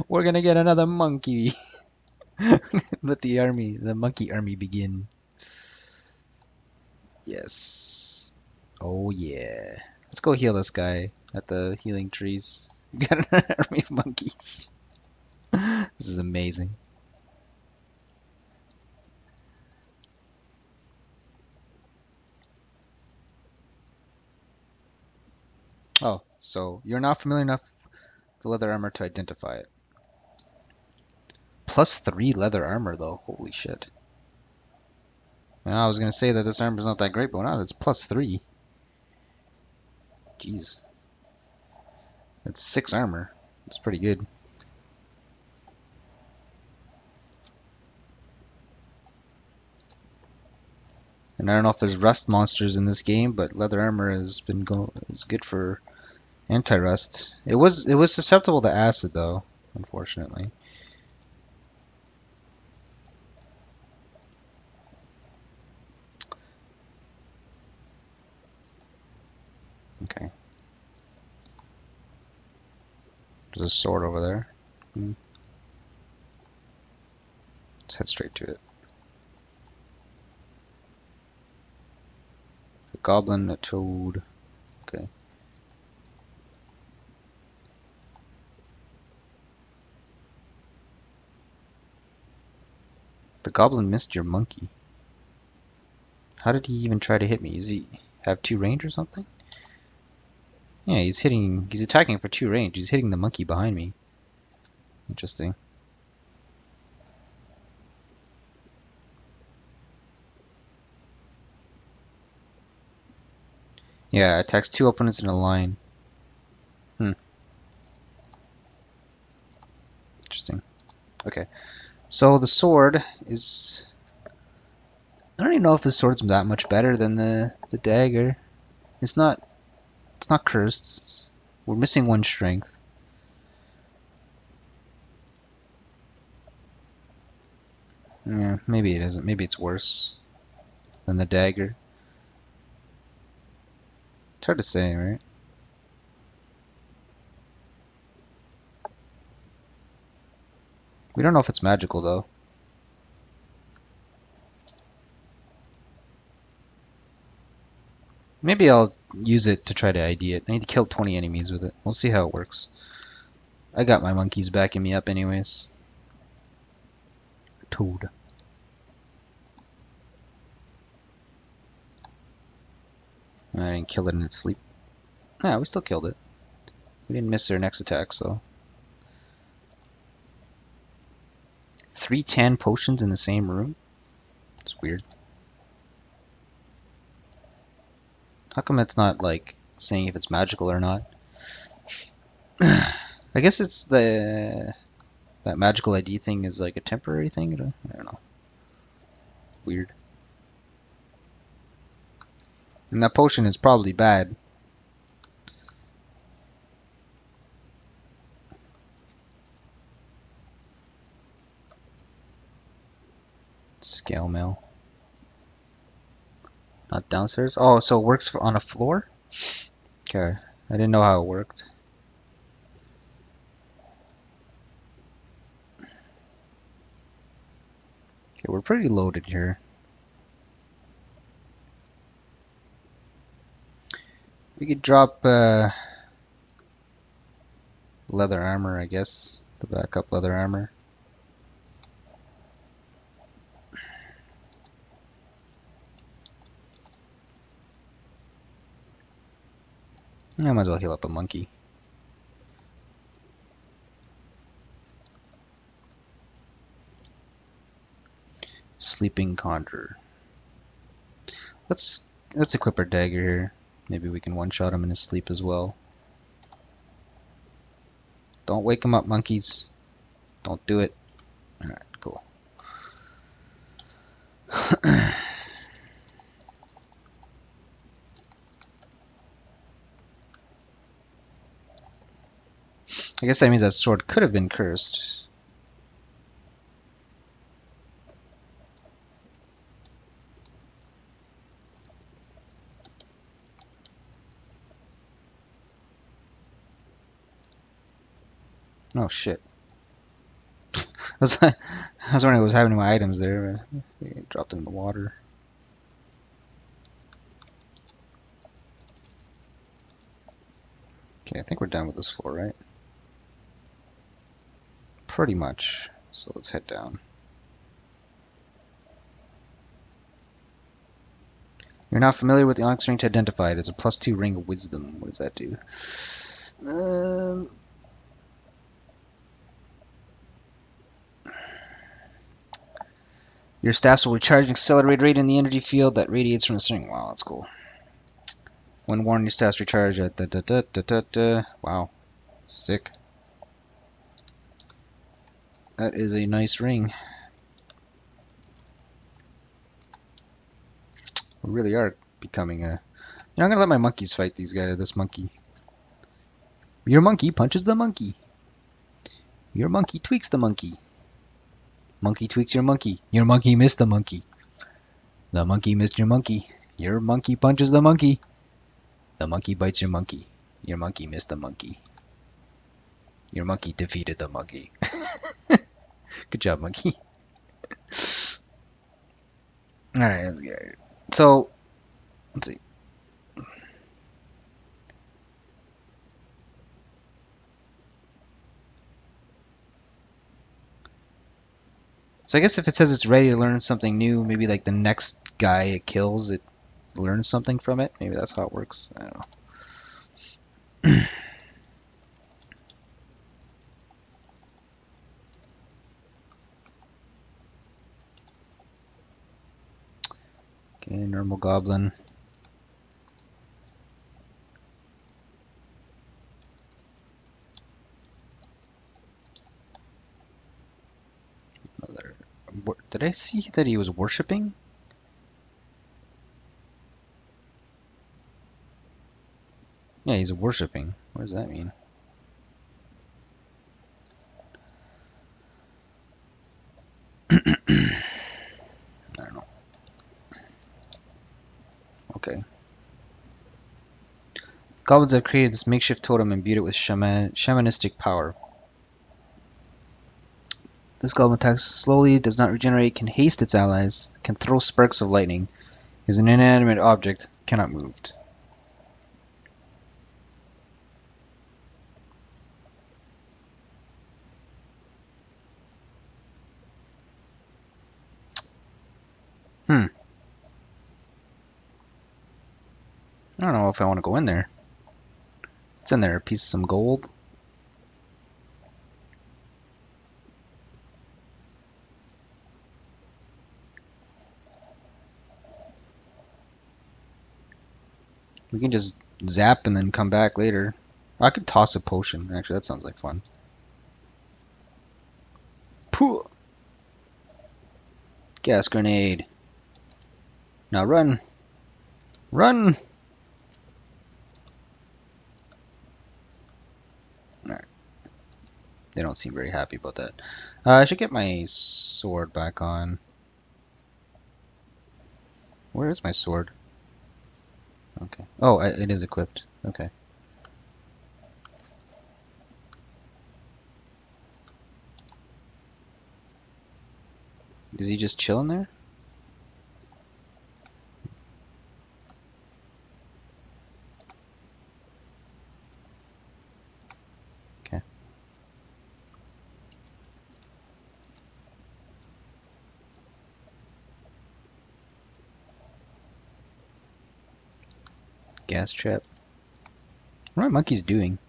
We're gonna get another monkey. (laughs) Let the army, the monkey army begin. Yes. Oh yeah. Let's go heal this guy at the healing trees. (laughs) We got an army of monkeys. (laughs) this is amazing. Oh, so you're not familiar enough with the leather armor to identify it. Plus three leather armor though. Holy shit. I was gonna say that this armor's not that great, but now it's plus three. Jeez. That's six armor. It's pretty good. And I don't know if there's rust monsters in this game, but leather armor has been go is good for anti-rust. It was it was susceptible to acid though, unfortunately. Okay. There's a sword over there. Hmm. Let's head straight to it. The goblin, a toad. Okay. The goblin missed your monkey. How did he even try to hit me? Does he have two range or something? Yeah, he's hitting, he's attacking for two range. He's hitting the monkey behind me. Interesting. Yeah, attacks two opponents in a line. Hmm. Interesting. Okay. So the sword is... I don't even know if the sword's that much better than the, the dagger. It's not... It's not cursed. We're missing one strength. Yeah, maybe it isn't. Maybe it's worse than the dagger. It's hard to say, right? We don't know if it's magical, though. Maybe I'll use it to try to ID it. I need to kill 20 enemies with it. We'll see how it works. I got my monkeys backing me up anyways. Toad. I didn't kill it in its sleep. Yeah, we still killed it. We didn't miss their next attack, so. Three tan potions in the same room? It's weird. How come it's not, like, saying if it's magical or not? (sighs) I guess it's the... That magical ID thing is like a temporary thing? I don't know. Weird. And that potion is probably bad. Scale mail. Not downstairs? Oh, so it works on a floor? Okay. I didn't know how it worked. Okay, we're pretty loaded here. We could drop uh, leather armor, I guess. The backup leather armor. I might as well heal up a monkey. Sleeping Conjurer. Let's let's equip our dagger here. Maybe we can one-shot him in his sleep as well. Don't wake him up, monkeys. Don't do it. Alright, cool. (clears throat) I guess that means that sword could have been cursed. Oh shit. (laughs) I was, (laughs) I was wondering what was happening to my items there. They dropped in the water. Okay, I think we're done with this floor, right? Pretty much. So let's head down. You're not familiar with the Onyx ring to identify it. It's a plus two ring of wisdom. What does that do? Um, your staffs will recharge and accelerate rate in the energy field that radiates from the string. Wow, that's cool. When worn, your staffs recharge at da da da da da da. Wow, sick. That is a nice ring. We really are becoming a. You know, I'm gonna let my monkeys fight these guys. This monkey. Your monkey punches the monkey. Your monkey tweaks the monkey. Monkey tweaks your monkey. Your monkey missed the monkey. The monkey missed your monkey. Your monkey punches the monkey. The monkey bites your monkey. Your monkey missed the monkey. Your monkey defeated the monkey. (laughs) Good job, monkey. (laughs) Alright, let's get it. So, let's see. So I guess if it says it's ready to learn something new, maybe like the next guy it kills, it learns something from it. Maybe that's how it works. I don't know. (clears throat) okay, normal goblin. Wor- Did I see that he was worshipping? Yeah, he's worshipping. What does that mean? (clears throat) I don't know. Okay. Goblins have created this makeshift totem and imbued it with shaman shamanistic power. This goblin attacks slowly, does not regenerate, can haste its allies, can throw sparks of lightning, is an inanimate object, cannot move. Hmm. I don't know if I want to go in there. What's in there? A piece of some gold? We can just zap and then come back later. Oh, I could toss a potion. Actually, that sounds like fun. Pooh! Gas grenade. Now run. Run! They don't seem very happy about that. Uh, I should get my sword back on. Where is my sword? Okay. Oh, I, it is equipped. Okay. Is he just chilling there? Okay. Gas trap. What are my monkeys doing? (laughs)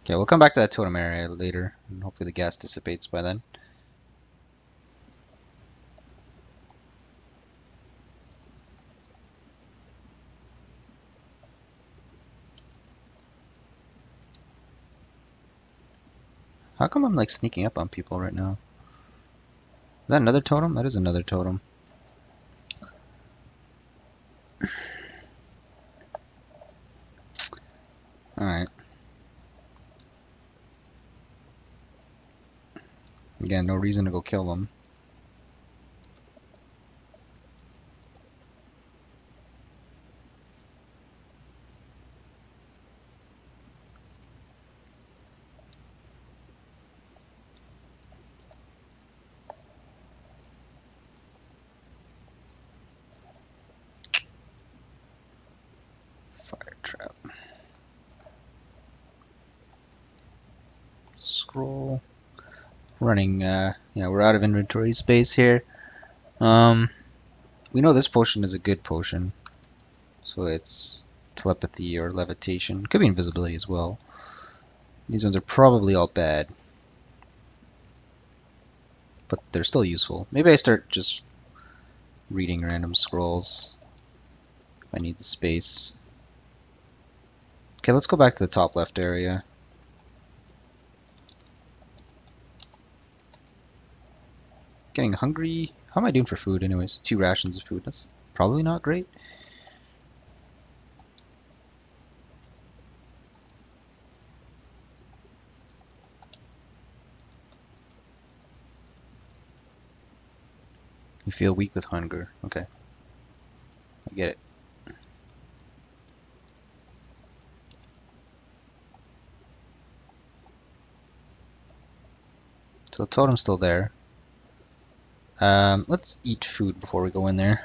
Okay, we'll come back to that totem area later, and hopefully the gas dissipates by then. How come I'm like sneaking up on people right now? Is that another totem? That is another totem. Alright. Again, no reason to go kill them. Fire trap. Scroll running uh yeah we're out of inventory space here um we know this potion is a good potion. So it's telepathy or levitation. Could be invisibility as well. These ones are probably all bad. But they're still useful. Maybe I start just reading random scrolls. If I need the space. Okay, let's go back to the top left area. Getting hungry. How am I doing for food anyways? Two rations of food. That's probably not great. You feel weak with hunger. Okay. I get it. So the totem's still there. Um, let's eat food before we go in there.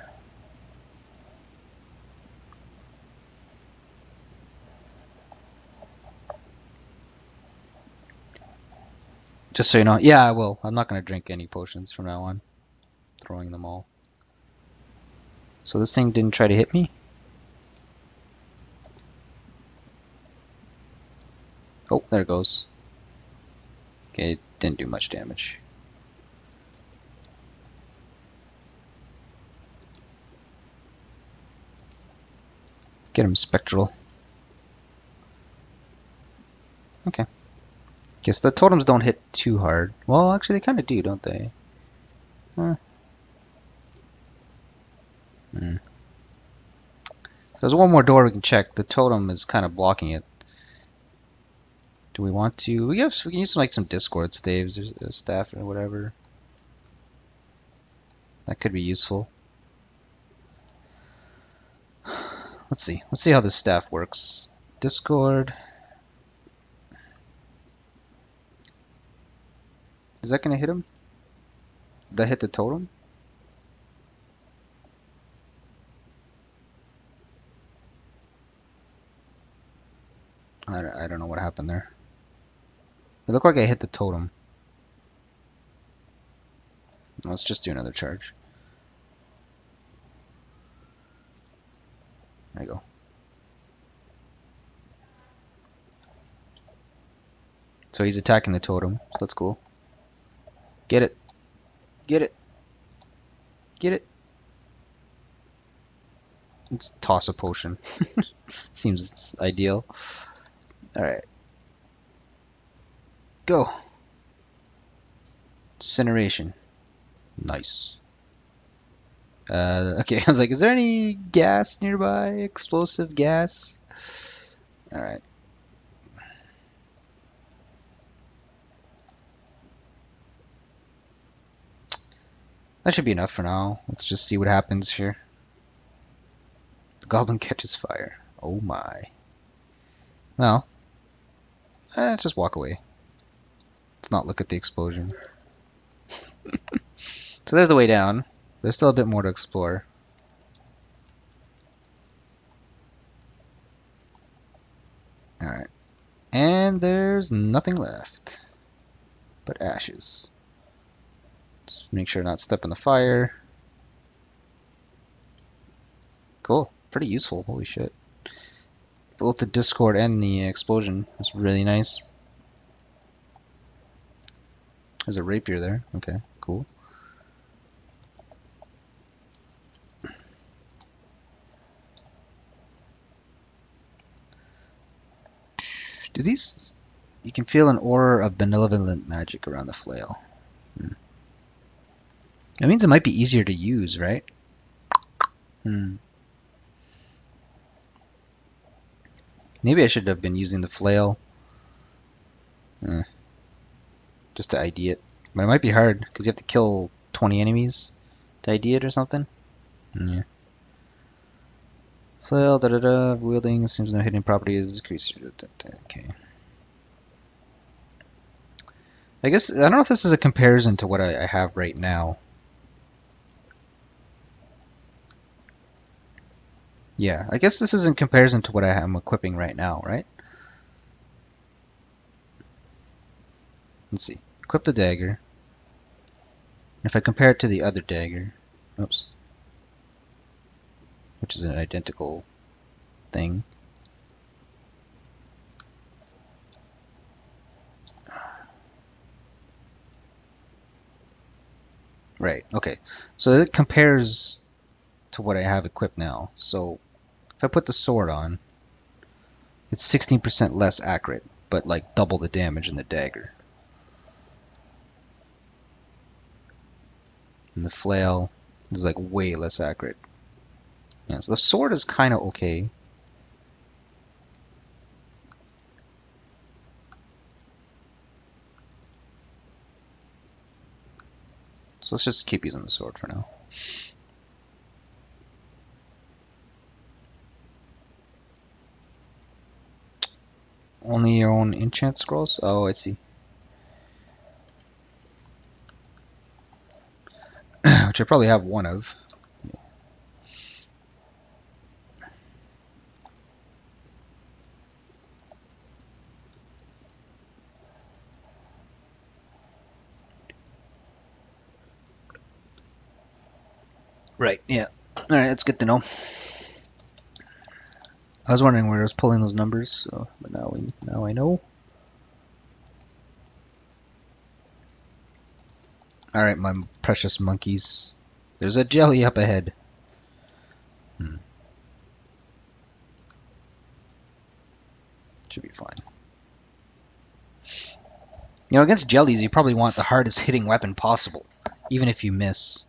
Just so you know, yeah, I will. I'm not going to drink any potions from now on. Throwing them all. So this thing didn't try to hit me? Oh, there it goes. Okay, didn't do much damage. Get him spectral. Okay. Guess the totems don't hit too hard. Well, actually, they kind of do, don't they? Huh. Hmm. There's one more door we can check. The totem is kind of blocking it. Do we want to? We have. We can use some, like some Discord staves, staff, or whatever. That could be useful. Let's see. Let's see how this staff works. Discord. Is that gonna hit him? Did that hit the totem? I don't, I don't know what happened there. It looked like I hit the totem. Let's just do another charge. There you go. So he's attacking the totem. So that's cool. Get it. Get it. Get it. Let's toss a potion. (laughs) Seems ideal. Alright. Go. Incineration. Nice. Uh, okay, (laughs) I was like, is there any gas nearby? Explosive gas? Alright. That should be enough for now. Let's just see what happens here. The goblin (laughs) catches fire. Oh my. Well, eh, just walk away. Let's not look at the explosion. (laughs) so there's the way down. There's still a bit more to explore. Alright. And there's nothing left but ashes. Just make sure not step in the fire. Cool. Pretty useful. Holy shit. Both the Discord and the explosion was really nice. There's a rapier there. Okay, cool. Do these... You can feel an aura of benevolent magic around the flail. Hmm. That means it might be easier to use, right? Hmm. Maybe I should have been using the flail. Eh. Just to ID it. But it might be hard, because you have to kill 20 enemies to ID it or something. Yeah. Flail, da da da, wielding, seems no hidden properties, decrease. Okay. I guess, I don't know if this is a comparison to what I, I have right now. Yeah, I guess this is in comparison to what I am equipping right now, right? Let's see. Equip the dagger. If I compare it to the other dagger, oops. Which is an identical thing. Right, okay. So it compares to what I have equipped now. So if I put the sword on, it's 16% less accurate, but like double the damage in the dagger. And the flail is like way less accurate. Yeah, so the sword is kind of okay. So let's just keep using the sword for now. Only your own enchant scrolls? Oh, I see. (clears throat) Which I probably have one of. Right, yeah. Alright, that's good to know. I was wondering where I was pulling those numbers, so but now we now I know. Alright, my precious monkeys. There's a jelly up ahead. Hmm. Should be fine. You know, against jellies, you probably want the hardest hitting weapon possible, even if you miss.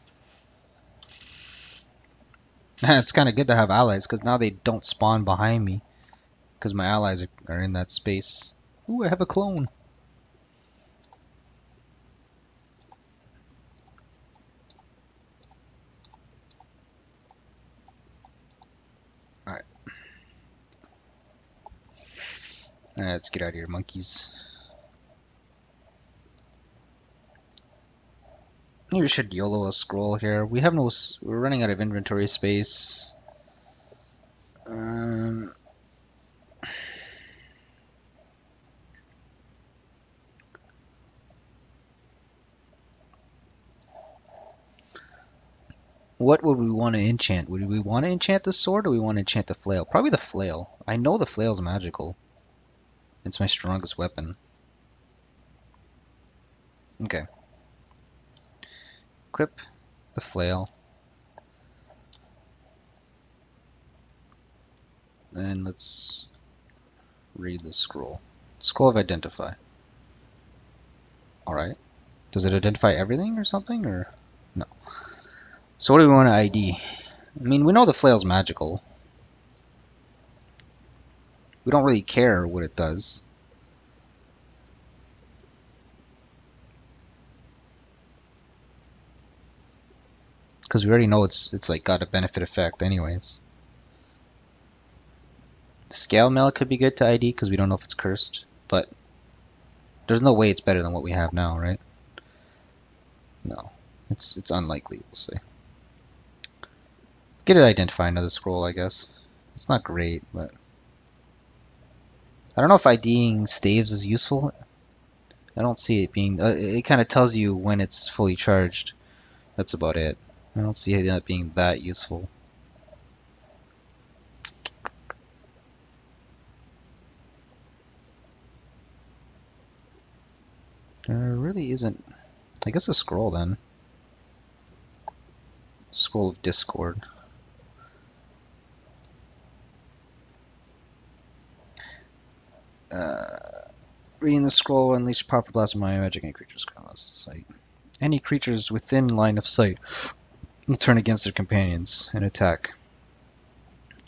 (laughs) it's kind of good to have allies because now they don't spawn behind me because my allies are, in that space. Ooh, I have a clone. Alright. Alright, let's get out of here, monkeys. Maybe we should YOLO a scroll here. We have no. We're running out of inventory space. Um. What would we want to enchant? Would we want to enchant the sword or we want to enchant the flail? Probably the flail. I know the flail is magical. It's my strongest weapon. Okay equip the flail. And let's read the scroll. Scroll of Identify. Alright. Does it identify everything or something, or no? So what do we want to ID? I mean, we know the flail's magical. We don't really care what it does. Because we already know it's it's like got a benefit effect anyways. Scale mail could be good to ID because we don't know if it's cursed, but there's no way it's better than what we have now, right? No, it's it's unlikely. We'll see. Get it identify another scroll, I guess. It's not great, but I don't know if IDing staves is useful. I don't see it being. Uh, it kind of tells you when it's fully charged. That's about it. I don't see that being that useful. There really isn't. I guess a scroll then. Scroll of Discord. Uh, reading the scroll unleash powerful blast of my magic and creatures across the site. Any creatures within line of sight will turn against their companions and attack.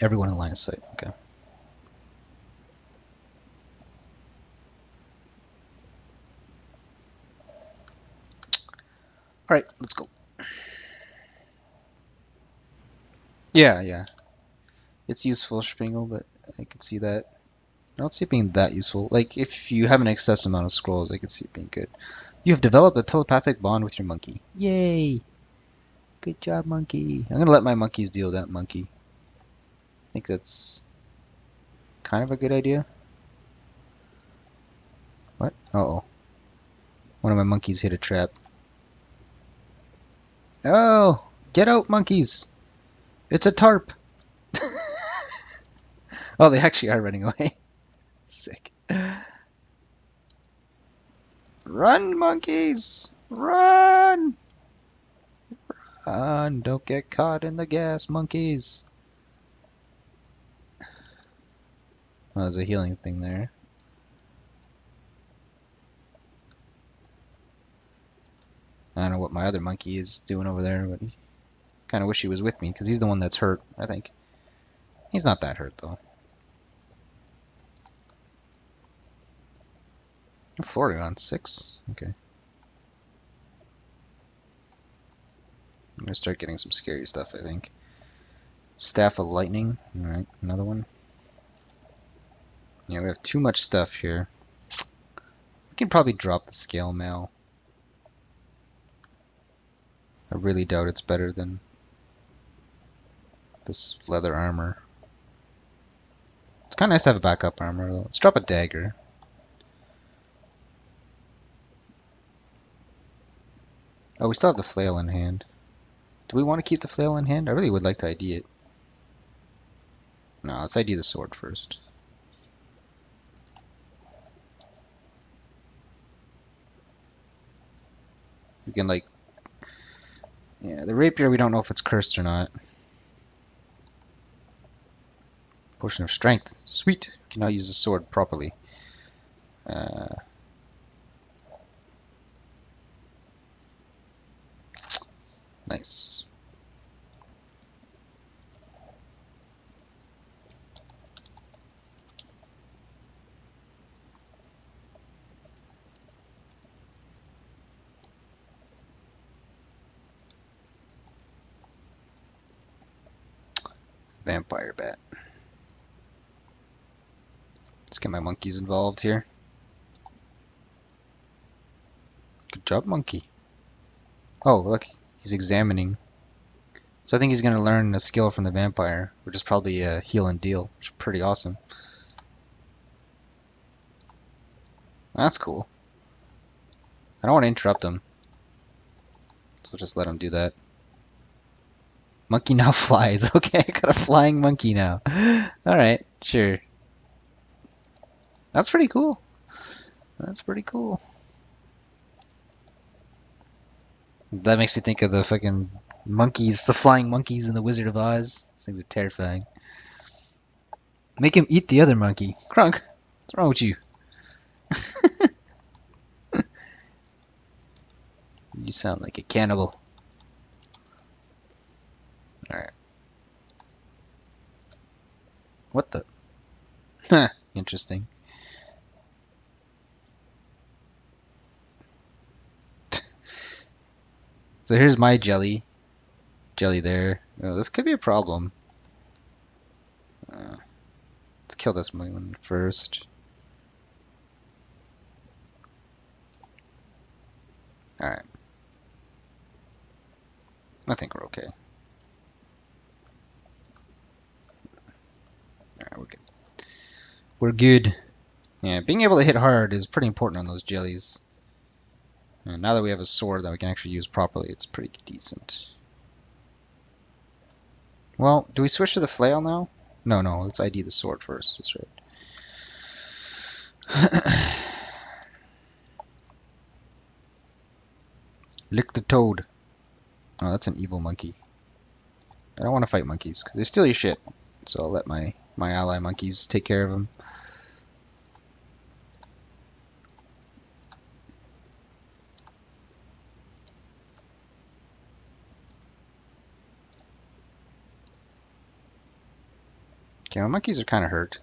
Everyone in line of sight. Okay. Alright, let's go. Yeah, yeah. It's useful, Springle, but I could see that. I don't see it being that useful. Like, if you have an excess amount of scrolls, I could see it being good. You have developed a telepathic bond with your monkey. Yay! Good job, monkey. I'm gonna let my monkeys deal that monkey. I think that's kind of a good idea. What? Uh oh. One of my monkeys hit a trap. Oh! Get out, monkeys! It's a tarp! (laughs) Oh, they actually are running away. (laughs) Sick. Run, monkeys! Run! Run! Don't get caught in the gas, monkeys! Oh, there's a healing thing there. I don't know what my other monkey is doing over there, but kind of wish he was with me because he's the one that's hurt, I think. He's not that hurt, though. Florida on six? Okay. I'm gonna start getting some scary stuff, I think. Staff of Lightning. Alright, another one. Yeah, we have too much stuff here. We can probably drop the scale mail. I really doubt it's better than this leather armor. It's kind of nice to have a backup armor, though. Let's drop a dagger. Oh, we still have the flail in hand. Do we want to keep the flail in hand? I really would like to ID it. No, let's ID the sword first. We can like... Yeah, the rapier, we don't know if it's cursed or not. Potion of strength. Sweet. Can now use the sword properly. Uh, nice. Vampire bat. Let's get my monkeys involved here. Good job, monkey. Oh, look, he's examining. So I think he's going to learn a skill from the vampire, which is probably a heal and deal, which is pretty awesome. That's cool. I don't want to interrupt him. So just let him do that. Monkey now (laughs) flies. Okay, I got a flying monkey now. Alright, sure. That's pretty cool. That's pretty cool. That makes me think of the fucking monkeys, the flying monkeys in the Wizard of Oz. These things are terrifying. Make him eat the other monkey. Crunk, what's wrong with you? (laughs) you sound like a cannibal. Alright. What the? Huh, interesting. (laughs) So here's my jelly. Jelly there. Oh, this could be a problem. Uh, let's kill this one first. Alright. I think we're okay. Alright, we're good. We're good. Yeah, being able to hit hard is pretty important on those jellies. And now that we have a sword that we can actually use properly, it's pretty decent. Well, do we switch to the flail now? No, no, let's ID the sword first. That's right. (coughs) Lick the toad. Oh, that's an evil monkey. I don't want to fight monkeys, because they steal your shit. So I'll let my, my ally monkeys take care of them. Okay, my monkeys are kind of hurt.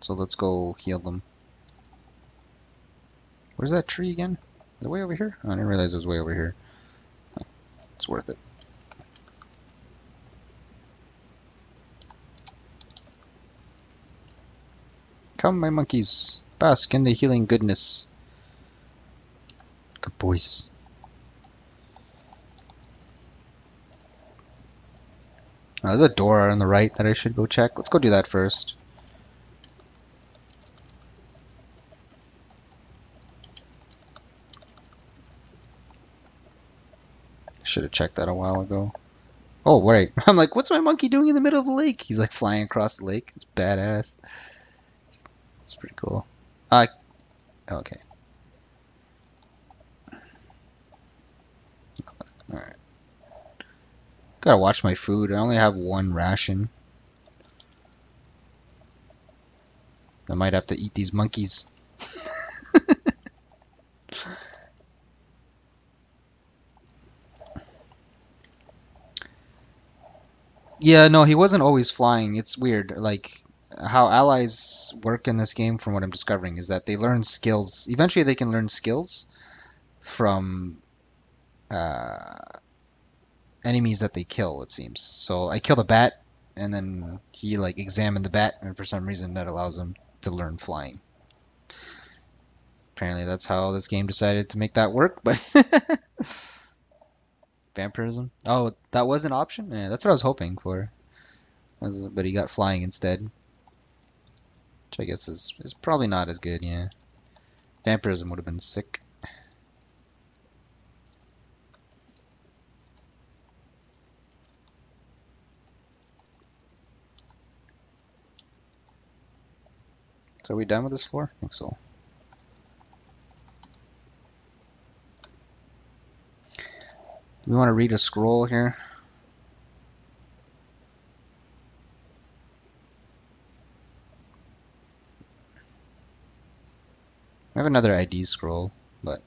So let's go heal them. Where's that tree again? Is it way over here? Oh, I didn't realize it was way over here. It's worth it. Come, my monkeys. Bask in the healing goodness. Good boys. there's a door on the right that I should go check. Let's go do that first. Should have checked that a while ago. Oh, right. (laughs) I'm like, what's my monkey doing in the middle of the lake? He's like flying across the lake. It's badass. It's pretty cool. Uh, okay. Alright. Gotta watch my food. I only have one ration. I might have to eat these monkeys. (laughs) Yeah, no, he wasn't always flying. It's weird. Like how allies work in this game, from what I'm discovering, is that they learn skills. Eventually, they can learn skills from uh, enemies that they kill. It seems. So I killed a bat, and then he like examined the bat, and for some reason that allows him to learn flying. Apparently, that's how this game decided to make that work. But (laughs) vampirism. Oh, that was an option. Yeah, that's what I was hoping for. But he got flying instead. Which I guess is, is probably not as good, yeah. Vampirism would have been sick. So are we done with this floor? I think so. We want to read a scroll here? I have another ID scroll, but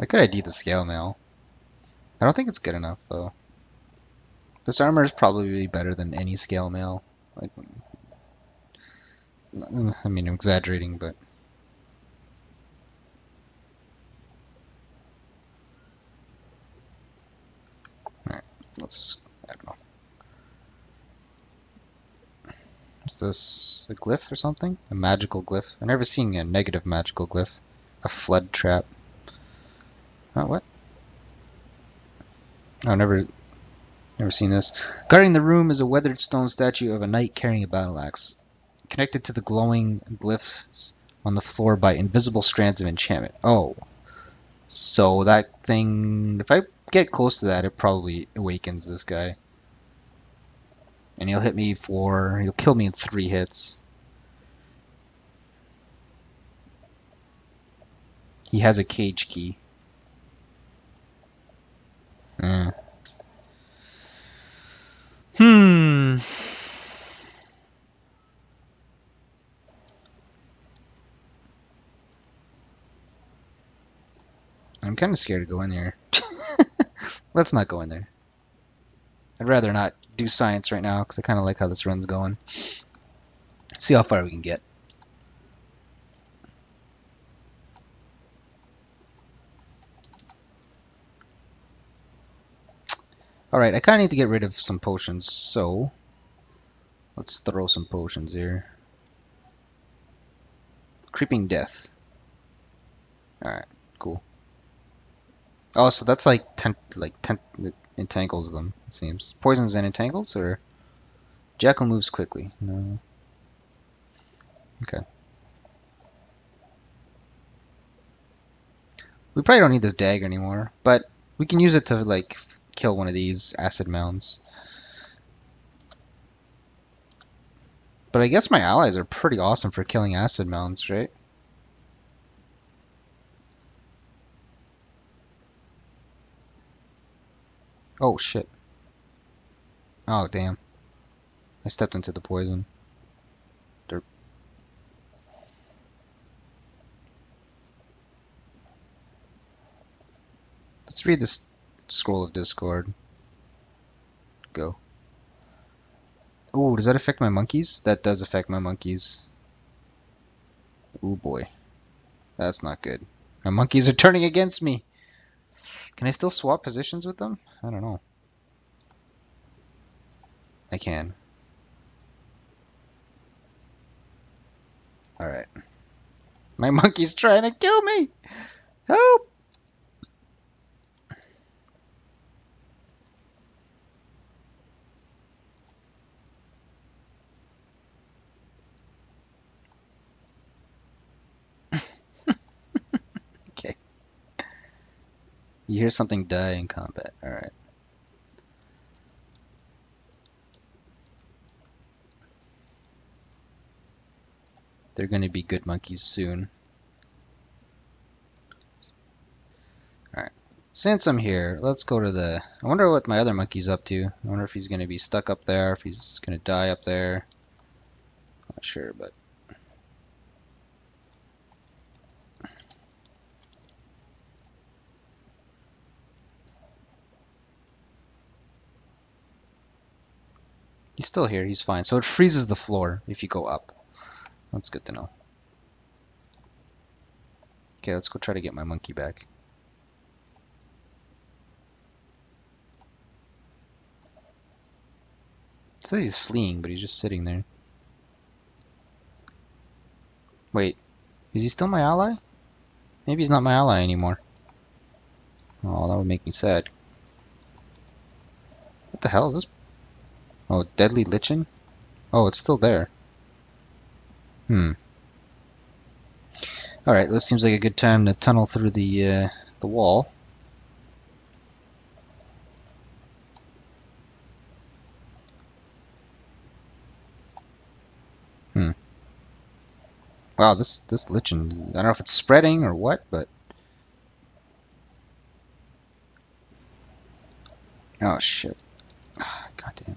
I could ID the scale mail. I don't think it's good enough though. This armor is probably better than any scale mail. Like, mm, I mean, I'm exaggerating, but let's just, This a glyph or something? A magical glyph? I've never seen a negative magical glyph. A flood trap. Oh, what? Oh, never, never seen this. Guarding the room is a weathered stone statue of a knight carrying a battle axe, connected to the glowing glyphs on the floor by invisible strands of enchantment. Oh, so that thing. If I get close to that, it probably awakens this guy, and he'll hit me for. He'll kill me in three hits. He has a cage key. Hmm. Hmm. I'm kind of scared to go in there. (laughs) Let's not go in there. I'd rather not do science right now because I kind of like how this run's going. See how far we can get. Alright, I kind of need to get rid of some potions, so let's throw some potions here. Creeping Death. Alright, cool. Oh, so that's like ten, like ten, entangles them. It seems poisons and entangles, or Jackal moves quickly. No. Okay. We probably don't need this dagger anymore, but we can use it to like kill one of these acid mounds. But I guess my allies are pretty awesome for killing acid mounds, right? Oh shit. Oh damn. I stepped into the poison. Derp. Let's read this scroll of discord. Go. Ooh, does that affect my monkeys? That does affect my monkeys. Ooh boy. That's not good. My monkeys are turning against me. Can I still swap positions with them? I don't know. I can. Alright. My monkey's trying to kill me! Help! You hear something die in combat. Alright. They're gonna be good monkeys soon. Alright. Since I'm here, let's go to the... I wonder what my other monkey's up to. I wonder if he's gonna be stuck up there, if he's gonna die up there. Not sure, but... He's still here, he's fine. So it freezes the floor if you go up. That's good to know. Okay, let's go try to get my monkey back. It says he's fleeing, but he's just sitting there. Wait, is he still my ally? Maybe he's not my ally anymore. Oh, that would make me sad. What the hell is this? Oh, Deadly Lichen? Oh, it's still there. Hmm. Alright, this seems like a good time to tunnel through the, uh, the wall. Hmm. Wow, this, this lichen, I don't know if it's spreading or what, but... Oh, shit. God damn.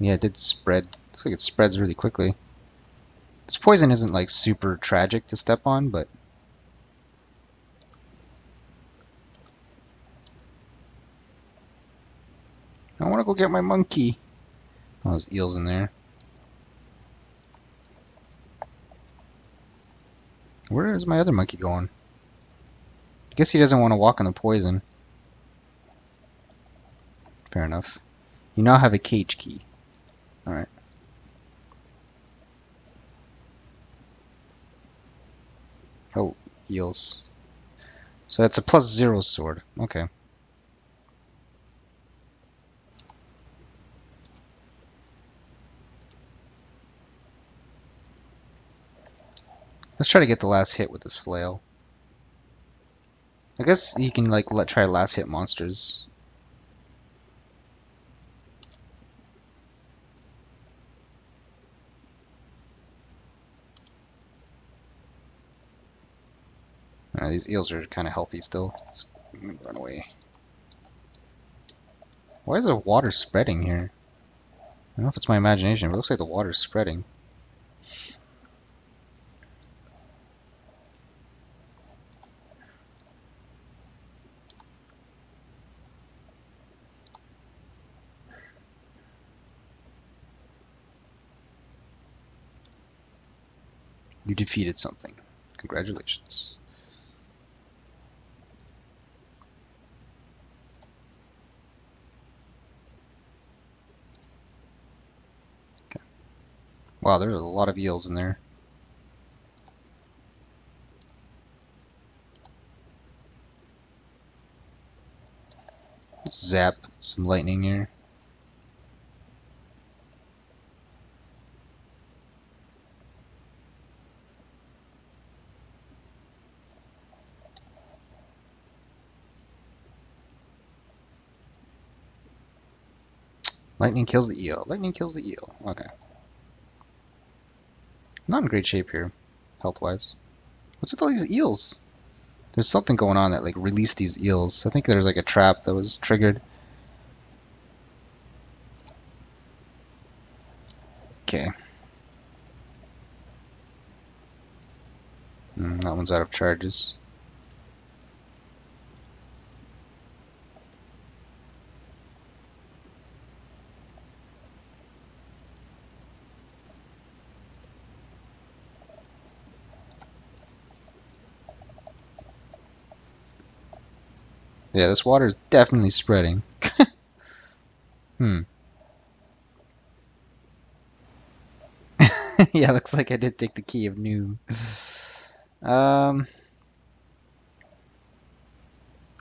Yeah, it did spread. Looks like it spreads really quickly. This poison isn't like super tragic to step on, but I want to go get my monkey. Oh, there's eels in there. Where is my other monkey going? I guess he doesn't want to walk on the poison. Fair enough. You now have a cage key. Alright. Oh, eels. So it's a plus zero sword. Okay. Let's try to get the last hit with this flail. I guess you can like let try last hit monsters. Uh, these eels are kind of healthy still. Let's run away. Why is the water spreading here? I don't know if it's my imagination, but it looks like the water's spreading. You defeated something. Congratulations. Wow, there's a lot of eels in there. Let's zap some lightning here. Lightning kills the eel. Lightning kills the eel. Okay. Not in great shape here, health-wise. What's with all these eels? There's something going on that like released these eels. I think there's like a trap that was triggered. Okay. Mm, that one's out of charges. Yeah, this water is definitely spreading. (laughs) hmm. (laughs) yeah, looks like I did take the key of Noom. Um,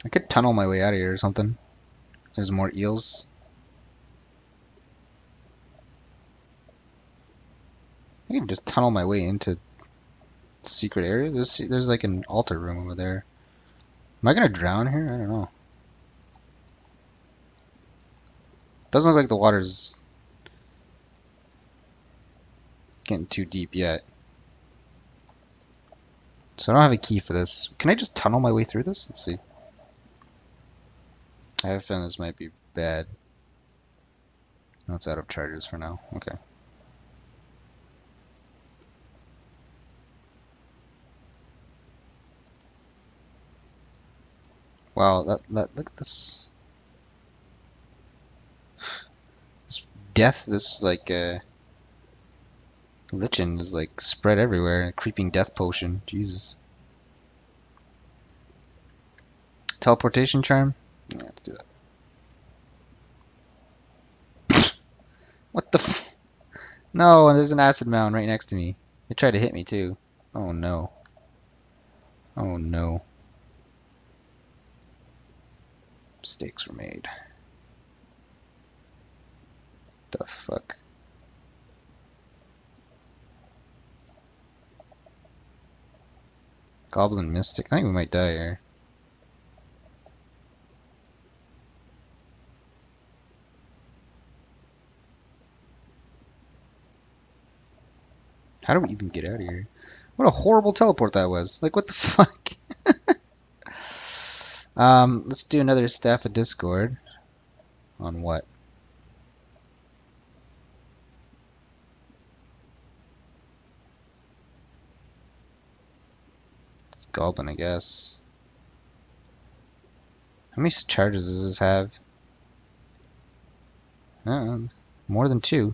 I could tunnel my way out of here or something. There's more eels. I can just tunnel my way into secret areas. There's, there's like an altar room over there. Am I gonna drown here? I don't know. Doesn't look like the water's getting too deep yet. So I don't have a key for this. Can I just tunnel my way through this? Let's see. I have a feeling this might be bad. No, it's out of charges for now. Okay. Wow, that, that look at this. This death, this like uh lichen is like spread everywhere. Creeping death potion. Jesus. Teleportation charm? Yeah, let's do that. (laughs) what the f- No, and there's an acid mound right next to me. They tried to hit me too. Oh no. Oh no. Mistakes were made. The fuck? Goblin Mystic. I think we might die here. How do we even get out of here? What a horrible teleport that was. Like, what the (laughs) fuck? Um, let's do another Staff of Discord. On what? It's Goblin, I guess. How many charges does this have? Uh, more than two.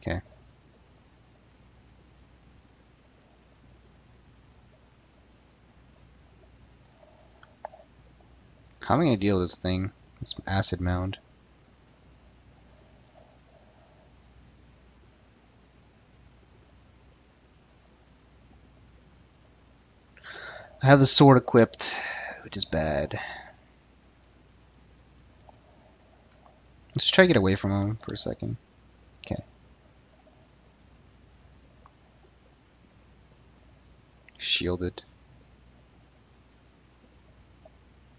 Okay. How am I gonna deal with this thing? This acid mound. I have the sword equipped, which is bad. Let's try to get away from him for a second. Okay. Shielded.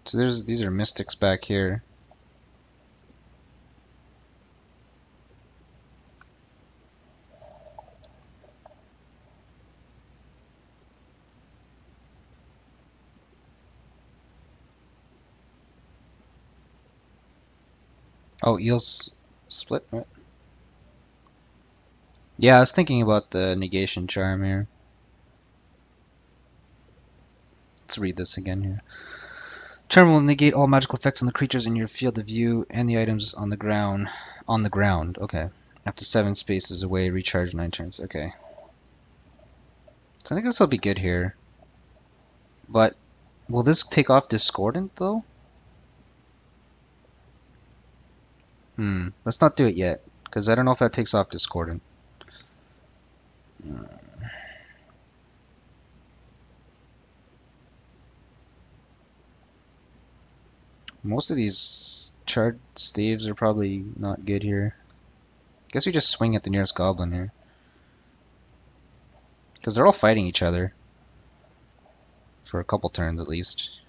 So there's these are mystics back here. Oh, eels split. Yeah, I was thinking about the negation charm here. Let's read this again here. Charm will negate all magical effects on the creatures in your field of view and the items on the ground. On the ground, okay. Up to seven spaces away, recharge nine turns. Okay. So I think this will be good here. But will this take off Discordant though? Hmm. Let's not do it yet, because I don't know if that takes off Discordant. Hmm. Most of these charred staves are probably not good here. Guess we just swing at the nearest goblin here. Because they're all fighting each other. For a couple turns at least.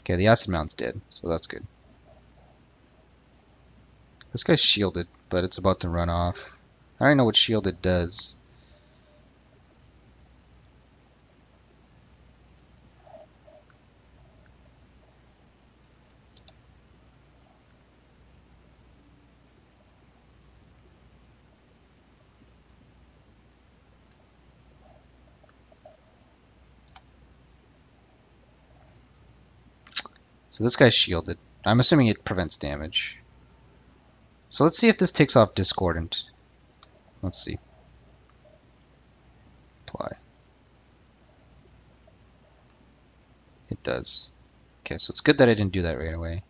Okay, the acid mound's dead, so that's good. This guy's shielded, but it's about to run off. I don't know what shielded does. This guy's shielded. I'm assuming it prevents damage. So let's see if this takes off Discordant. Let's see. Apply. It does. Okay, so it's good that I didn't do that right away.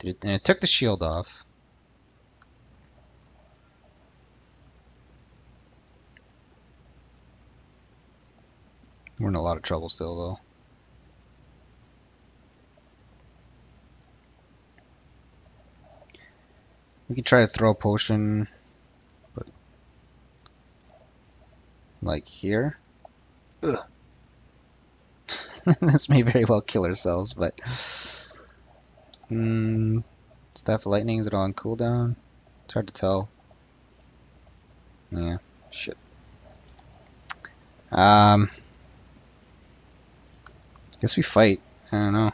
Did it, and it took the shield off. We're in a lot of trouble still, though. We can try to throw a potion, but like here. (laughs) This may very well kill ourselves, but mm, staff lightning is it on cooldown? It's hard to tell. Yeah, shit. Um, guess we fight. I don't know.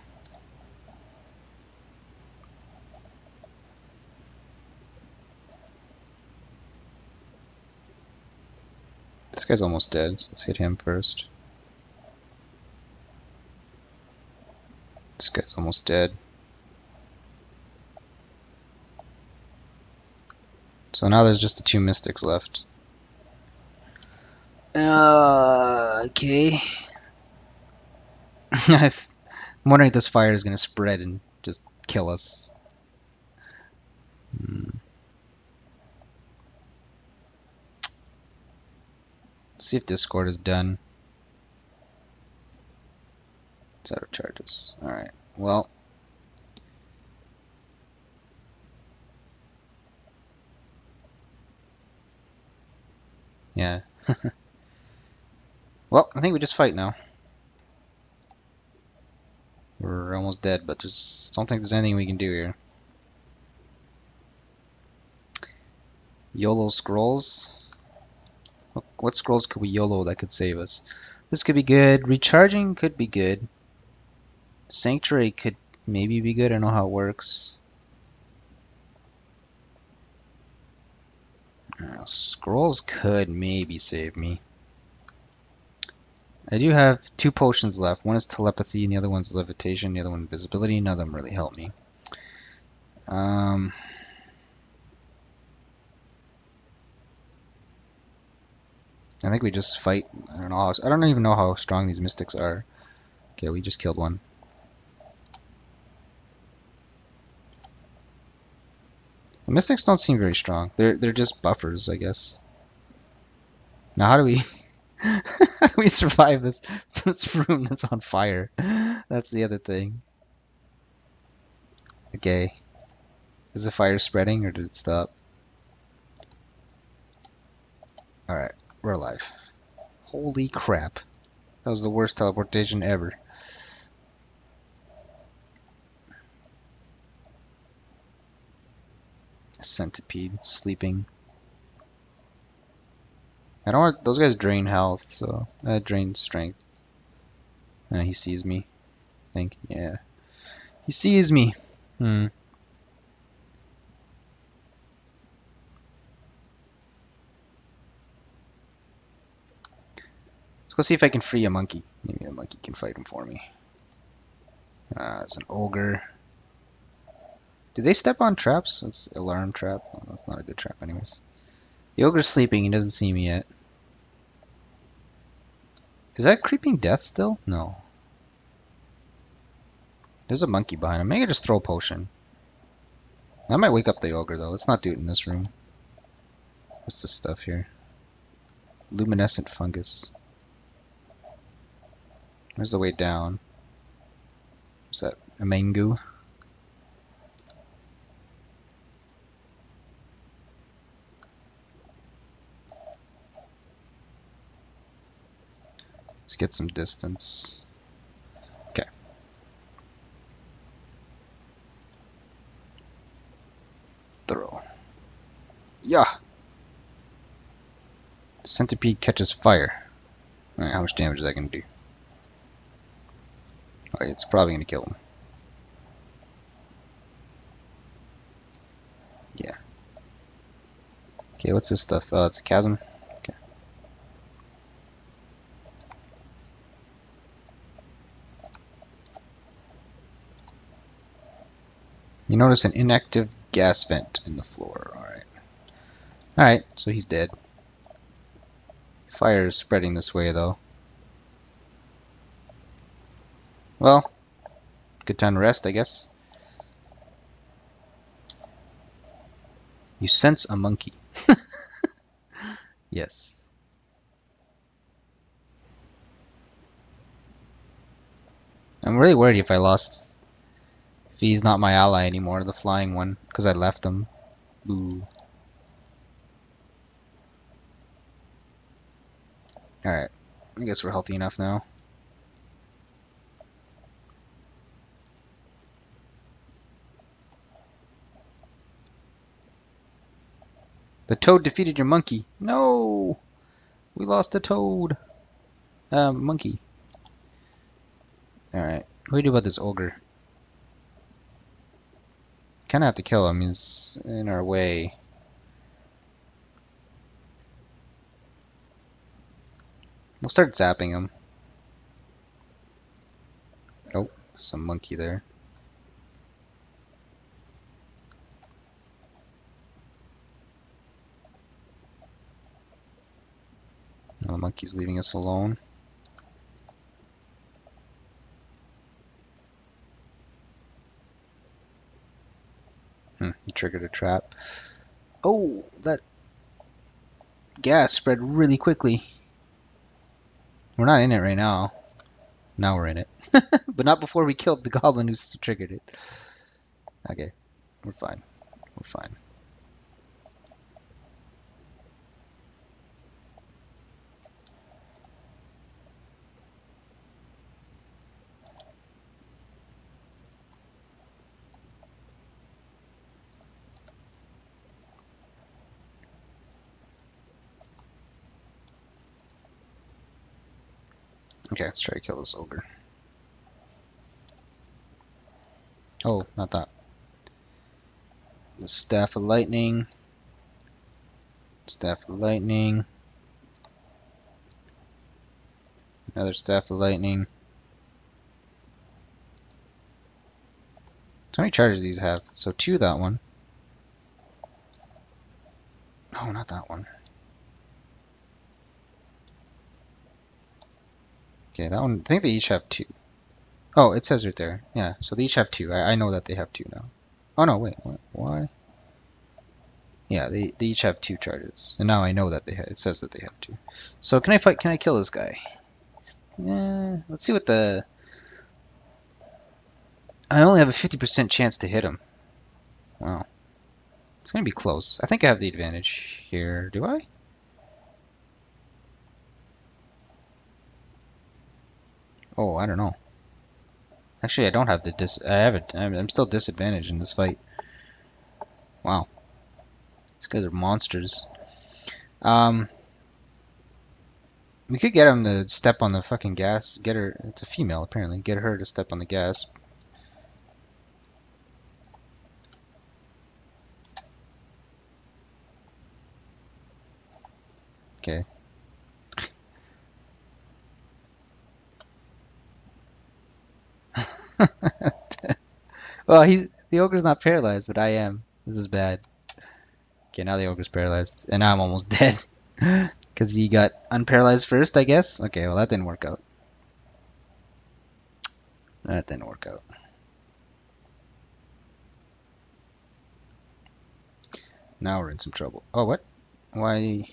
This guy's almost dead, so let's hit him first. This guy's almost dead. So now there's just the two mystics left. Uh, okay. (laughs) I'm wondering if this fire is going to spread and just kill us. Hmm. See if Discord is done. It's out of charges. Alright, well. Yeah. (laughs) well, I think we just fight now. We're almost dead, but there's don't think there's anything we can do here. YOLO scrolls. What, scrolls could we YOLO that could save us? This could be good. Recharging could be good. Sanctuary could maybe be good. I don't know how it works. Uh, scrolls could maybe save me. I do have two potions left. One is telepathy, and the other one's levitation. The other one invisibility. None of them really help me. Um, I think we just fight. I don't know. I don't even know how strong these mystics are. Okay, we just killed one. The mystics don't seem very strong. They're they're just buffers, I guess. Now, how do we (laughs) how do we survive this (laughs) this room that's on fire? That's the other thing. Okay. Is the fire spreading or did it stop? Alright. We're alive. Holy crap. That was the worst teleportation ever. A centipede sleeping. I don't want those guys drain health, so uh, drain strength. Uh, he sees me. I think, yeah. He sees me. Hmm. Go see if I can free a monkey. Maybe the monkey can fight him for me. Uh, it's an ogre. Do they step on traps? That's alarm trap. Oh, that's not a good trap anyways. The ogre's sleeping. He doesn't see me yet. Is that creeping death still? No. There's a monkey behind him. Maybe I just throw a potion. I might wake up the ogre though. Let's not do it in this room. What's this stuff here? Luminescent fungus. Where's the way down? Is that a mango? Let's get some distance. Okay. Throw. Yeah. Centipede catches fire. Alright, how much damage is that going to do? It's probably going to kill him. Yeah. Okay, what's this stuff? Oh, it's a chasm. Okay. You notice an inactive gas vent in the floor. Alright. Alright, so he's dead. Fire is spreading this way, though. Well, good time to rest, I guess. You sense a monkey. (laughs) yes. I'm really worried if I lost... If he's not my ally anymore, the flying one, because I left him. Ooh. Alright. I guess we're healthy enough now. The toad defeated your monkey. No! We lost the toad. Um, monkey. Alright. What do we do about this ogre? Kinda have to kill him. He's in our way. We'll start zapping him. Oh, some monkey there. Oh, the monkey's leaving us alone. Hmm, he triggered a trap. Oh, that gas spread really quickly. We're not in it right now. Now we're in it. (laughs) but not before we killed the goblin who triggered it. Okay, we're fine. We're fine. Okay, let's try to kill this ogre. Oh, not that. The Staff of Lightning. Staff of Lightning. Another Staff of Lightning. How many charges these have? So two that one. No, not that one. Okay, that one, I think they each have two. Oh, it says right there. Yeah, so they each have two. I, I know that they have two now. Oh no, wait, why? Yeah, they, they each have two charges. And now I know that they have, it says that they have two. So can I fight, can I kill this guy? Yeah, let's see what the... I only have a 50% chance to hit him. Wow. It's gonna be close. I think I have the advantage here. Do I? Oh, I don't know. Actually, I don't have the dis. I have it. I'm still disadvantaged in this fight. Wow. These guys are monsters. Um. We could get him to step on the fucking gas. Get her. It's a female, apparently. Get her to step on the gas. Okay. (laughs) well, he's the ogre's not paralyzed, but I am. This is bad. Okay, now the ogre's paralyzed, and now I'm almost (laughs) dead because he got unparalyzed first, I guess. Okay, well that didn't work out. That didn't work out. Now we're in some trouble. Oh, what? Why?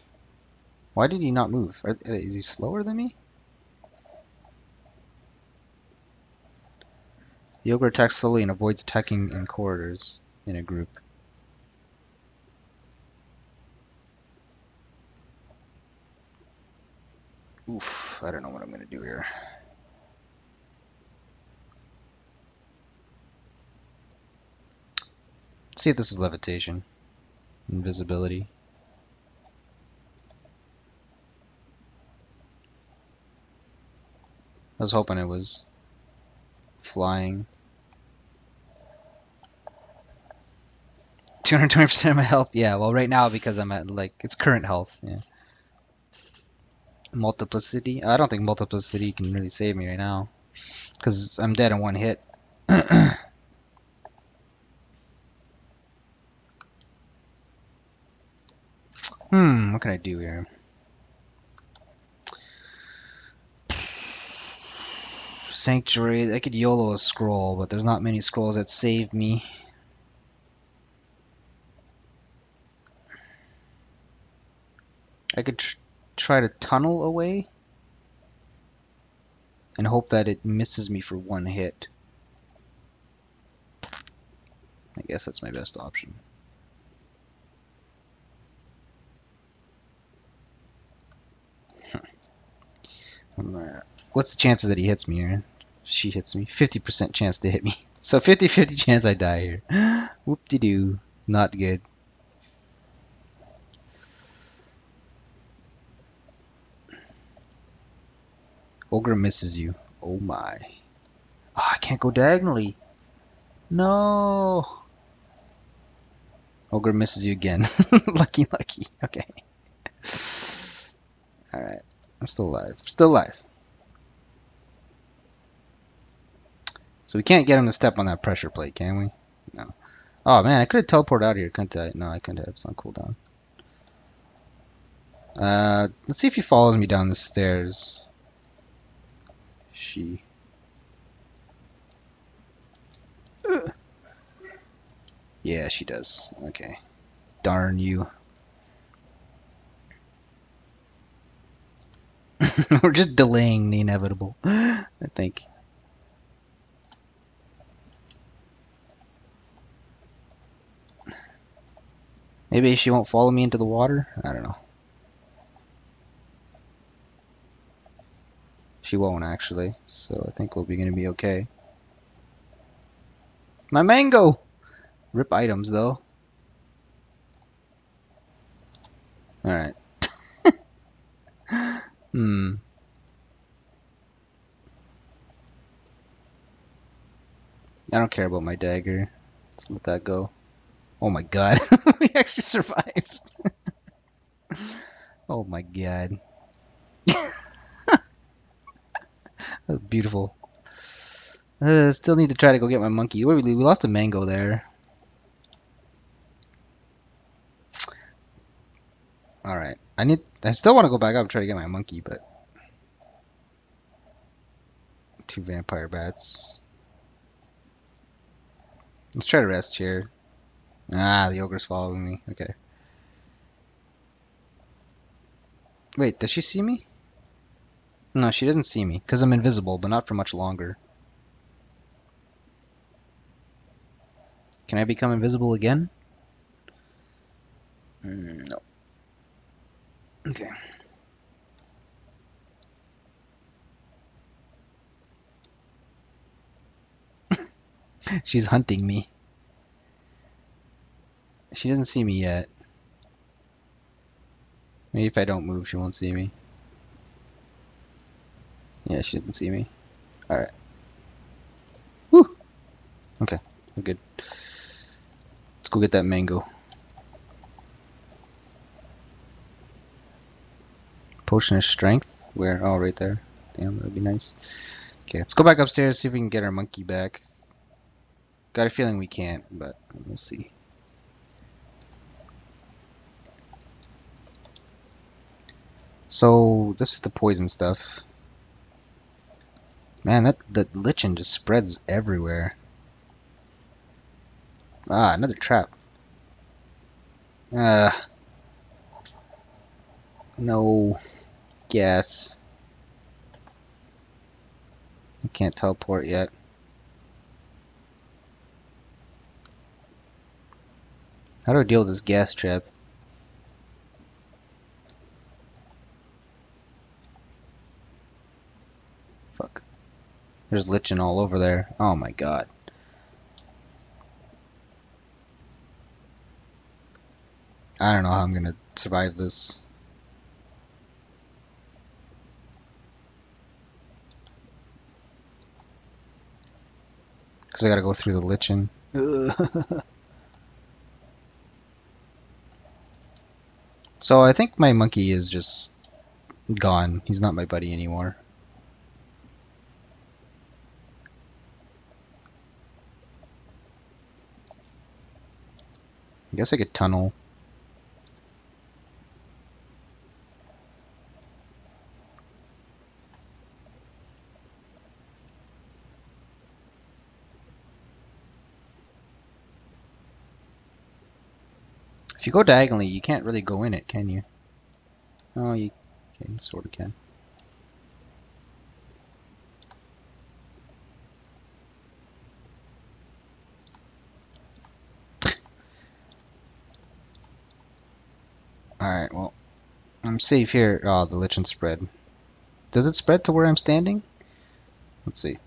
Why did he not move? Is he slower than me? The ogre attacks slowly and avoids attacking in corridors in a group. Oof, I don't know what I'm going to do here. Let's see if this is levitation. Invisibility. I was hoping it was flying. 220% of my health. Yeah, well, right now because I'm at like it's current health. Yeah. Multiplicity. I don't think multiplicity can really save me right now because I'm dead in one hit. (clears throat) hmm. What can I do here? Sanctuary. I could YOLO a scroll, but there's not many scrolls that saved me. I could tr try to tunnel away and hope that it misses me for one hit. I guess that's my best option. What's the chances that he hits me here? She hits me. 50% chance to hit me. (laughs) So 50-50 chance I die here. (gasps) Whoop-de-doo. Not good. Ogre misses you. Oh my. Oh, I can't go diagonally. No. Ogre misses you again. (laughs) lucky, lucky. Okay. Alright. I'm still alive. Still alive. So we can't get him to step on that pressure plate, can we? No. Oh man, I could have teleported out here, couldn't I? No, I couldn't have. It's on cooldown. Uh, let's see if he follows me down the stairs. She. Yeah, she does. Okay. Darn you. (laughs) We're just delaying the inevitable, I think. Maybe she won't follow me into the water? I don't know. She won't actually, so I think we'll be gonna be okay. My mango! Rip items though. Alright. (laughs) hmm. I don't care about my dagger. Let's let that go. Oh my god. (laughs) we actually survived. (laughs) oh my god. Beautiful. Uh, still need to try to go get my monkey. We, lost a mango there. Alright. I need I still want to go back up and try to get my monkey, but two vampire bats. Let's try to rest here. Ah, the ogre's following me. Okay. Wait, does she see me? No, she doesn't see me, because I'm invisible, but not for much longer. Can I become invisible again? Mm, no. Okay. (laughs) She's hunting me. She doesn't see me yet. Maybe if I don't move, she won't see me. Yeah, she didn't see me. Alright. Woo! Okay, we're good. Let's go get that mango. Potion of strength? Where? Oh, right there. Damn, that'd be nice. Okay, let's go back upstairs, see if we can get our monkey back. Got a feeling we can't, but we'll see. So, this is the poison stuff. Man, that, that lichen just spreads everywhere. Ah, another trap. Ah. No. Yes. I can't teleport yet. How do I deal with this gas trap? Fuck. There's lichen all over there. Oh my god. I don't know how I'm gonna survive this. Because I gotta go through the lichen. (laughs) so I think my monkey is just gone. He's not my buddy anymore. I guess I could tunnel. If you go diagonally, you can't really go in it, can you? Oh, you can, sort of can. Alright, well, I'm safe here. Oh, the lichen spread. Does it spread to where I'm standing? Let's see.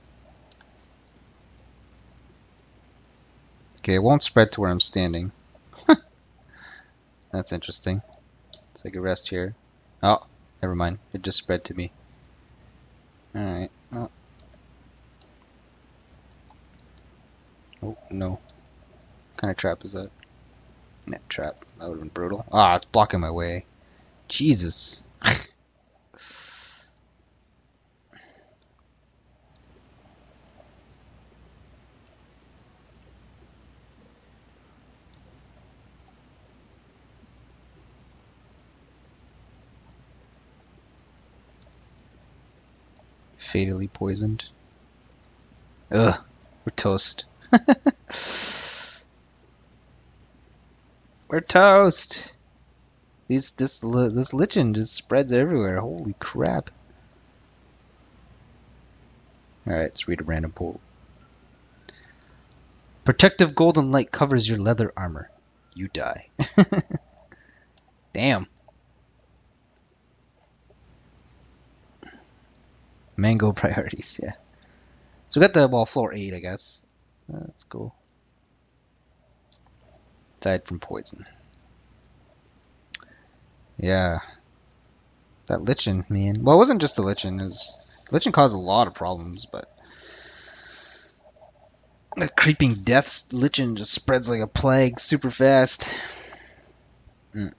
Okay, it won't spread to where I'm standing. (laughs) That's interesting. I can rest here. Oh, never mind. It just spread to me. Alright. Oh, no. What kind of trap is that? Net trap. That would have been brutal. Ah, it's blocking my way. Jesus. Fatally poisoned. Ugh, we're toast. (laughs) we're toast. These this this lichen just spreads everywhere. Holy crap! All right, let's read a random poll. Protective golden light covers your leather armor. You die. (laughs) Damn. Mango (laughs) priorities, yeah. So we got the wall floor eight, I guess. That's cool. Died from poison. Yeah. That lichen, man. Well, it wasn't just the lichen. It was, lichen caused a lot of problems, but the creeping death lichen just spreads like a plague super fast. Mm. It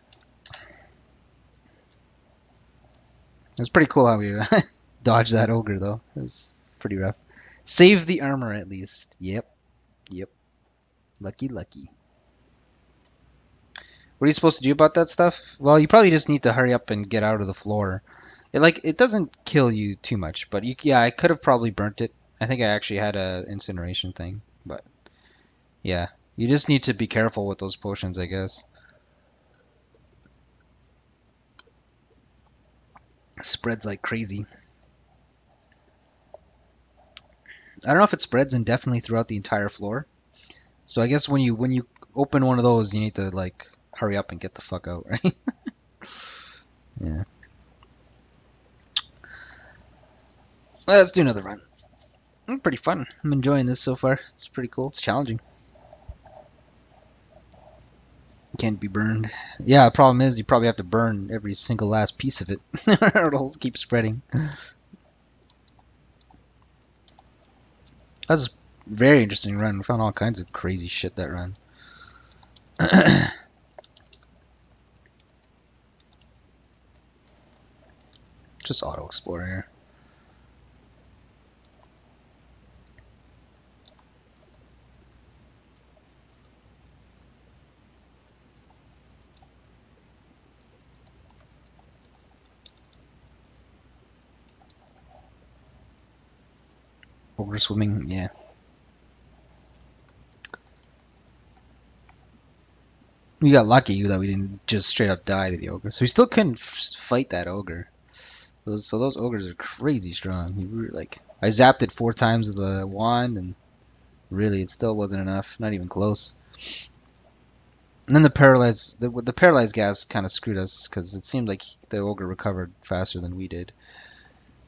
was pretty cool how we (laughs) dodged that ogre, though. It was pretty rough. Save the armor, at least. Yep. Yep. Lucky, lucky. What are you supposed to do about that stuff? Well, you probably just need to hurry up and get out of the floor. It like it doesn't kill you too much, but you, yeah, I could have probably burnt it. I think I actually had a incineration thing, but yeah, you just need to be careful with those potions, I guess. Spreads like crazy. I don't know if it spreads indefinitely throughout the entire floor. So I guess when you when you open one of those, you need to like hurry up and get the fuck out, right? (laughs) yeah. Let's do another run. Mm, pretty fun. I'm enjoying this so far. It's pretty cool. It's challenging. Can't be burned. Yeah, the problem is you probably have to burn every single last piece of it. (laughs) it'll keep spreading. That's a very interesting run. We found all kinds of crazy shit that run. (clears throat) Just auto explore here. Ogre swimming, yeah. We got lucky that we didn't just straight up die to the ogre. So we still couldn't fight that ogre. Those, so those ogres are crazy strong. Like I zapped it four times with the wand, and really it still wasn't enough. Not even close. And then the paralyzed the, the paralyzed gas kind of screwed us because it seemed like the ogre recovered faster than we did,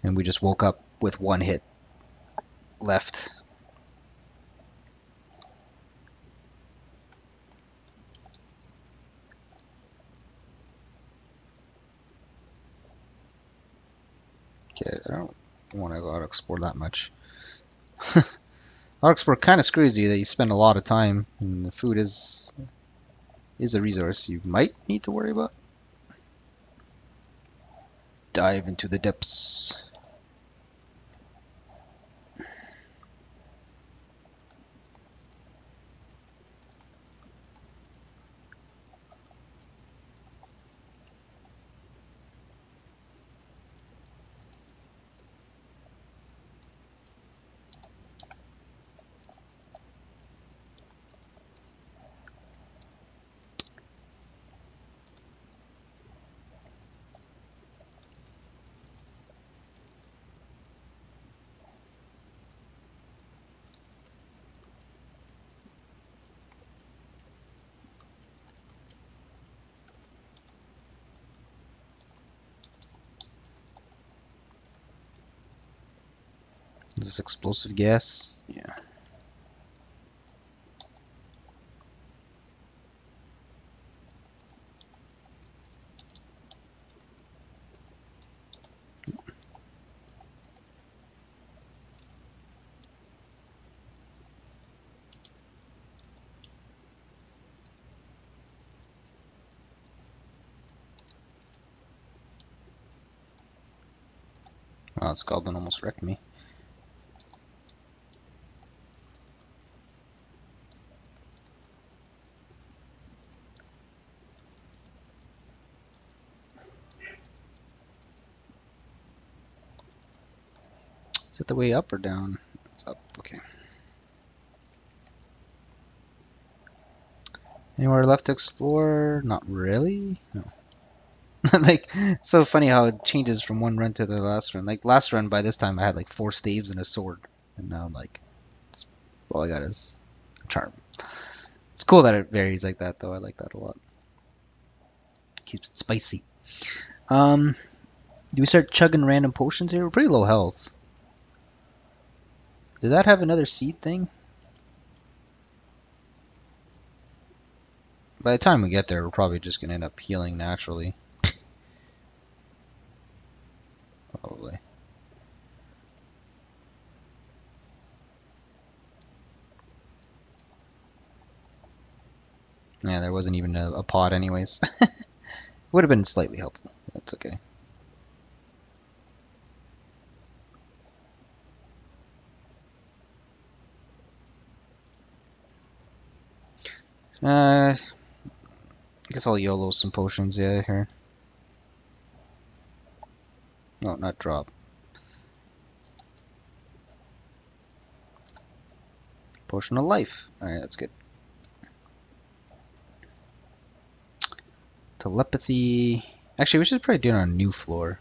and we just woke up with one hit left. Okay, I don't want to go out explore that much. Auto explore kind of screws you that you spend a lot of time, and the food is is a resource you might need to worry about. Dive into the depths. This explosive gas? Yeah. Oh, this goblin almost wrecked me. Is it the way up or down? It's up, okay. Anywhere left to explore? Not really. No. (laughs) like, so funny how it changes from one run to the last run. Like, last run, by this time, I had like four staves and a sword. And now I'm like, all I got is a charm. It's cool that it varies like that, though. I like that a lot. Keeps it spicy. Um, do we start chugging random potions here? We're pretty low health. Did that have another seed thing? By the time we get there, we're probably just going to end up healing naturally. (laughs) Probably. Yeah, there wasn't even a, a pod anyways. (laughs) Would have been slightly helpful. That's okay. Uh, I guess I'll YOLO some potions, yeah, here. No, not drop. Potion of life. Alright, that's good. Telepathy. Actually, we should probably do it on a new floor.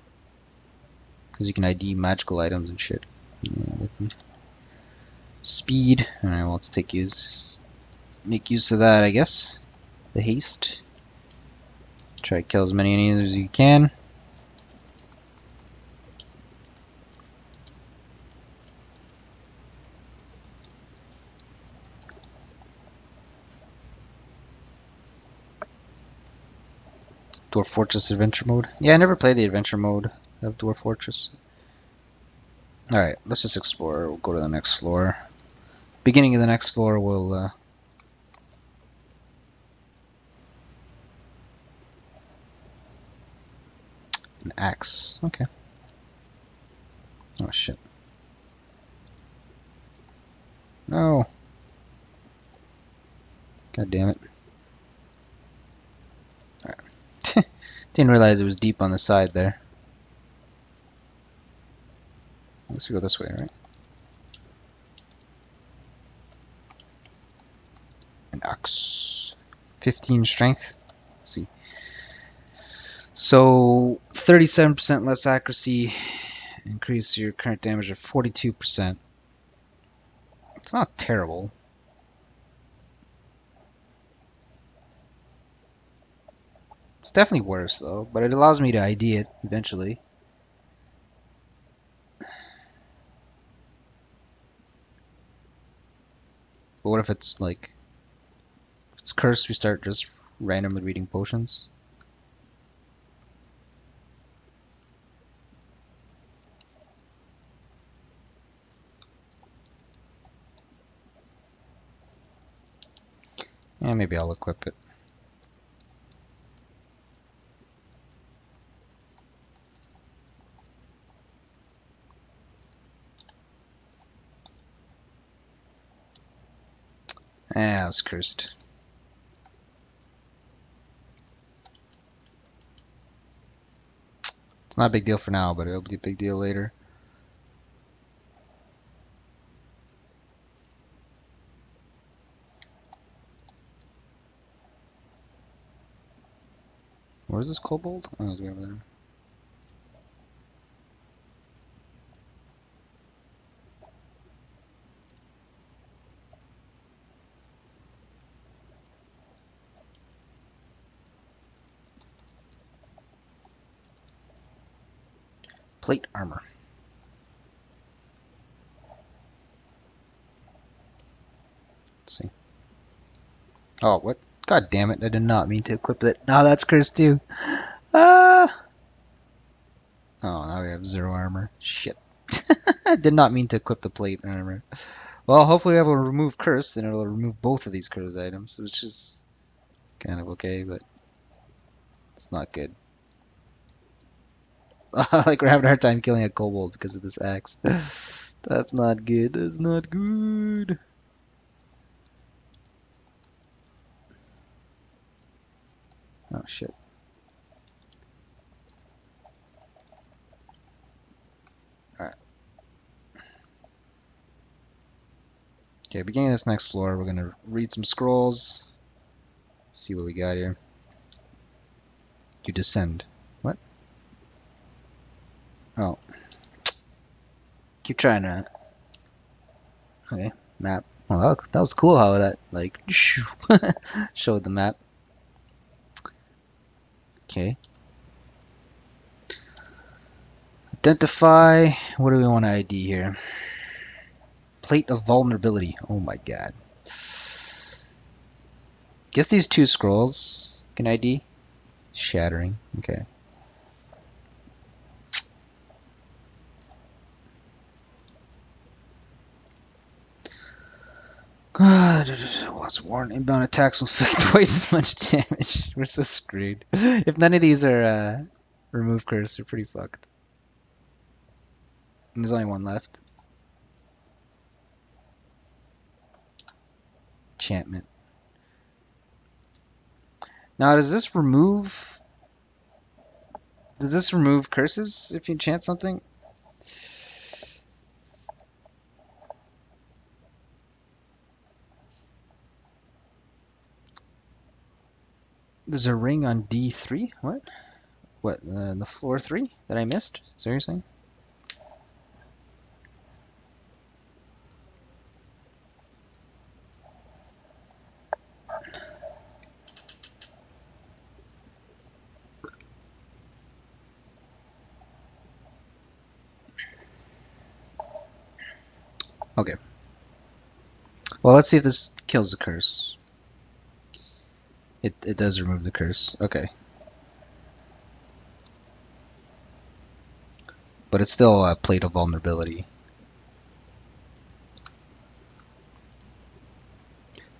Because you can ID magical items and shit. Yeah, with them. Speed. Alright, well, let's take use. Make use of that, I guess. The haste. Try to kill as many enemies as you can. Dwarf Fortress Adventure Mode. Yeah, I never played the Adventure Mode of Dwarf Fortress. Alright, let's just explore. We'll go to the next floor. Beginning of the next floor, we'll... Uh... An axe. Okay. Oh, shit. No. God damn it. Alright. (laughs) Didn't realize it was deep on the side there. Let's go this way, right? An axe. 15 strength. Let's see. So 37% less accuracy, increase your current damage of 42%. It's not terrible. It's definitely worse though, but it allows me to ID it eventually. But what if it's like, if it's cursed, we start just randomly reading potions? Yeah, maybe I'll equip it. Ah, I was cursed. It's not a big deal for now, but it'll be a big deal later. Where's this kobold? Oh, it's over there. plate armor. Let's see. Oh, what? God damn it, I did not mean to equip that. Now that's cursed too. Ah! Oh, now we have zero armor. Shit. (laughs) I did not mean to equip the plate armor. Well, hopefully I will remove curse, and it'll remove both of these cursed items, which is kind of okay, but it's not good. (laughs) like we're having a hard time killing a kobold because of this axe. (laughs) That's not good. That's not good. Oh shit. Alright. Okay, beginning of this next floor, we're gonna read some scrolls. See what we got here. You descend. What? Oh. Keep trying to. Okay, map. Well, that was, that was cool how that, like, (laughs) showed the map. Okay. Identify. What do we want to ID here? Plate of vulnerability. Oh my god. Guess these two scrolls can ID. Shattering. Okay. (sighs) what's warned? Inbound attacks will (laughs) inflict twice as much damage. (laughs) We're so screwed. if none of these are uh, remove curse, we're pretty fucked. And there's only one left. Enchantment. Now, does this remove... Does this remove curses if you enchant something? There's a ring on D3? What? What, uh, the floor 3 that I missed? Seriously? Okay. Well, let's see if this kills the curse. It, it does remove the curse. Okay. But it's still a plate of vulnerability.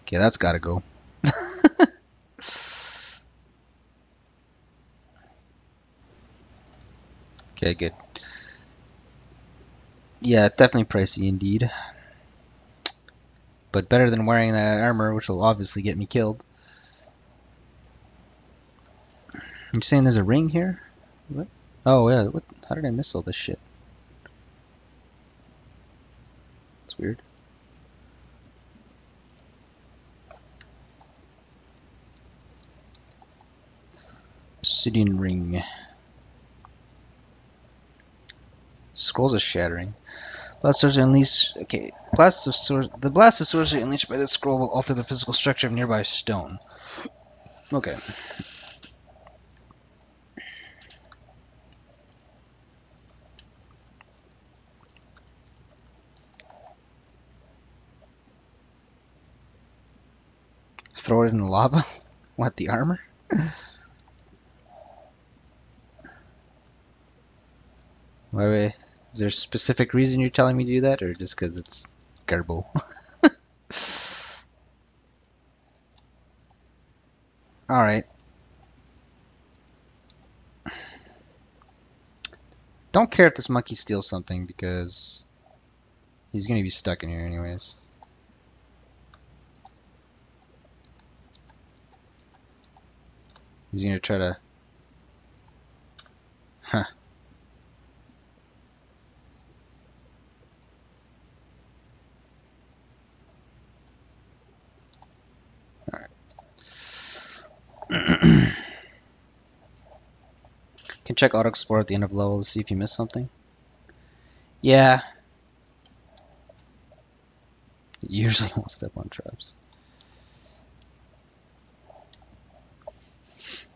Okay, that's gotta go. (laughs) okay, good. Yeah, definitely pricey indeed. But better than wearing that armor, which will obviously get me killed. You saying there's a ring here? What? Oh yeah. What? How did I miss all this shit? It's weird. Obsidian ring. Scrolls are shattering. Blast sorcery unleashed. Okay, blast of sorcery. The blast of sorcery unleashed by this scroll will alter the physical structure of nearby stone. Okay. Throw it in the lava? (laughs) What, the armor? (laughs) Why, wait, is there a specific reason you're telling me to do that, or just because it's garbo? (laughs) Alright. Don't care if this monkey steals something, because he's gonna be stuck in here anyways. He's gonna try to... Huh. Alright. (clears throat) Can check auto explore at the end of level to see if you missed something. Yeah. Usually (laughs) won't step on traps.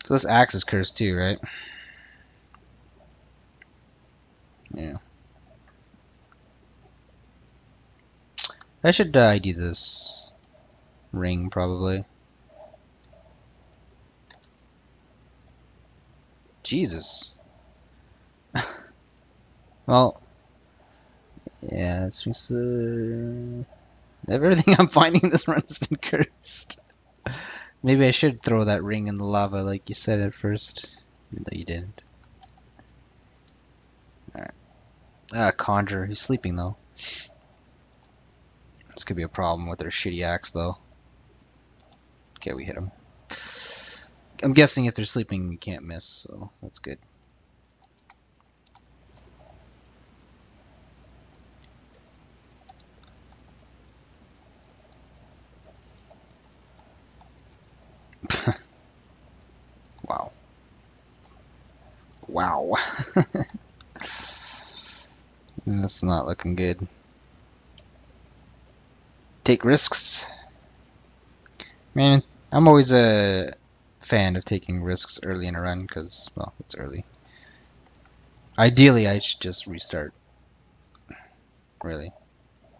So this axe is cursed too, right? Yeah. I should uh, ID this ring probably. Jesus. (laughs) well, yeah, it's just uh, everything (laughs) I'm finding this run's been cursed. (laughs) Maybe I should throw that ring in the lava like you said at first, even though you didn't. Alright. Ah, Conjure. He's sleeping though. This could be a problem with their shitty axe though. Okay, we hit him. I'm guessing if they're sleeping, we can't miss, so that's good. wow. Wow. (laughs) That's not looking good. Take risks. Man, I'm always a fan of taking risks early in a run because, well, it's early. Ideally, I should just restart. Really.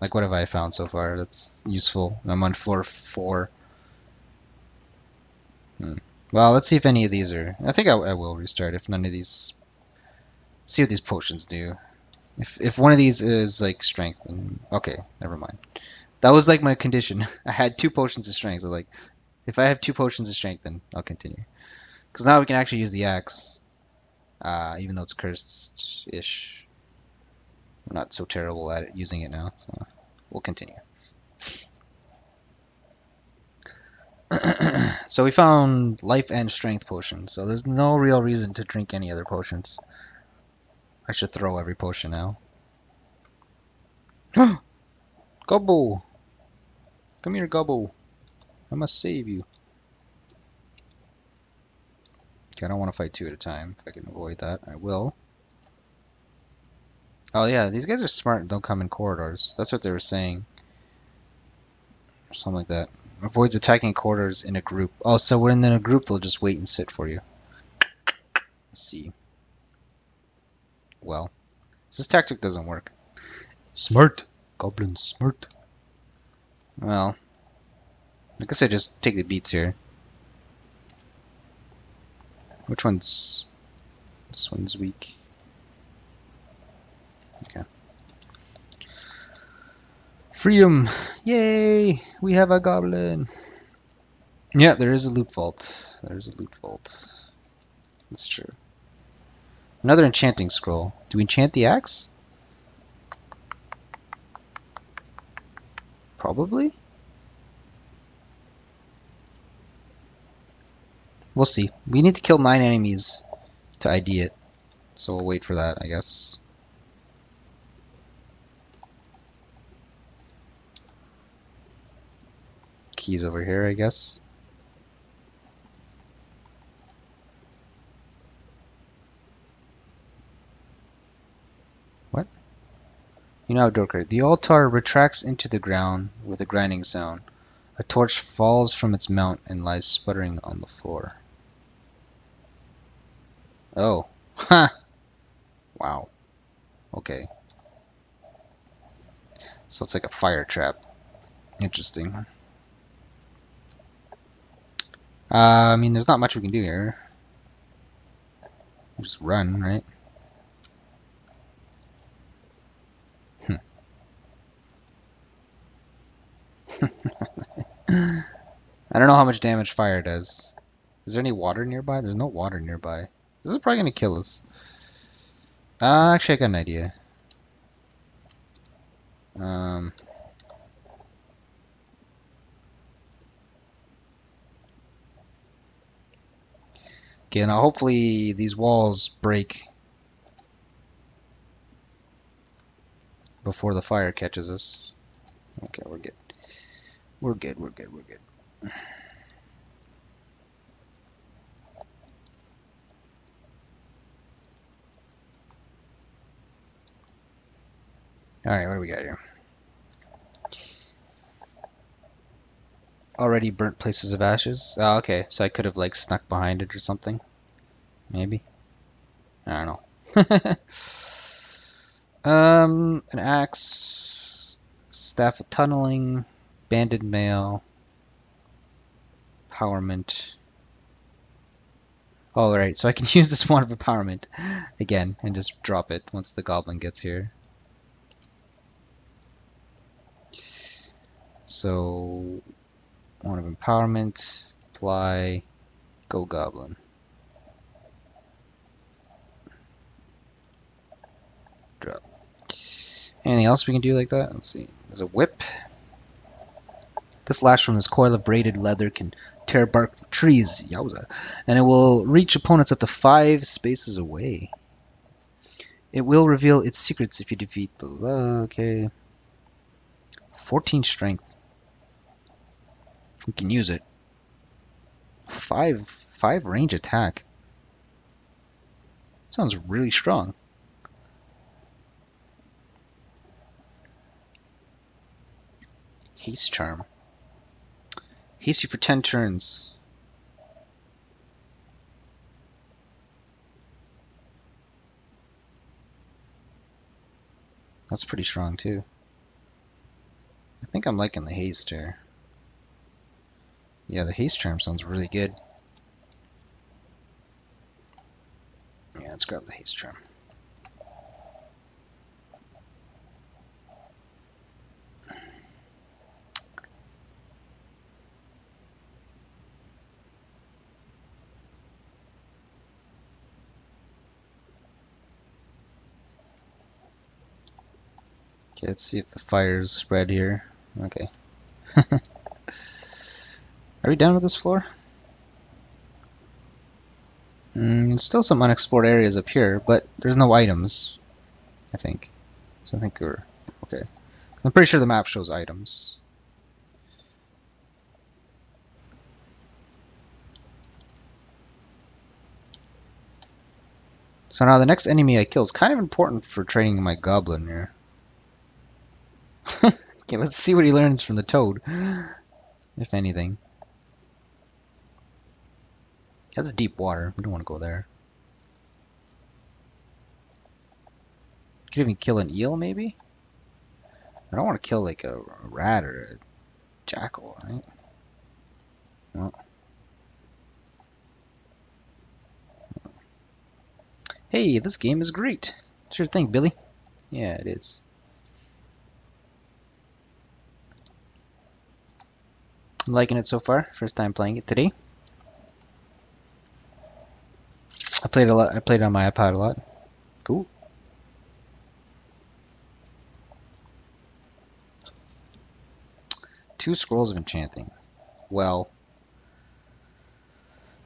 Like, what have I found so far that's useful? I'm on floor 4. Hmm. Well, let's see if any of these are... I think I, I will restart if none of these... See what these potions do. If, if one of these is, like, strength. Okay, never mind. That was, like, my condition. (laughs) I had two potions of strength, so, like, if I have two potions of strength, then I'll continue. Because now we can actually use the axe. Uh, even though it's cursed-ish. We're not so terrible at it, using it now, so we'll continue. (clears throat) so we found life and strength potions, so there's no real reason to drink any other potions. I should throw every potion now. (gasps) Gobbo! Come here, Gobbo. I must save you. Okay, I don't want to fight two at a time. If I can avoid that, I will. Oh yeah, these guys are smart and don't come in corridors. That's what they were saying. Or something like that. Avoids attacking corridors in a group. Oh, so when in a group, they'll just wait and sit for you. Let's see. Well, this tactic doesn't work. Smart. Goblin smart. Well, I guess I just take the beats here. Which one's... This one's weak. Okay. Freedom! Yay! We have a goblin! Yeah, there is a loot vault. There's a loot vault. That's true. Another enchanting scroll. Do we enchant the axe? Probably? We'll see. We need to kill nine enemies to ID it. So we'll wait for that, I guess. Keys over here, I guess. You know, Dorker. The altar retracts into the ground with a grinding sound. A torch falls from its mount and lies sputtering on the floor. Oh. Ha! wow. Okay. So it's like a fire trap. Interesting. Uh, I mean, there's not much we can do here. Just run, right? (laughs) I don't know how much damage fire does. Is there any water nearby? There's no water nearby. This is probably gonna kill us. Uh, actually, I got an idea. Um. Okay, now hopefully these walls break before the fire catches us. Okay, we're good. We're good, we're good, we're good. Alright, what do we got here? Already burnt places of ashes? Oh, okay, so I could have like snuck behind it or something. Maybe. I don't know. (laughs) um, an axe, staff of tunneling, banded mail, empowerment. Oh, right. So I can (laughs) use this one of empowerment again and just drop it once the goblin gets here. So, one of empowerment, apply, go goblin. Drop. Anything else we can do like that? Let's see. There's a whip. This lash from this coil of braided leather can tear bark from trees, yowza, and it will reach opponents up to five spaces away. It will reveal its secrets if you defeat below. Okay. 14 strength. We can use it. Five, five range attack. Sounds really strong. Haste charm. Haste you for 10 turns. That's pretty strong too. I think I'm liking the haste here. Yeah, the haste charm sounds really good. Yeah, let's grab the haste charm. Okay, let's see if the fires spread here. Okay. (laughs) Are we done with this floor? Mm, still some unexplored areas up here, but there's no items, I think. So I think we're okay. I'm pretty sure the map shows items. So now the next enemy I kill is kind of important for training my goblin here. (laughs) okay, let's see what he learns from the toad, if anything. That's deep water. We don't want to go there. Could even kill an eel, maybe? I don't want to kill like a, rat or a jackal, right? Well. Hey, this game is great. Sure thing, Billy. Yeah, it is. I'm liking it so far. First time playing it today. I played a lot. I played on my iPod a lot. Cool. Two scrolls of enchanting. Well,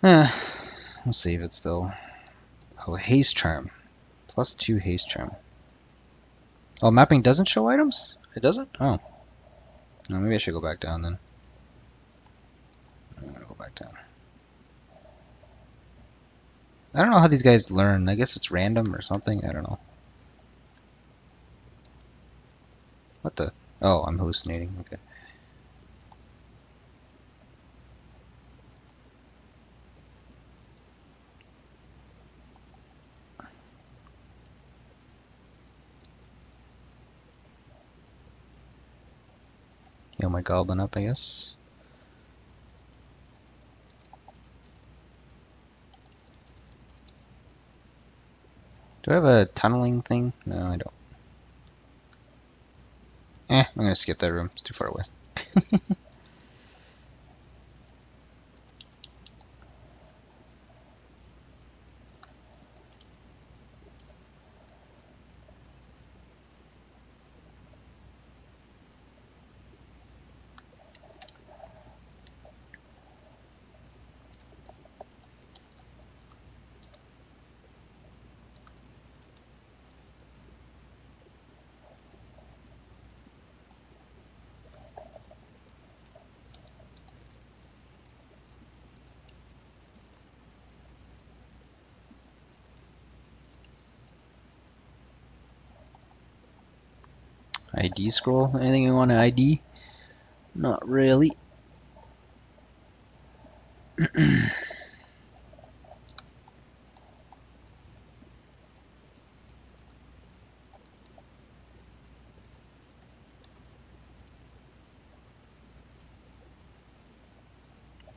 eh, we'll save it still. Oh, haste charm. Plus two haste charm. Oh, mapping doesn't show items? It doesn't? Oh. No, maybe I should go back down then. Back down. I don't know how these guys learn. I guess it's random or something. I don't know. What the? Oh, I'm hallucinating. Okay. Heal my goblin up, I guess. Do I have a tunneling thing? No, I don't. Eh, I'm gonna skip that room. It's too far away. (laughs) ID scroll? Anything you want to ID? Not really.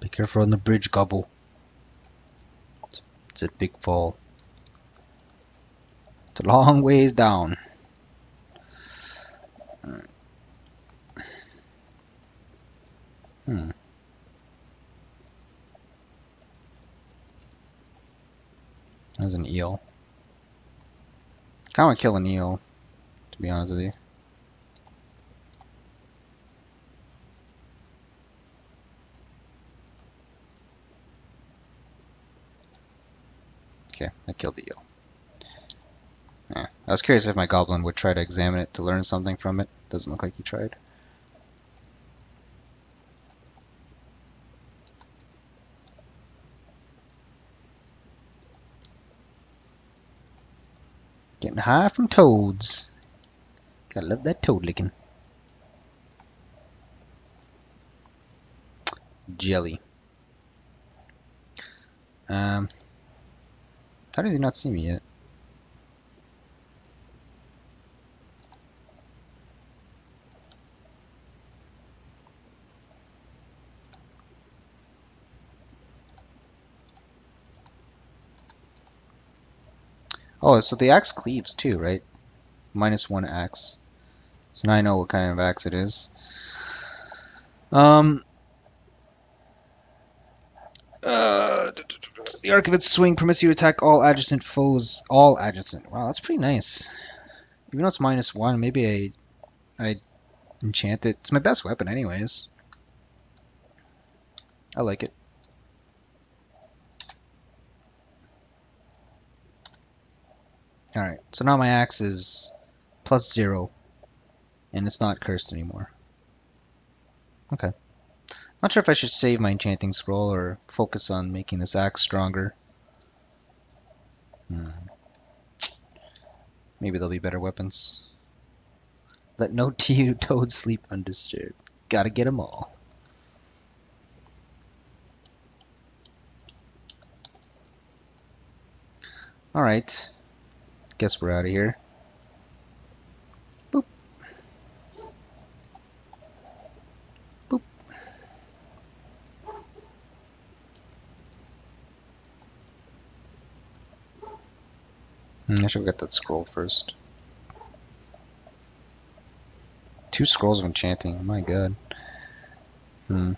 Be careful on the bridge, Gobble. It's a big fall. It's a long ways down. Hmm. There's an eel. Kinda wanna kill an eel, to be honest with you. Okay, I killed the eel. Yeah, I was curious if my goblin would try to examine it to learn something from it. Doesn't look like he tried. Getting high from toads. Gotta love that toad licking. Jelly. Um, how does he not see me yet? Oh, so the axe cleaves too, right? Minus one axe. So now I know what kind of axe it is. Um. Uh, the arc of its swing permits you to attack all adjacent foes. All adjacent. Wow, that's pretty nice. Even though it's minus one, maybe I, I enchant it. It's my best weapon, anyways. I like it. Alright, so now my axe is plus zero, and it's not cursed anymore. Okay. Not sure if I should save my enchanting scroll or focus on making this axe stronger. Hmm. Maybe there'll be better weapons. Let no (laughs) toad sleep undisturbed. Gotta get 'em all. Alright. Guess we're out of here. Boop. Boop. Hmm, I should get that scroll first. Two scrolls of enchanting. My god. Hmm.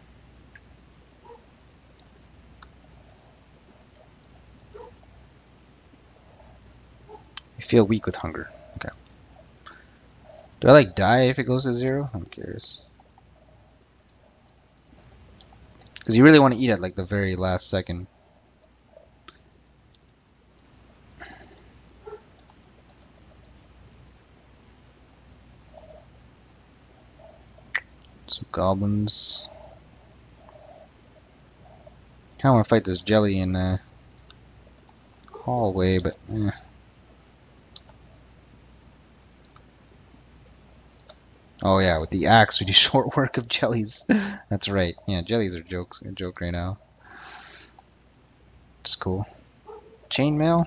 You feel weak with hunger. Okay. Do I like die if it goes to zero? I'm curious. Because you really want to eat at like the very last second. Some goblins. Kinda wanna fight this jelly in the hallway, but eh. Oh yeah, with the axe we do (laughs) short work of jellies. That's right. Yeah, jellies are jokes. A joke right now. It's cool. Chainmail.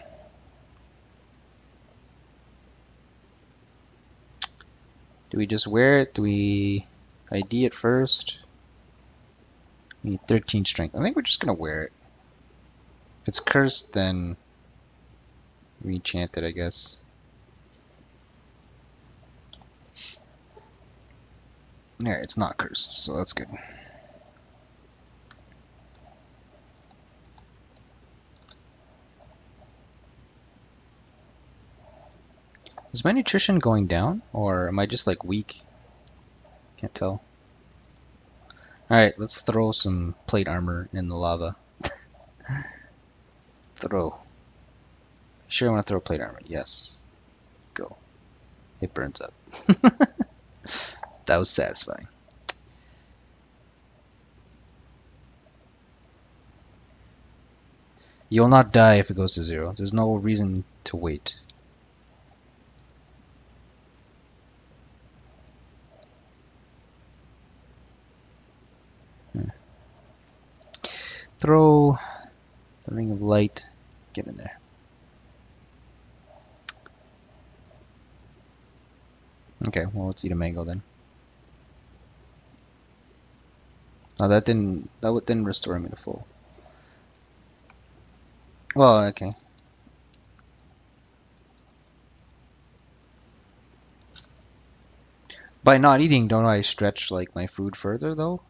Do we just wear it? Do we ID it first? We need 13 strength. I think we're just gonna wear it. If it's cursed, then we enchant it, I guess. Yeah, it's not cursed, so that's good. Is my nutrition going down, or am I just like weak? Can't tell. Alright, let's throw some plate armor in the lava. (laughs) throw. Sure, I want to throw plate armor. Yes. Go. It burns up. (laughs) that was satisfying. You'll not die if it goes to zero. There's no reason to wait. Hmm. Throw the ring of light. Get in there. Okay, well let's eat a mango then. Oh, that didn't that didn't restore me to full. Well, okay. By not eating, don't I stretch like my food further though?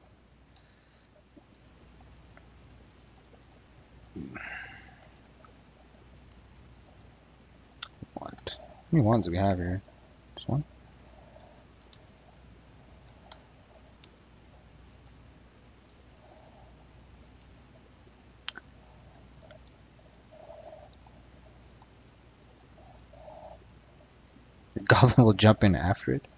What? How many ones do we have here? Just one? The (laughs) goblin will jump in after it.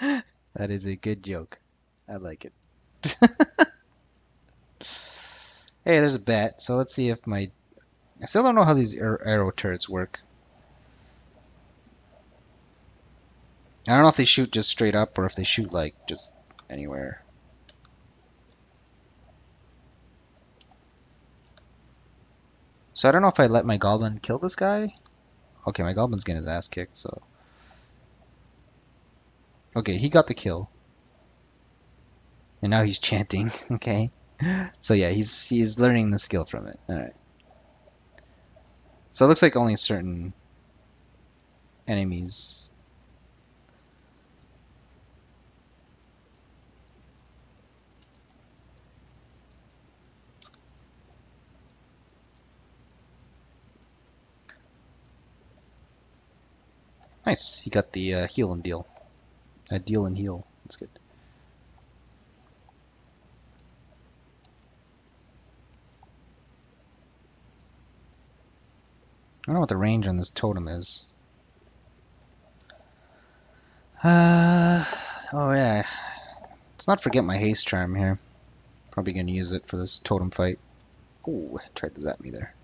(laughs) that is a good joke. I like it. (laughs) hey, there's a bat. So let's see if my. I still don't know how these arrow turrets work. I don't know if they shoot just straight up or if they shoot like just anywhere. So I don't know if I let my goblin kill this guy. Okay, my goblin's getting his ass kicked, so. Okay, he got the kill. And now he's chanting, (laughs) okay? So yeah, he's he's learning the skill from it. Alright. So it looks like only certain enemies. Nice, he got the uh, heal and deal. Uh, deal and heal. That's good. I don't know what the range on this totem is. Uh, oh yeah. Let's not forget my haste charm here. Probably gonna use it for this totem fight. Ooh, tried to zap me there.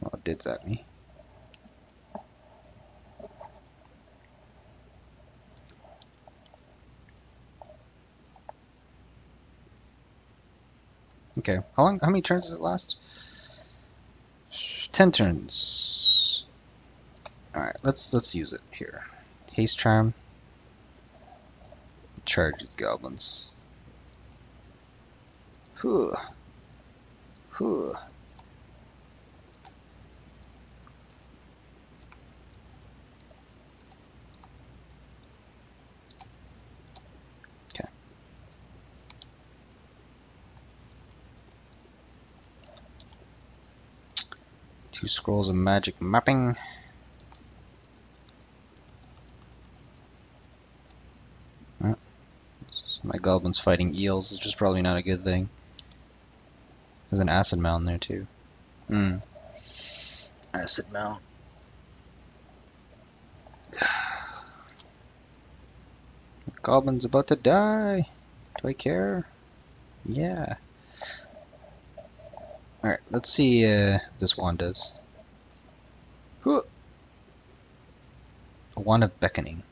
Well, it did zap me. Okay, how long? How many turns does it last? Ten turns. All right, let's let's use it here. Haste charm. Charge these goblins. Whew. Whew. Okay. Two scrolls of magic mapping. Uh, My goblin's fighting eels, which is probably not a good thing. There's an acid mound there too. Hmm. Acid mound. (sighs) Goblin's about to die. Do I care? Yeah. Alright, let's see uh, this wand does. Huh. A wand of beckoning.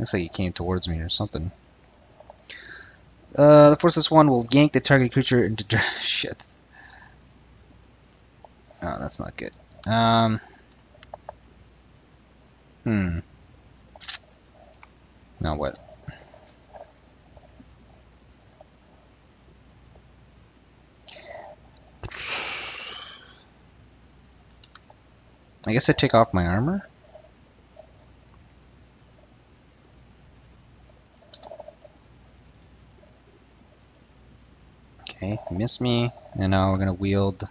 Looks like he came towards me or something. Uh, the force of this one will yank the target creature into (laughs) shit. Oh, that's not good. Um. Hmm. Now what? I guess I take off my armor. Okay, miss me, and now we're gonna wield.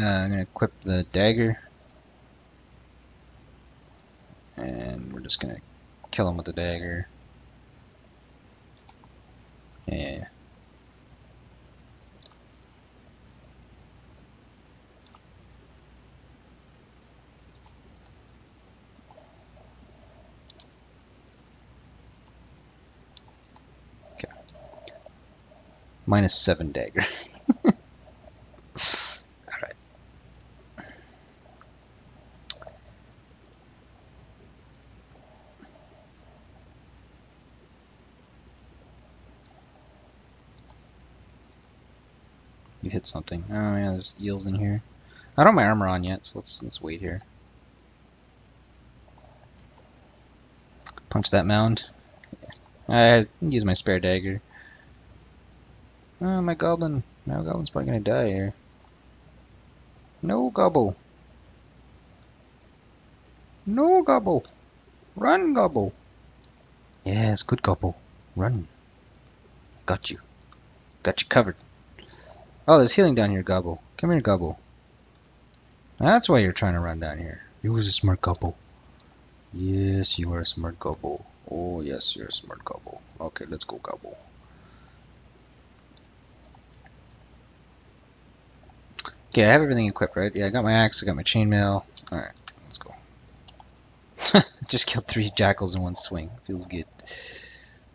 Uh, I'm gonna equip the dagger, and we're just gonna kill him with the dagger. Yeah. Minus seven dagger. (laughs) Alright. You hit something. Oh yeah, there's eels in here. I don't have my armor on yet, so let's let's wait here. Punch that mound. I use my spare dagger. Oh, my goblin. My goblin's probably gonna die here. No gobble. No gobble. Run, gobble. Yes, good gobble. Run. Got you. Got you covered. Oh, there's healing down here, gobble. Come here, gobble. That's why you're trying to run down here. You was a smart gobble. Yes, you are a smart gobble. Oh, yes, you're a smart gobble. Okay, let's go gobble. Okay, I have everything equipped, right? Yeah, I got my axe, I got my chainmail. Alright, let's go. (laughs) Just killed three jackals in one swing. Feels good.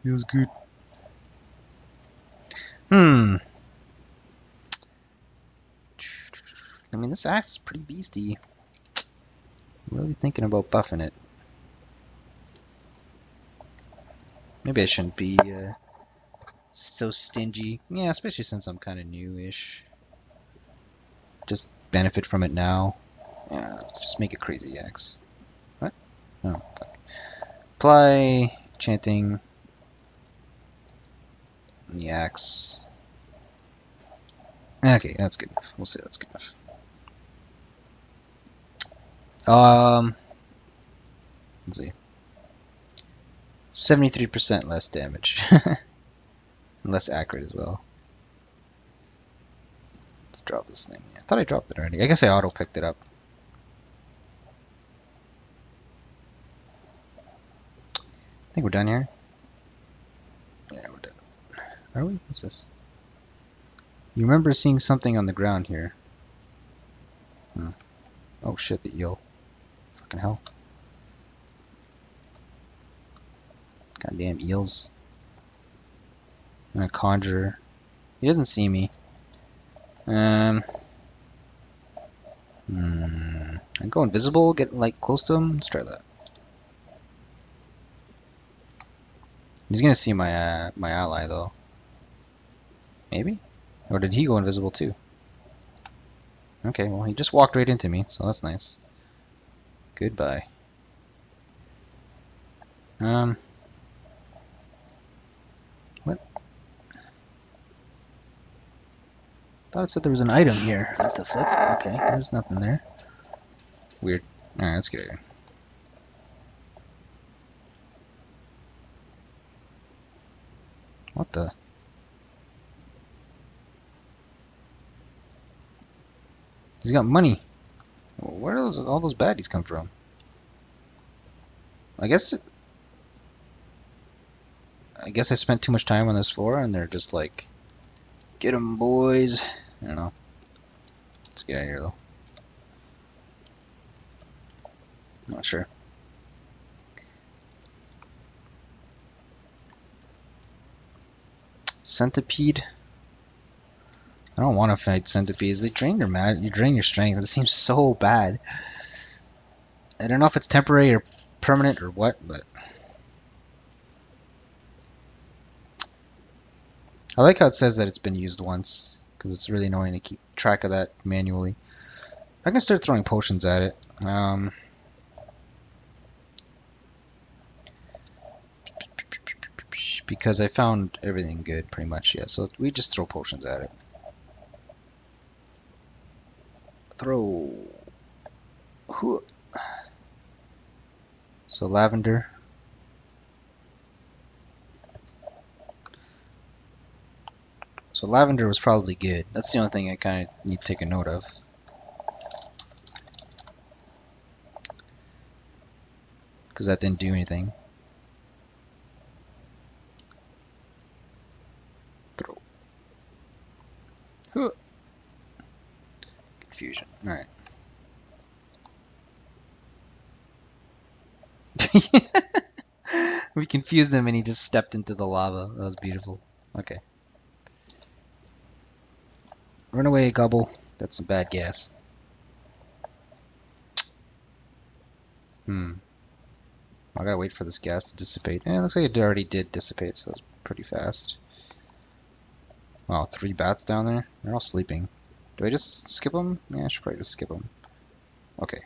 Feels good. Hmm. I mean, this axe is pretty beasty. I'm really thinking about buffing it. Maybe I shouldn't be uh, so stingy. Yeah, especially since I'm kind of new-ish. Just benefit from it now. Yeah, let's just make it crazy axe. What? No. Apply chanting the axe. Okay, that's good enough. We'll say that's good enough. Um, let's see. 73% less damage. (laughs) less accurate as well. Let's drop this thing. I thought I dropped it already. I guess I auto picked it up. I think we're done here. Yeah, we're done. Are we? What's this? You remember seeing something on the ground here. Hmm. Oh shit, the eel. Fucking hell. Goddamn eels. I'm gonna conjure. He doesn't see me. Um. Hmm. I go invisible, get like close to him. Let's try that. He's gonna see my uh, my ally though. Maybe? Or did he go invisible too? Okay, well he just walked right into me, so that's nice. Goodbye. Um. What? I thought it said there was an item here. What the fuck? Okay, there's nothing there. Weird. Alright, let's get it. What the? He's got money. Where does all those baddies come from? I guess it, I guess I spent too much time on this floor and they're just like get 'em boys. I don't know. Let's get out of here though. Not sure. Centipede. I don't want to fight centipedes. They drain your mag. You drain your strength. It seems so bad. I don't know if it's temporary or permanent or what, but I like how it says that it's been used once because it's really annoying to keep track of that manually. I can start throwing potions at it. Um, because I found everything good pretty much. Yeah, so we just throw potions at it. throw. So lavender. So lavender was probably good. That's the only thing I kind of need to take a note of. Because that didn't do anything. Throw. Confusion. Alright. (laughs) we confused him and he just stepped into the lava. That was beautiful. Okay. Run away, Gobble. That's some bad gas. Hmm. I gotta wait for this gas to dissipate. Eh, looks like it already did dissipate, so it's pretty fast. Wow, three bats down there? They're all sleeping. Do I just skip them? Yeah, I should probably just skip them. Okay.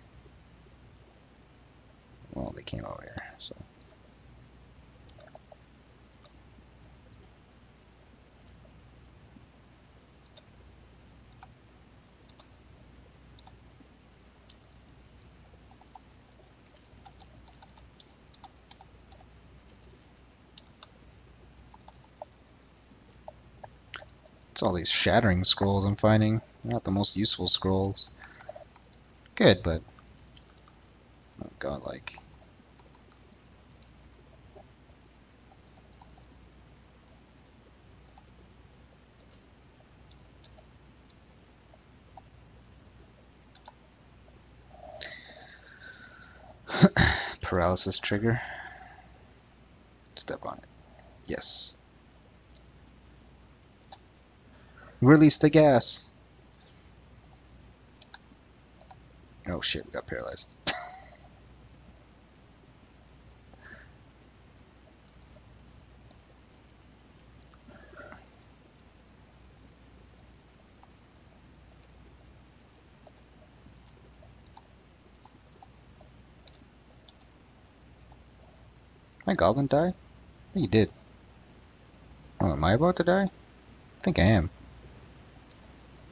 Well, they came over here, so. It's all these shattering scrolls I'm finding. Not the most useful scrolls. Good, but oh not godlike. (sighs) Paralysis trigger. Step on it. Yes. Release the gas. Oh shit, we got paralyzed. My goblin die? I think he did. Oh, am I about to die? I think I am.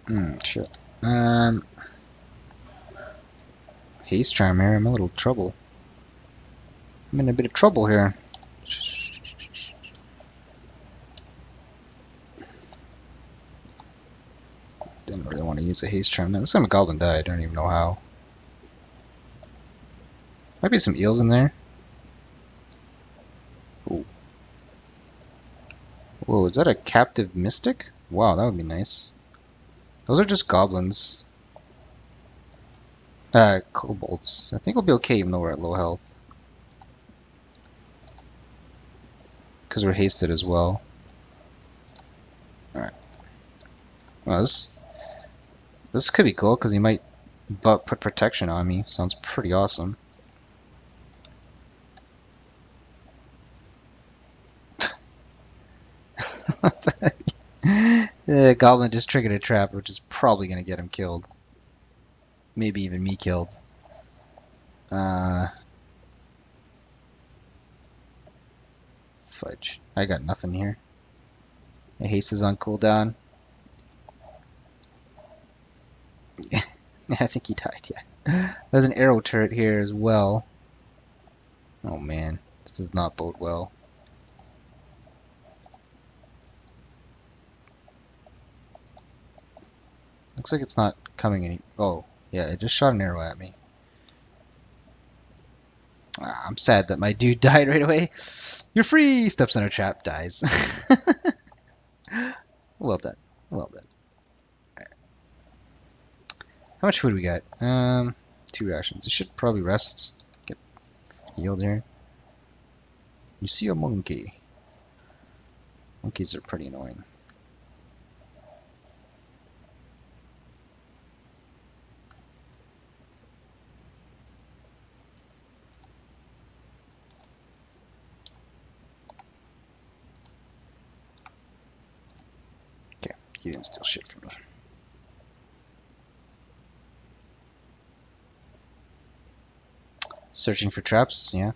Hmm, shit. Um, haste charm here. I'm a little trouble. I'm in a bit of trouble here. Didn't really want to use a haste charm. Time a goblin died. I don't even know how. Might be some eels in there. Ooh. Whoa, is that a captive mystic? Wow, that would be nice. Those are just goblins. Uh, kobolds. I think we'll be okay even though we're at low health. Because we're hasted as well. Alright. Well, this, this could be cool because he might but put protection on me. Sounds pretty awesome. (laughs) the goblin just triggered a trap, which is probably going to get him killed. Maybe even me killed. Uh, fudge. I got nothing here. The haste is on cooldown. (laughs) I think he died, yeah. There's an arrow turret here as well. Oh man, this does not bode well. Looks like it's not coming any. Oh, yeah, it just shot an arrow at me. Ah, I'm sad that my dude (laughs) died right away. You're free! Steps in a trap, dies. (laughs) well done. Well done. Right. How much food we got? Um, two rations. I should probably rest. Get healed here. You see a monkey. Monkeys are pretty annoying. Didn't steal shit from me. Searching for traps, yeah.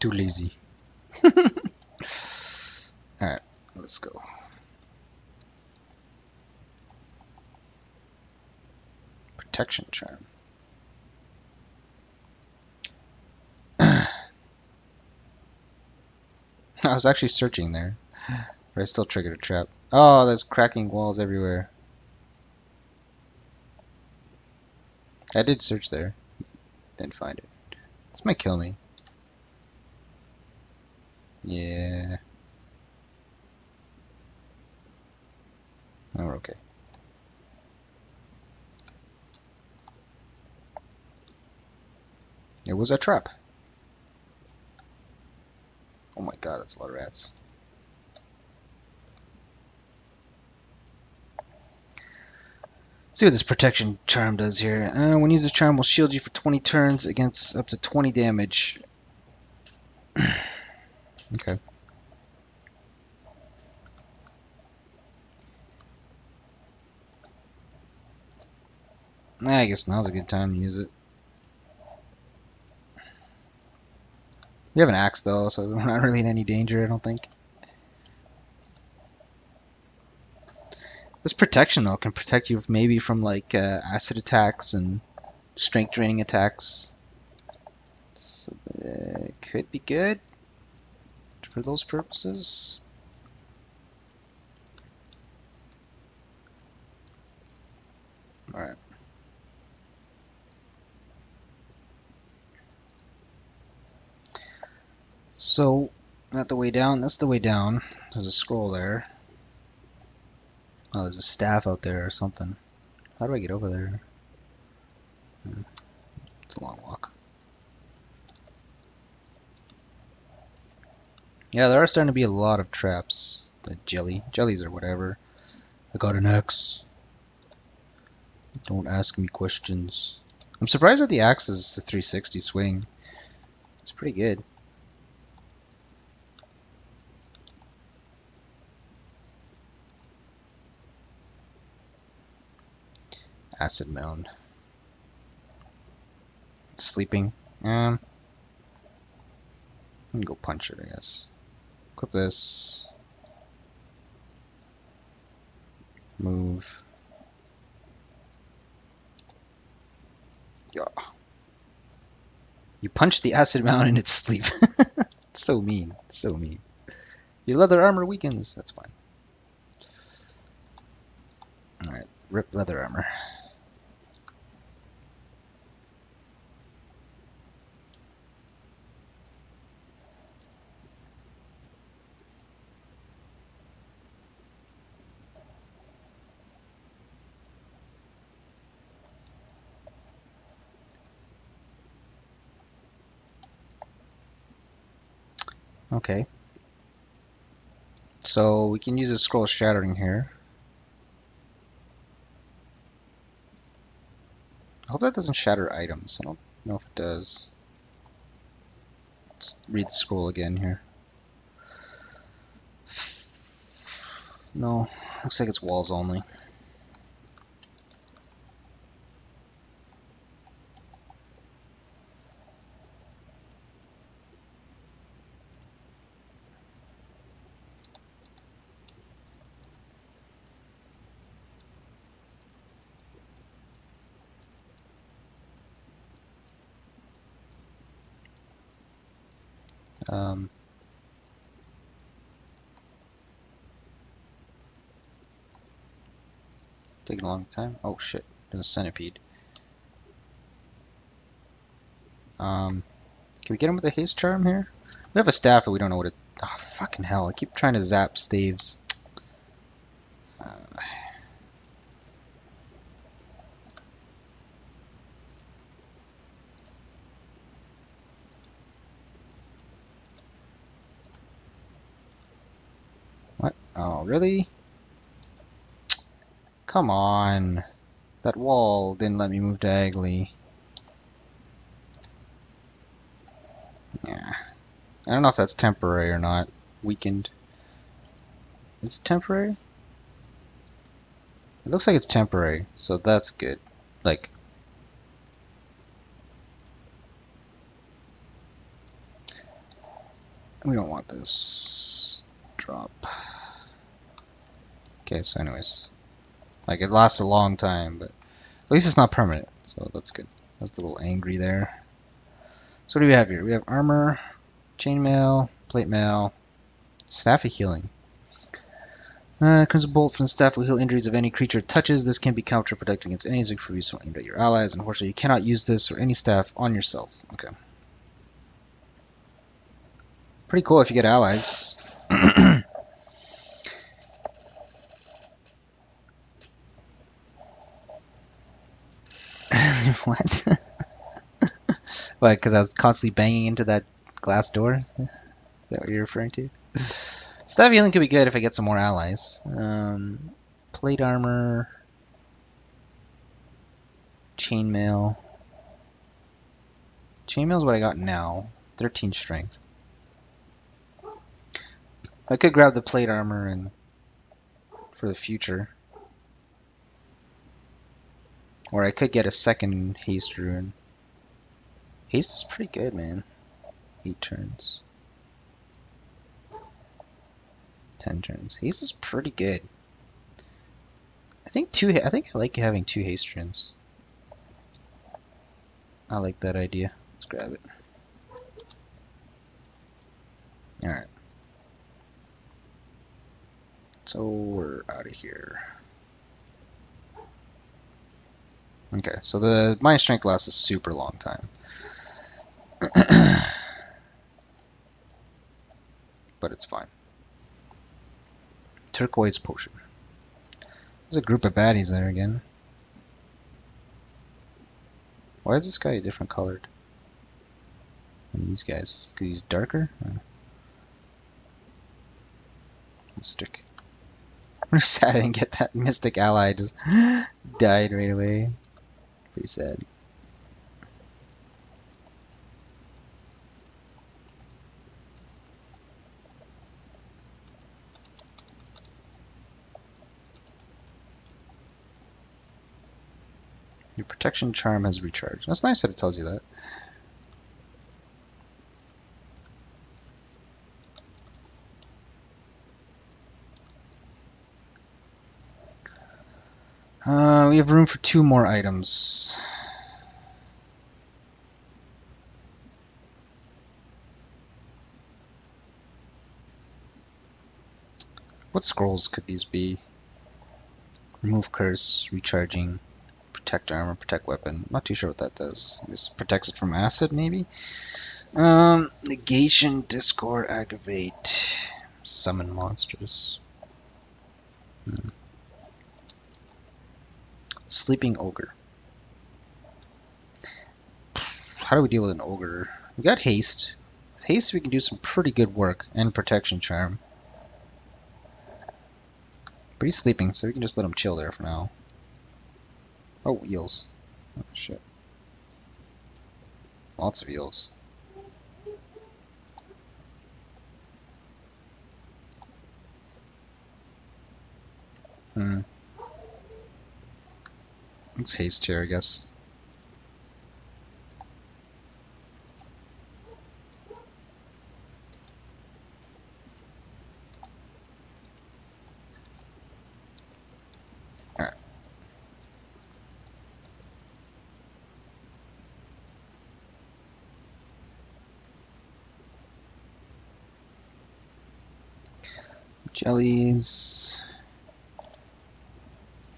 Too lazy. (laughs) Alright, let's go. Protection charm. (laughs) I was actually searching there, but I still triggered a trap. Oh, there's cracking walls everywhere. I did search there. Didn't find it. This might kill me. Yeah. Oh, we're okay. It was a trap. Oh my god, that's a lot of rats. see what this protection charm does here. Uh, when used, this charm will shield you for 20 turns against up to 20 damage. (clears throat) okay. I guess now's a good time to use it. We have an axe though, so we're (laughs) not really in any danger, I don't think. This protection though can protect you maybe from like uh, acid attacks and strength draining attacks. So it uh, could be good for for those purposes. Alright. So, not the way down, that's the way down. There's a scroll there. Oh, there's a staff out there or something. How do I get over there? Hmm. It's a long walk. Yeah, there are starting to be a lot of traps. The jelly. Jellies or whatever. I got an axe. Don't ask me questions. I'm surprised that the axe is a 360 swing. It's pretty good. Acid mound. Sleeping. Um, I'm gonna go punch it, I guess. Equip this. Move. Yeah. You punch the acid mound in its sleep. (laughs) so mean. So mean. Your leather armor weakens. That's fine. Alright, rip leather armor. Okay. So we can use a scroll shattering here. I hope that doesn't shatter items. I don't know if it does. Let's read the scroll again here. No, looks like it's walls only. Um, taking a long time. Oh shit, there's a centipede. Um, can we get him with a haste charm here? We have a staff, but we don't know what it. Oh fucking hell! I keep trying to zap staves. Uh, What? Oh, really? Come on. That wall didn't let me move diagonally. Yeah. I don't know if that's temporary or not. Weakened. It's temporary? It looks like it's temporary, so that's good. Like, we don't want this drop. Okay, so anyways. Like, it lasts a long time, but at least it's not permanent, so that's good. That's a little angry there. So what do we have here? We have armor, chainmail, plate mail, staff of healing. Uh, Crimson Bolt from the staff will heal injuries of any creature touches. This can be counter protected against any for use aimed at your allies. Unfortunately, you cannot use this or any staff on yourself. Okay. Pretty cool if you get allies. (clears throat) (clears throat) what? (laughs) what, because I was constantly banging into that glass door? Is that what you're referring to? Staff healing could be good if I get some more allies. Um, plate armor, chainmail. Chainmail is what I got now. 13 strength. I could grab the plate armor and for the future. Or I could get a second haste rune. Haste is pretty good, man. Eight turns. Ten turns. Haste is pretty good. I think two. I think I like having two haste runes. I like that idea. Let's grab it. All right. So we're out of here. Okay, so the minus strength lasts a super long time. (clears throat) but it's fine. Turquoise potion. There's a group of baddies there again. Why is this guy a different colored than these guys? Because he's darker? Mystic. (laughs) I'm sad I didn't get that (laughs) Mystic ally. Just (gasps) died right away. Pretty said. Your protection charm has recharged. That's nice that it tells you that. Uh, we have room for two more items. What scrolls could these be? Remove curse, recharging, protect armor, protect weapon. Not too sure what that does. This protects it from acid, maybe? Um, negation, discord, aggravate, summon monsters. Hmm. Sleeping ogre. How do we deal with an ogre? We got haste. With haste, we can do some pretty good work and protection charm. But he's sleeping, so we can just let him chill there for now. Oh, eels. Oh, shit. Lots of eels. Hmm. Let's haste here, I guess. Jellies.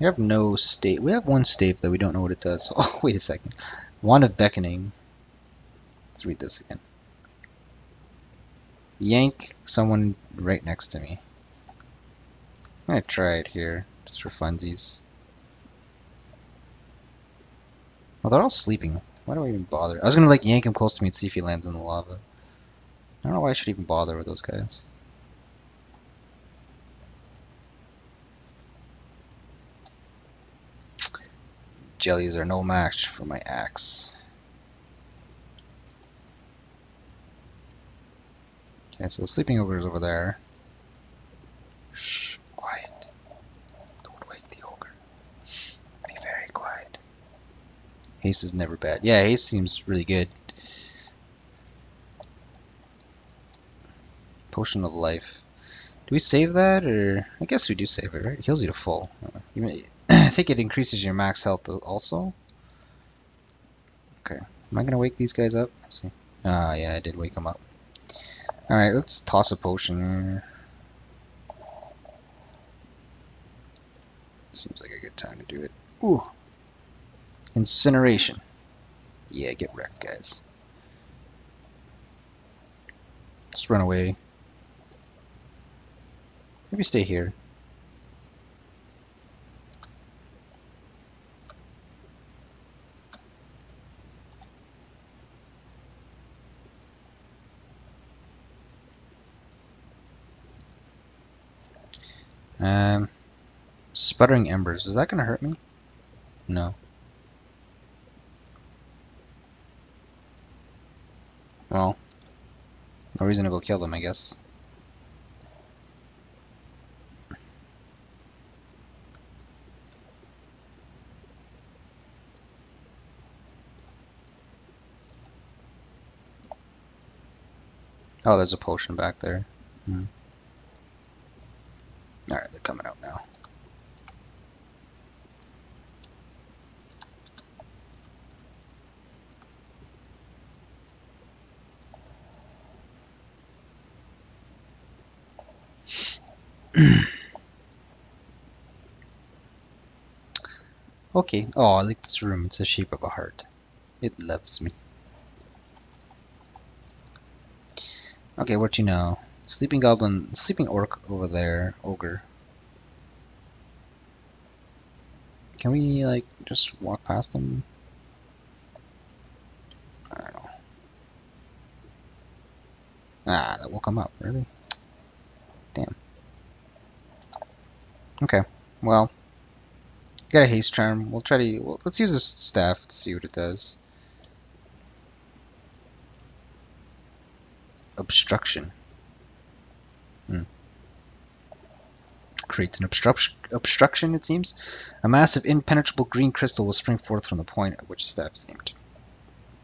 We have no state. We have one state that we don't know what it does. (laughs) Oh, wait a second. Wand of Beckoning. Let's read this again. Yank someone right next to me. I'm gonna try it here, just for funsies. Well, they're all sleeping. Why do I even bother? I was gonna like yank him close to me and see if he lands in the lava. I don't know why I should even bother with those guys. Jellies are no match for my axe. Okay, so the sleeping ogre is over there. Shh, quiet. Don't wake the ogre. Be very quiet. Haste is never bad. Yeah, haste seems really good. Potion of life. Do we save that, or I guess we do save it, right? It heals you to full. You may, (clears throat) I think it increases your max health also. Okay, am I gonna wake these guys up? Let's see. Ah, yeah, I did wake them up. All right, let's toss a potion. Seems like a good time to do it. Ooh, incineration. Yeah, get wrecked, guys. Let's run away. Maybe stay here. Um, sputtering embers. Is that gonna hurt me? No. Well, no reason to go kill them, I guess. Oh, there's a potion back there. All right, they're coming out now. okay. Oh, I like this room. It's the shape of a heart. It loves me. Okay, what you know? Sleeping goblin, sleeping orc over there, ogre. Can we like just walk past them? I don't know. Ah, that will come up, really? Damn. Okay, well, got a haste charm. We'll try to. Well, let's use this staff to see what it does. Obstruction. Hmm. Creates an obstruction. Obstruction, it seems. A massive, impenetrable green crystal will spring forth from the point at which the staff is aimed,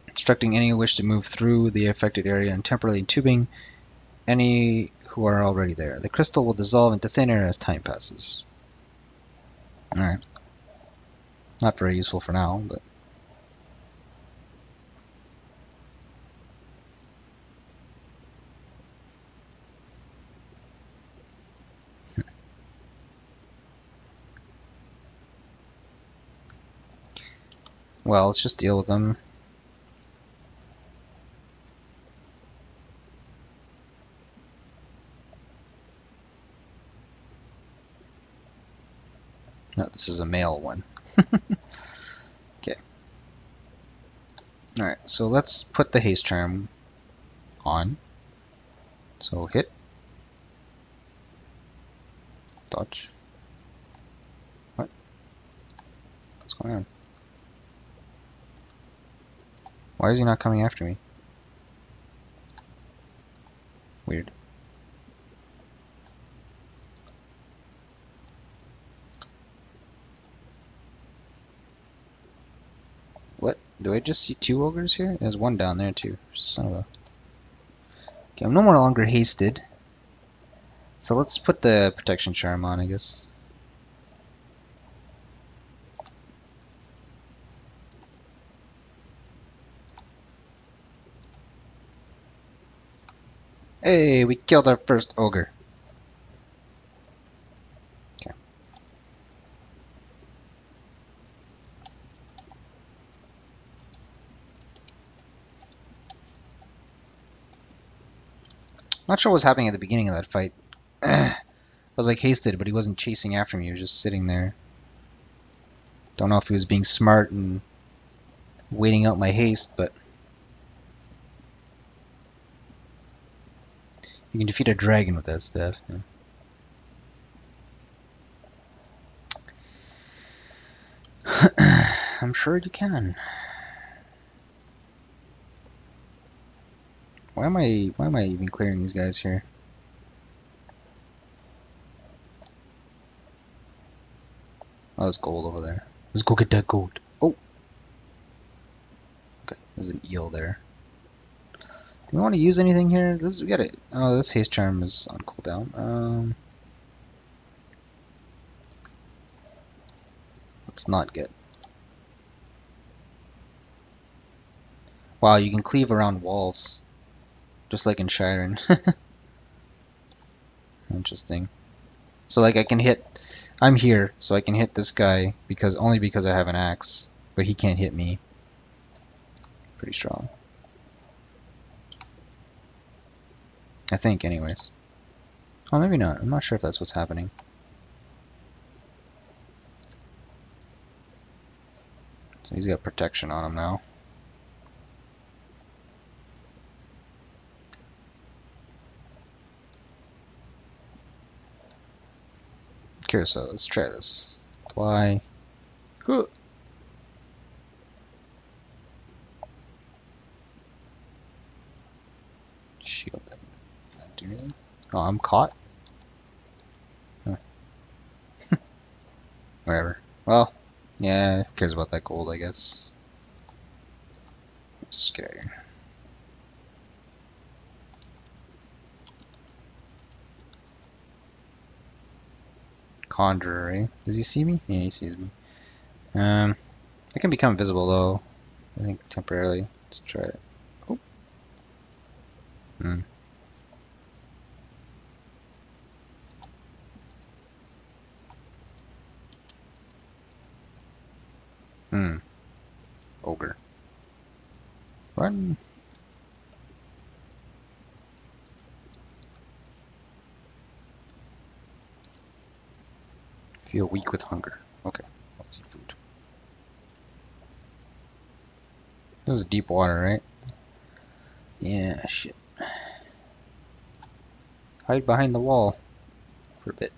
obstructing any who wish to move through the affected area and temporarily tubing any who are already there. The crystal will dissolve into thin air as time passes. Alright. Not very useful for now, but... Well, let's just deal with them. No, this is a male one. (laughs) okay. Alright, so let's put the haste charm on. So hit. Dodge. What? What's going on? Why is he not coming after me? Weird. What? Do I just see two ogres here? There's one down there too. Son of a... Okay, I'm no more longer hasted. So let's put the protection charm on, I guess. Hey, we killed our first ogre. Not sure what was happening at the beginning of that fight. (clears throat) I was like hasted, but he wasn't chasing after me. He was just sitting there. Don't know if he was being smart and waiting out my haste, but you can defeat a dragon with that stuff. Yeah. (clears throat) I'm sure you can. Why am I why am I even clearing these guys here? Oh, there's gold over there. Let's go get that gold. Oh! Okay, there's an eel there. Do we want to use anything here? This we got it. Oh, this haste charm is on cooldown. Um, let's not get. Wow, you can cleave around walls, just like in Shiren. (laughs) Interesting. So like I can hit. I'm here, so I can hit this guy because only because I have an axe, but he can't hit me. Pretty strong. I think, anyways. Oh, maybe not. I'm not sure if that's what's happening. So he's got protection on him now. So let's try this. Fly. Oh, I'm caught? Huh. (laughs) Whatever. Well, yeah, who cares about that gold, I guess. Get. Conjurer, eh? Does he see me? Yeah, he sees me. Um, I can become visible though. I think temporarily. Let's try it. Oh. Hmm. Hmm. Ogre. Run. Feel weak with hunger. Okay, let's eat food. This is deep water, right? Yeah, shit. Hide behind the wall for a bit.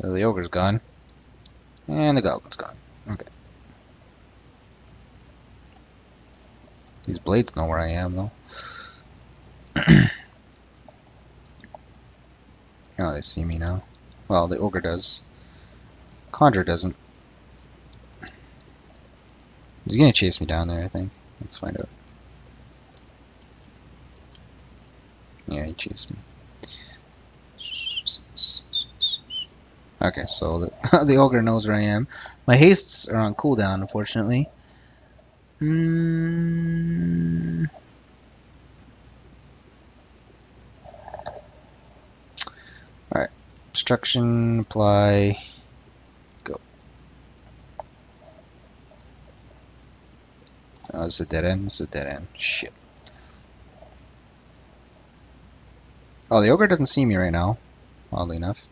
So the ogre's gone. And the goblin's gone. Okay. These blades know where I am, though. (clears throat) oh, they see me now. Well, the ogre does. Conjure doesn't. He's gonna chase me down there, I think. Let's find out. Yeah, he chased me. Okay, so the, (laughs) the ogre knows where I am. My hastes are on cooldown, unfortunately. Hmm. Alright. Obstruction, apply. Go. Oh, is a dead end? Is a dead end. Shit. Oh, the ogre doesn't see me right now, oddly enough.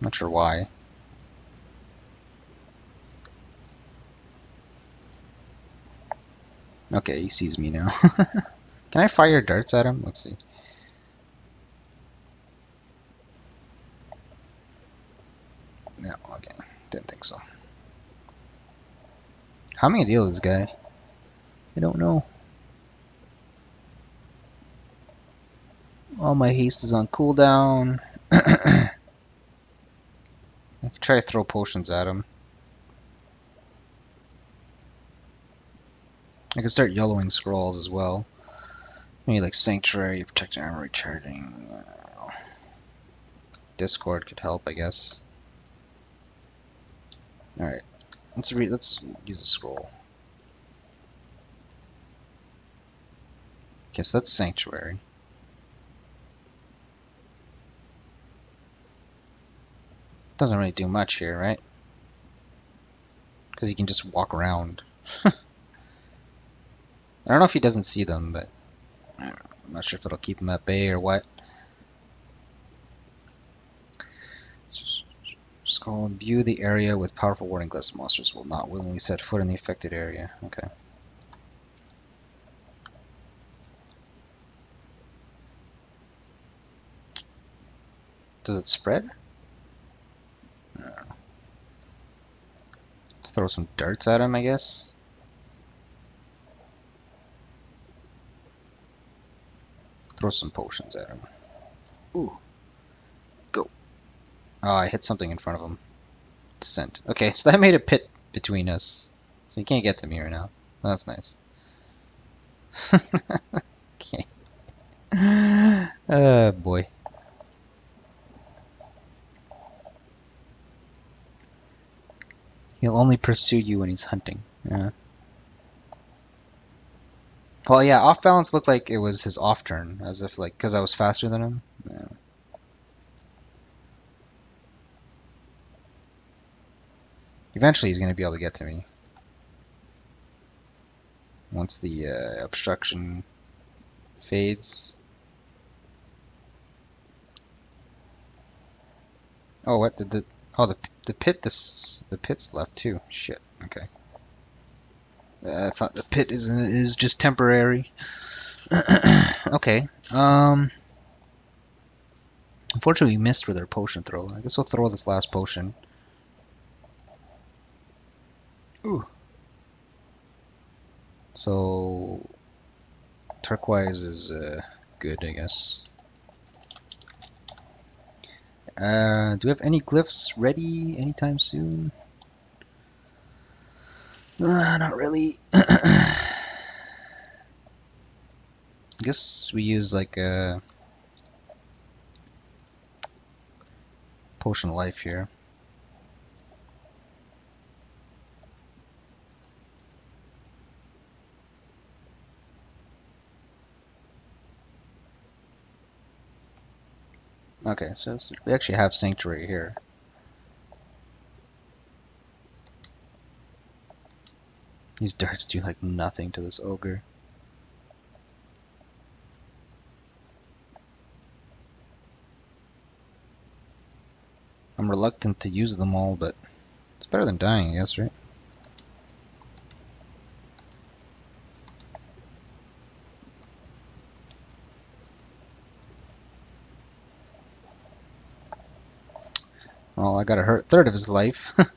Not sure why. Okay, he sees me now. (laughs) Can I fire darts at him? Let's see. No, okay. Didn't think so. How many deal this guy? I don't know. All my haste is on cooldown. (clears throat) I try to throw potions at him. I could start yellowing scrolls as well. Maybe like Sanctuary, Protecting Armor, Recharging. Discord could help, I guess. Alright. Let's read let's use a scroll. Okay, so that's Sanctuary. Doesn't really do much here, right? Because he can just walk around. (laughs) I don't know if he doesn't see them, but I'm not sure if it'll keep him at bay or what. Scroll and view the area with powerful warding glyphs. Monsters will not willingly set foot in the affected area. Okay. Does it spread? Let's throw some darts at him, I guess. Throw some potions at him. Ooh. Go. Oh, I hit something in front of him. Descent. Okay, so that (laughs) made a pit between us. So he can't get to me right now. that's nice. (laughs) okay. Oh (laughs) boy. He'll only pursue you when he's hunting. Yeah. Well, yeah, off balance looked like it was his off turn, as if like because I was faster than him. Yeah. Eventually, he's gonna be able to get to me. Once the uh, obstruction fades. Oh, what did the? Oh, the the pit. This the pit's left too. Shit. Okay. I thought the pit is is just temporary. (clears throat) okay. Um. Unfortunately, we missed with our potion throw. I guess we'll throw this last potion. Ooh. So turquoise is uh, good, I guess. Uh, do we have any glyphs ready anytime soon? Uh, not really. (clears throat) I guess we use like a potion of life here. Okay, so we actually have Sanctuary here. These darts do like nothing to this ogre. I'm reluctant to use them all, but it's better than dying, I guess, right? Well, I got a hurt third of his life. (laughs) Let's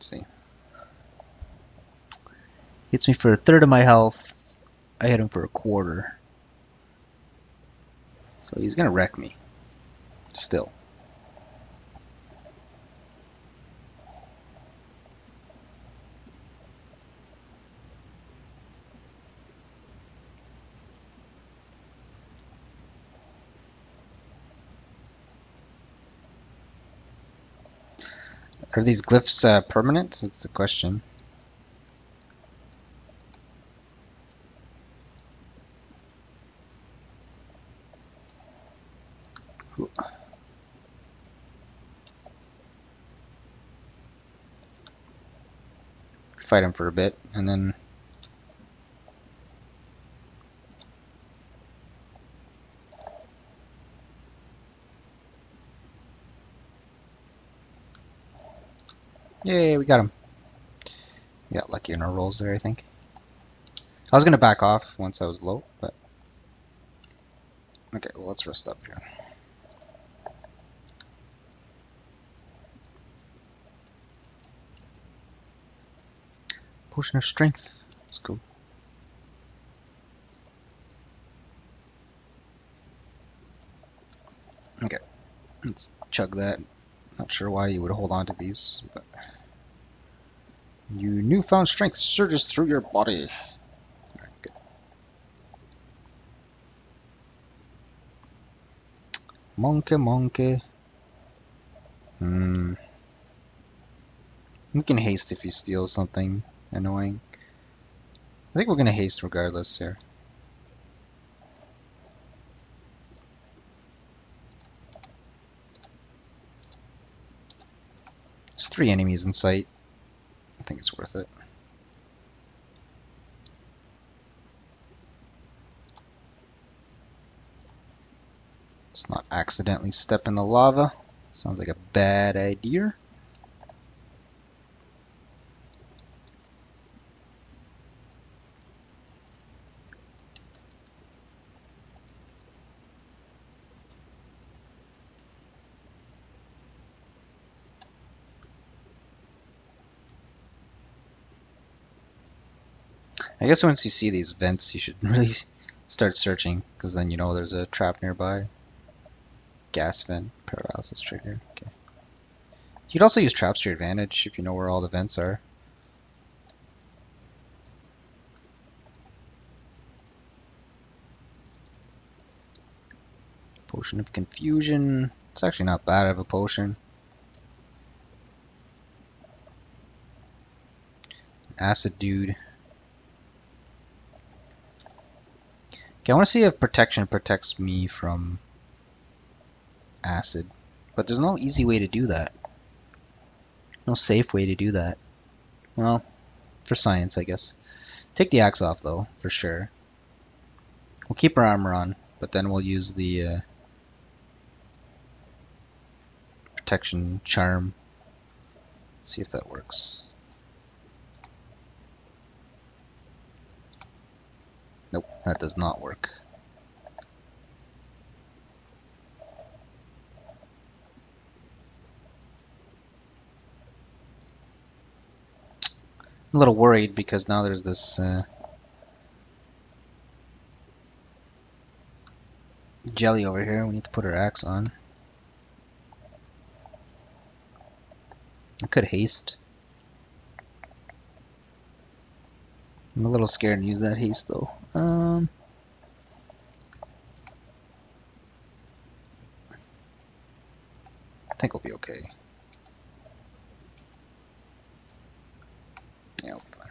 see. Hits me for a third of my health. I hit him for a quarter. So he's gonna wreck me. Still. Are these glyphs uh, permanent? That's the question. Fight him for a bit, and then Yay, we got him. We got lucky in our rolls there, I think. I was going to back off once I was low, but... Okay, well, let's rest up here. Potion of Strength. Let's go. Okay, let's chug that. Not sure why you would hold on to these, but your newfound strength surges through your body. Right. Monkey, monkey. Hmm. We can haste if he steals something annoying. I think we're gonna haste regardless here. Three enemies in sight. I think it's worth it. Let's not accidentally step in the lava. Sounds like a bad idea. I guess once you see these vents, you should (laughs) really start searching, because then you know there's a trap nearby. Gas vent, paralysis trigger. Okay. You could also use traps to your advantage if you know where all the vents are. Potion of Confusion. It's actually not bad of a potion. Acid Dude. Okay, I want to see if protection protects me from acid. But there's no easy way to do that. No safe way to do that. Well, for science, I guess. Take the axe off, though, for sure. We'll keep our armor on, but then we'll use the uh, protection charm. See if that works. Nope, that does not work. I'm a little worried because now there's this uh, jelly over here. We need to put our axe on. I could haste. I'm a little scared to use that haste though. Um, I think we'll be okay. Yeah, we'll fine.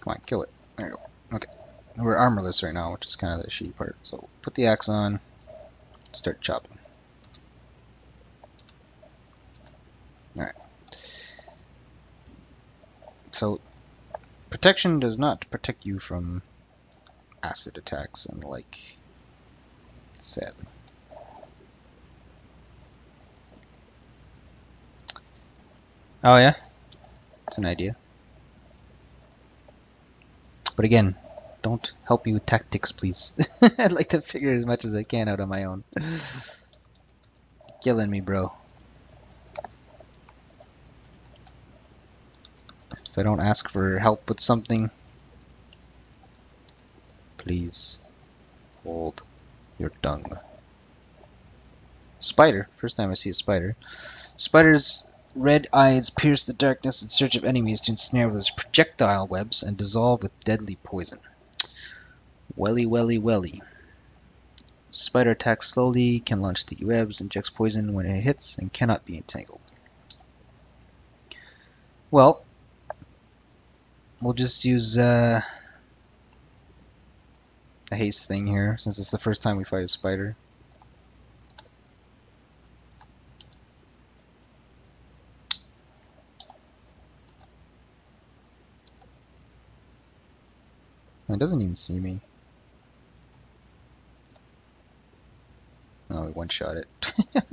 Come on, kill it. There you go. Okay. we're armorless right now, which is kind of the shitty part. So put the axe on, start chopping. Alright. So, protection does not protect you from acid attacks and the like, sadly. Oh yeah? It's an idea. But again, don't help me with tactics, please. (laughs) I'd like to figure as much as I can out on my own. Killing me, bro. If I don't ask for help with something, please hold your tongue. Spider. First time I see a spider. Spiders Red eyes pierce the darkness in search of enemies to ensnare with its projectile webs and dissolve with deadly poison. Welly, welly, welly. Spider attacks slowly, can launch sticky webs, injects poison when it hits, and cannot be entangled. Well, we'll just use uh, a haste thing here, since it's the first time we fight a spider. It doesn't even see me. Oh, we one-shot it.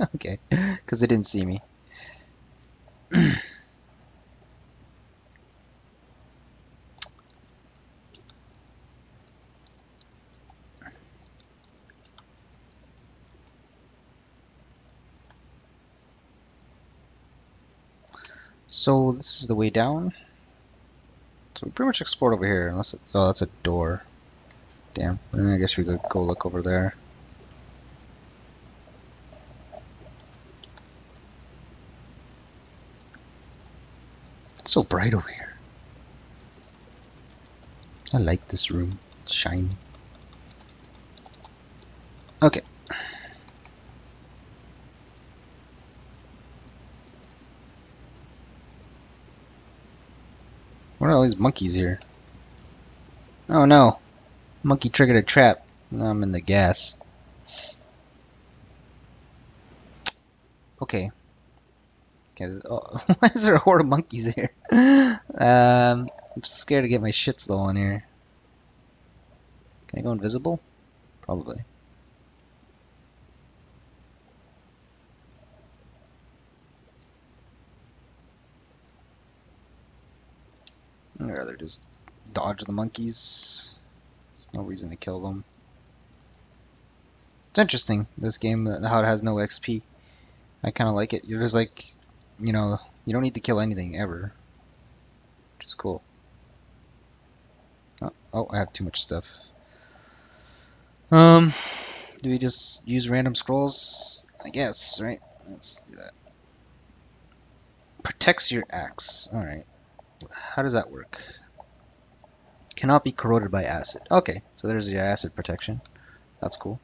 (laughs) okay, because it didn't see me. (clears throat) so this is the way down. So we pretty much explored over here, unless it's, oh, that's a door. Damn, I guess we could go look over there. It's so bright over here. I like this room. It's shiny. Okay. What are all these monkeys here? Oh no! Monkey triggered a trap. Now I'm in the gas. Okay. Okay. Oh, (laughs) why is there a horde of monkeys here? (laughs) um, I'm scared to get my shit stolen here. Can I go invisible? Probably. I'd rather just dodge the monkeys. There's no reason to kill them. It's interesting, this game, how it has no XP. I kind of like it. You're just like, you know, you don't need to kill anything ever. Which is cool. Oh, oh I have too much stuff. Um, do we just use random scrolls? I guess, right? Let's do that. Protects your axe. Alright. How does that work? Cannot be corroded by acid. Okay, so there's your acid protection. That's cool.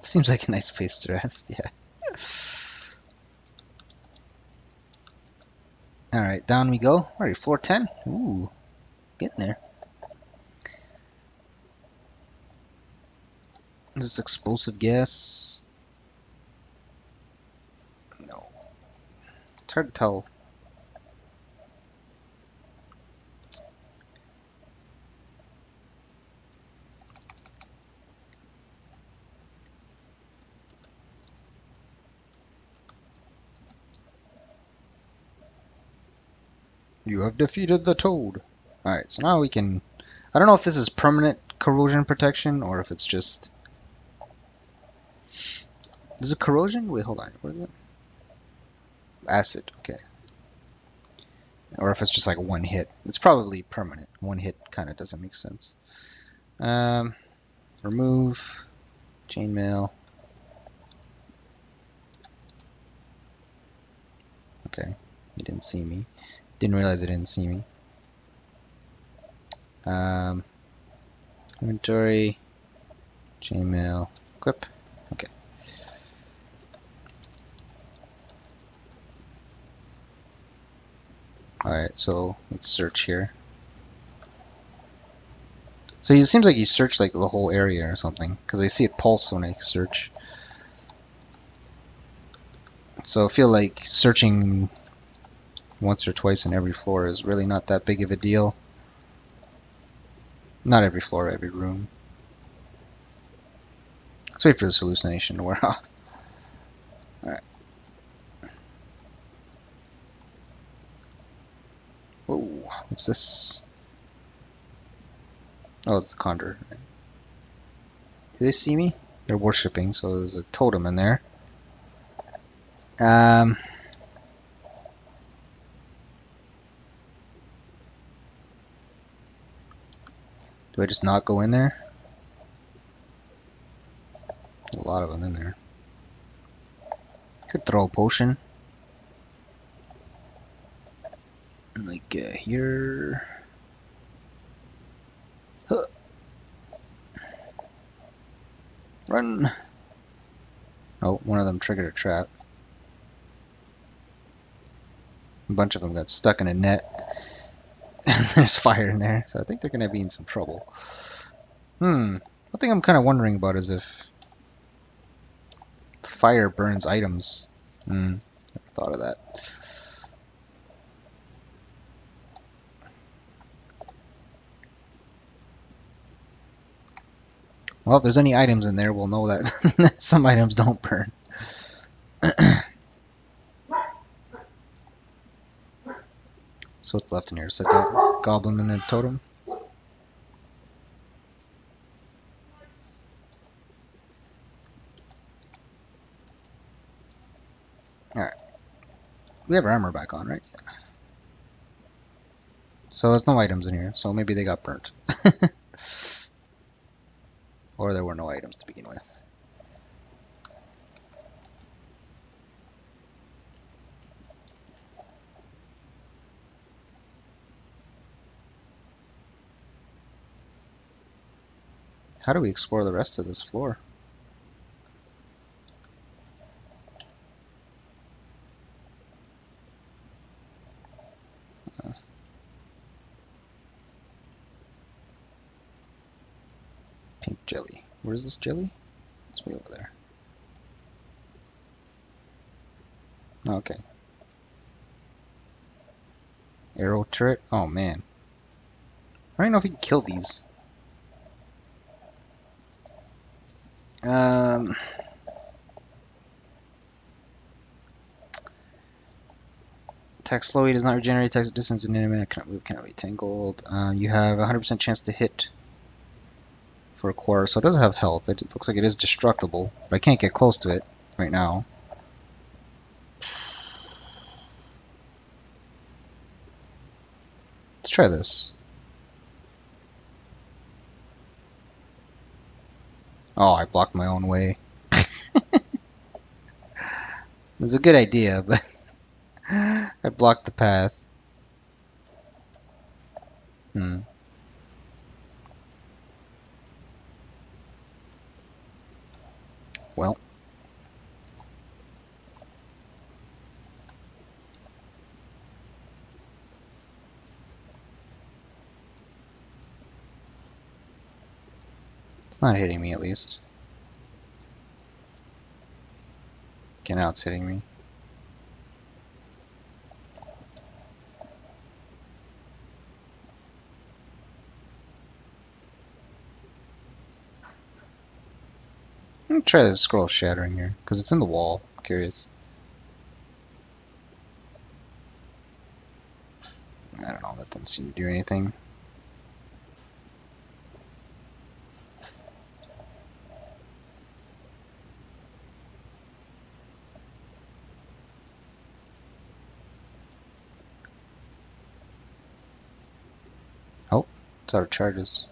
Seems like a nice place to rest, (laughs) yeah. Alright, down we go. Already floor 10? Ooh, getting there. This explosive gas. No. It's hard to tell You have defeated the toad. Alright, so now we can... I don't know if this is permanent corrosion protection or if it's just... Is it corrosion? Wait, hold on. What is it? Acid, okay. Or if it's just like one hit. It's probably permanent. One hit kind of doesn't make sense. Um, remove, chainmail. Okay, he didn't see me. Didn't realize it didn't see me. Um, inventory, chainmail, equip. Okay. Alright, so let's search here. So it seems like you searched like the whole area or something, because I see it pulse when I search. So I feel like searching once or twice in every floor is really not that big of a deal. Not every floor, every room. Let's wait for this hallucination to wear (laughs) off. Alright. Whoa, what's this? Oh, it's the conjure. Do they see me? They're worshipping, so there's a totem in there. Um, do I just not go in there? A lot of them in there. Could throw a potion. Like uh, here. Huh. Run. Oh, one of them triggered a trap. A bunch of them got stuck in a net. And (laughs) there's fire in there, so I think they're going to be in some trouble. Hmm. One thing I'm kind of wondering about is if fire burns items. Hmm. Never thought of that. Well, if there's any items in there, we'll know that (laughs) some items don't burn. (clears throat) So what's left in here? Go goblin and a totem? Alright. We have our armor back on, right? So there's no items in here, so maybe they got burnt. (laughs) or there were no items to begin with. How do we explore the rest of this floor? Uh. Pink jelly. Where's this jelly? It's way over there. Okay. Arrow turret? Oh man. I don't know if we can kill these. Um, attack slowly does not regenerate attack distance in enemy cannot move, cannot be tangled. Uh, you have a 100% chance to hit for a quarter, so it doesn't have health. It looks like it is destructible, but I can't get close to it right now. Let's try this. Oh, I blocked my own way. (laughs) it was a good idea, but (laughs) I blocked the path. Hmm. Well. It's not hitting me at least. Okay, now it's hitting me. I'm gonna try the scroll shattering here, because it's in the wall. I'm curious. I don't know, that doesn't seem to do anything. It's out of charges.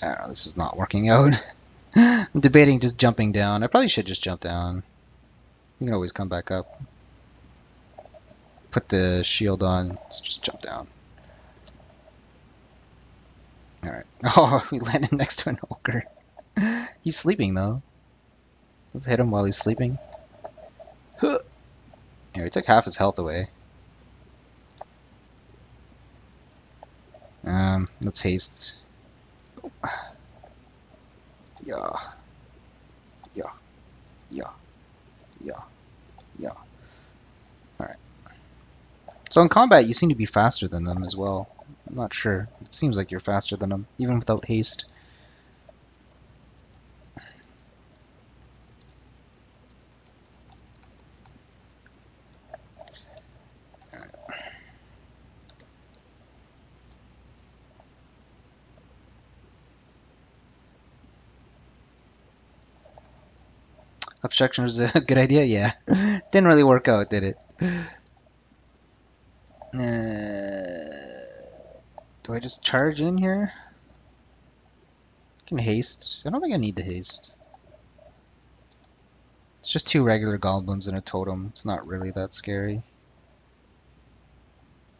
I don't know, this is not working out. (laughs) I'm debating just jumping down. I probably should just jump down. You can always come back up. Put the shield on. Let's just jump down. Alright. (laughs) Oh, (laughs) we landed next to an ogre. he's sleeping though. Let's hit him while he's sleeping. Huh. Here, we took half his health away. Um, let's haste. Yeah. Yeah. Yeah. Yeah. Yeah. Alright. So in combat, you seem to be faster than them as well. I'm not sure. It seems like you're faster than them, even without haste. Obstruction was a (laughs) good idea? Yeah. Didn't really work out, did it? Uh, do I just charge in here? I can haste. I don't think I need to haste. It's just two regular goblins and a totem. It's not really that scary.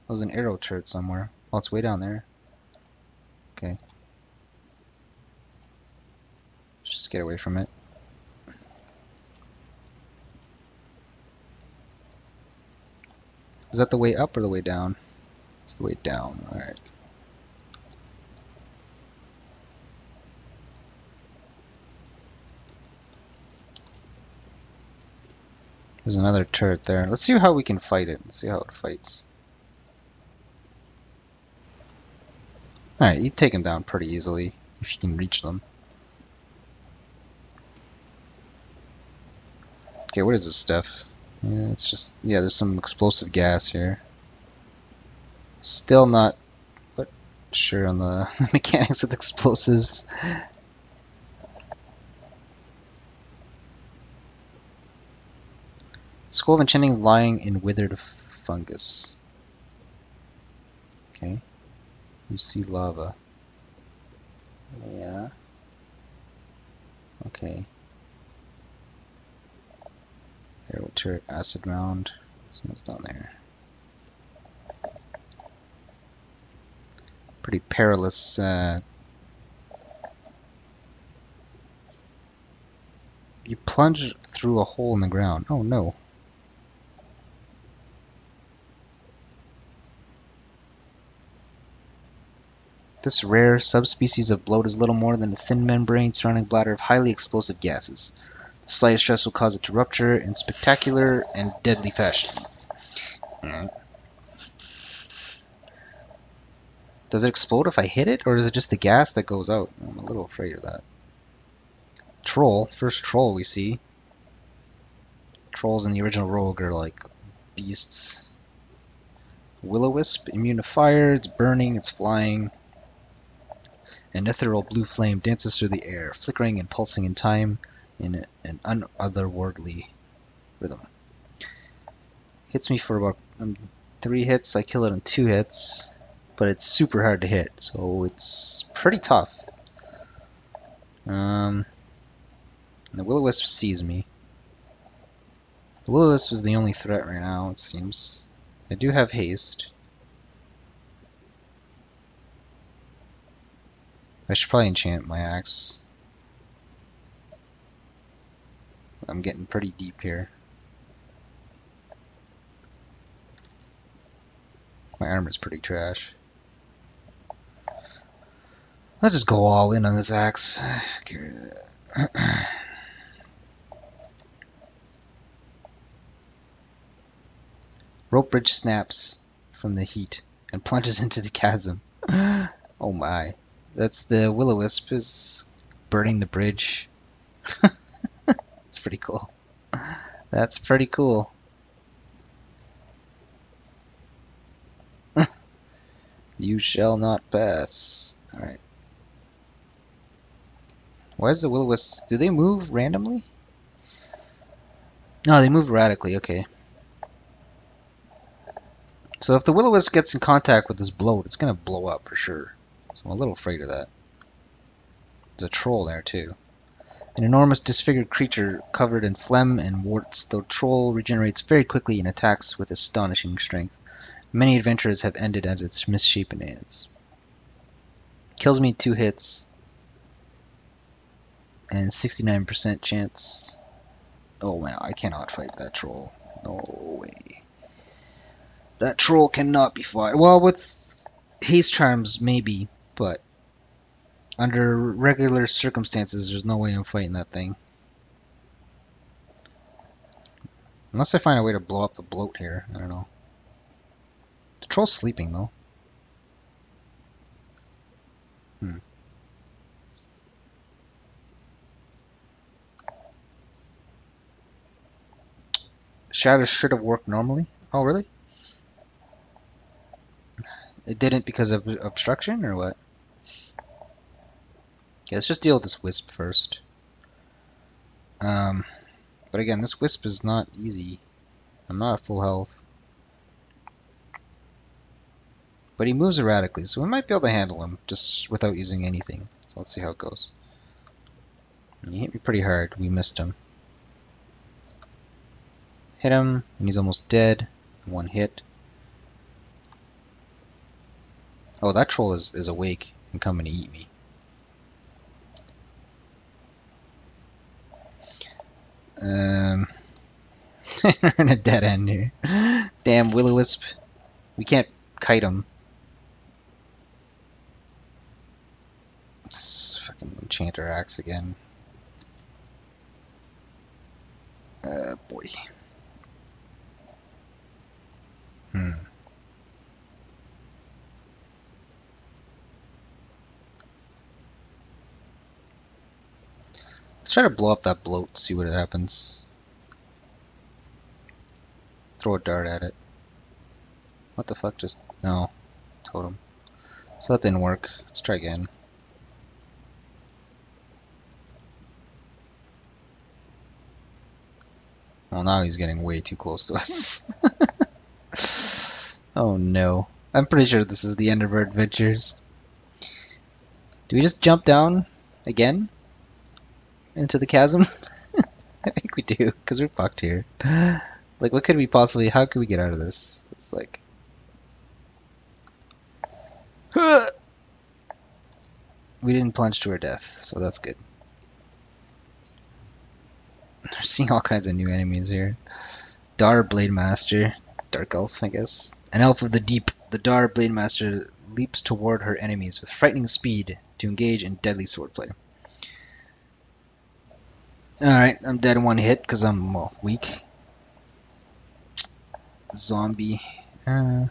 There's an arrow turret somewhere. Oh, it's way down there. Okay. Let's just get away from it. Is that the way up or the way down? It's the way down, alright. There's another turret there. Let's see how we can fight it. Let's see how it fights. Alright, you take them down pretty easily if you can reach them. Okay, what is this stuff? Yeah, it's just, yeah, there's some explosive gas here. Still not sure on (laughs) the mechanics of the explosives. Scroll of Enchanting is lying in withered fungus. Okay. You see lava. Yeah. Okay. Arrow turret, acid mound. Someone's down there. Pretty perilous. Uh, you plunge through a hole in the ground. Oh no. This rare subspecies of bloat is little more than a thin membrane surrounding bladder of highly explosive gases. Slight stress will cause it to rupture in spectacular and deadly fashion. Right. Does it explode if I hit it, or is it just the gas that goes out? I'm a little afraid of that. Troll, first troll we see. Trolls in the original Rogue are like beasts. Will-o-wisp, immune to fire, it's burning, it's flying. An ethereal blue flame dances through the air, flickering and pulsing in time in an unotherworldly rhythm. Hits me for about um, three hits. I kill it in two hits, but it's super hard to hit, so it's pretty tough. Um, the Will-O-Wisp sees me. The Will-O-Wisp is the only threat right now, it seems. I do have haste. I should probably enchant my axe. I'm getting pretty deep here. My armor's pretty trash. Let's just go all in on this axe. (sighs) (clears throat) Rope bridge snaps from the heat and plunges into the chasm. (gasps) oh my. That's the will-o-wisp is burning the bridge. (laughs) Pretty cool. That's pretty cool. (laughs) you shall not pass. Alright. Where's the will wisp do they move randomly? No, they move radically, okay. So if the will-o-wisp gets in contact with this bloat, it's gonna blow up for sure. So I'm a little afraid of that. There's a troll there too. An enormous disfigured creature covered in phlegm and warts, the troll regenerates very quickly and attacks with astonishing strength. Many adventurers have ended at its misshapen hands. Kills me two hits. And 69% chance. Oh wow, I cannot fight that troll. No way. That troll cannot be fought. Well, with haste charms, maybe, but under regular circumstances, there's no way I'm fighting that thing. Unless I find a way to blow up the bloat here. I don't know. The troll's sleeping, though. Hmm. Shatter should have worked normally. Oh, really? It didn't because of obstruction, or what? Okay, let's just deal with this wisp first. Um, but again, this wisp is not easy. I'm not at full health. But he moves erratically, so we might be able to handle him just without using anything. So let's see how it goes. He hit me pretty hard. We missed him. Hit him, and he's almost dead. One hit. Oh, that troll is, is awake and coming to eat me. Um, (laughs) we're in a dead end here. Damn will-o-wisp. We can't kite him. Fucking enchant our axe again. Uh, boy. Hmm. Let's try to blow up that bloat, see what happens. Throw a dart at it. What the fuck just... No. Totem. So that didn't work. Let's try again. Well, now he's getting way too close to us. (laughs) oh no. I'm pretty sure this is the end of our adventures. Do we just jump down again? Into the chasm? (laughs) I think we do, because we're fucked here. Like, what could we possibly... How could we get out of this? It's like... (sighs) We didn't plunge to our death, so that's good. We're seeing all kinds of new enemies here. Dar Blade Master, Dark Elf, I guess. An elf of the deep, the Dar Blade Master leaps toward her enemies with frightening speed to engage in deadly swordplay. Alright, I'm dead in one hit because I'm, well, weak. Zombie. Uh,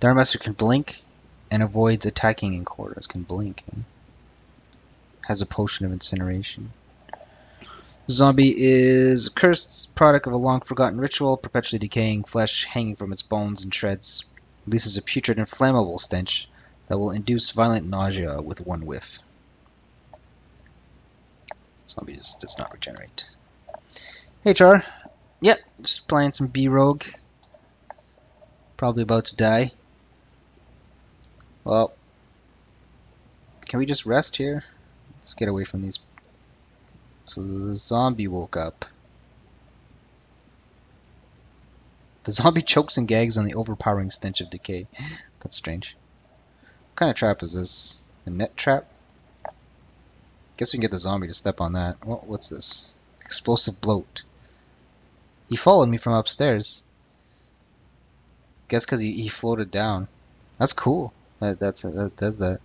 Darmaster can blink and avoids attacking in quarters. Can blink. Has a potion of incineration. Zombie is a cursed product of a long forgotten ritual, perpetually decaying flesh hanging from its bones and shreds. Releases a putrid inflammable stench that will induce violent nausea with one whiff. Zombie just does not regenerate. HR. Yep, just playing some B-Rogue. Probably about to die. Well, can we just rest here? Let's get away from these so the zombie woke up. The zombie (laughs) chokes and gags on the overpowering stench of decay. That's strange. What kind of trap is this? A net trap? Guess we can get the zombie to step on that. What, what's this? Explosive bloat. He followed me from upstairs. Guess because he, he floated down. That's cool. That that's that does that.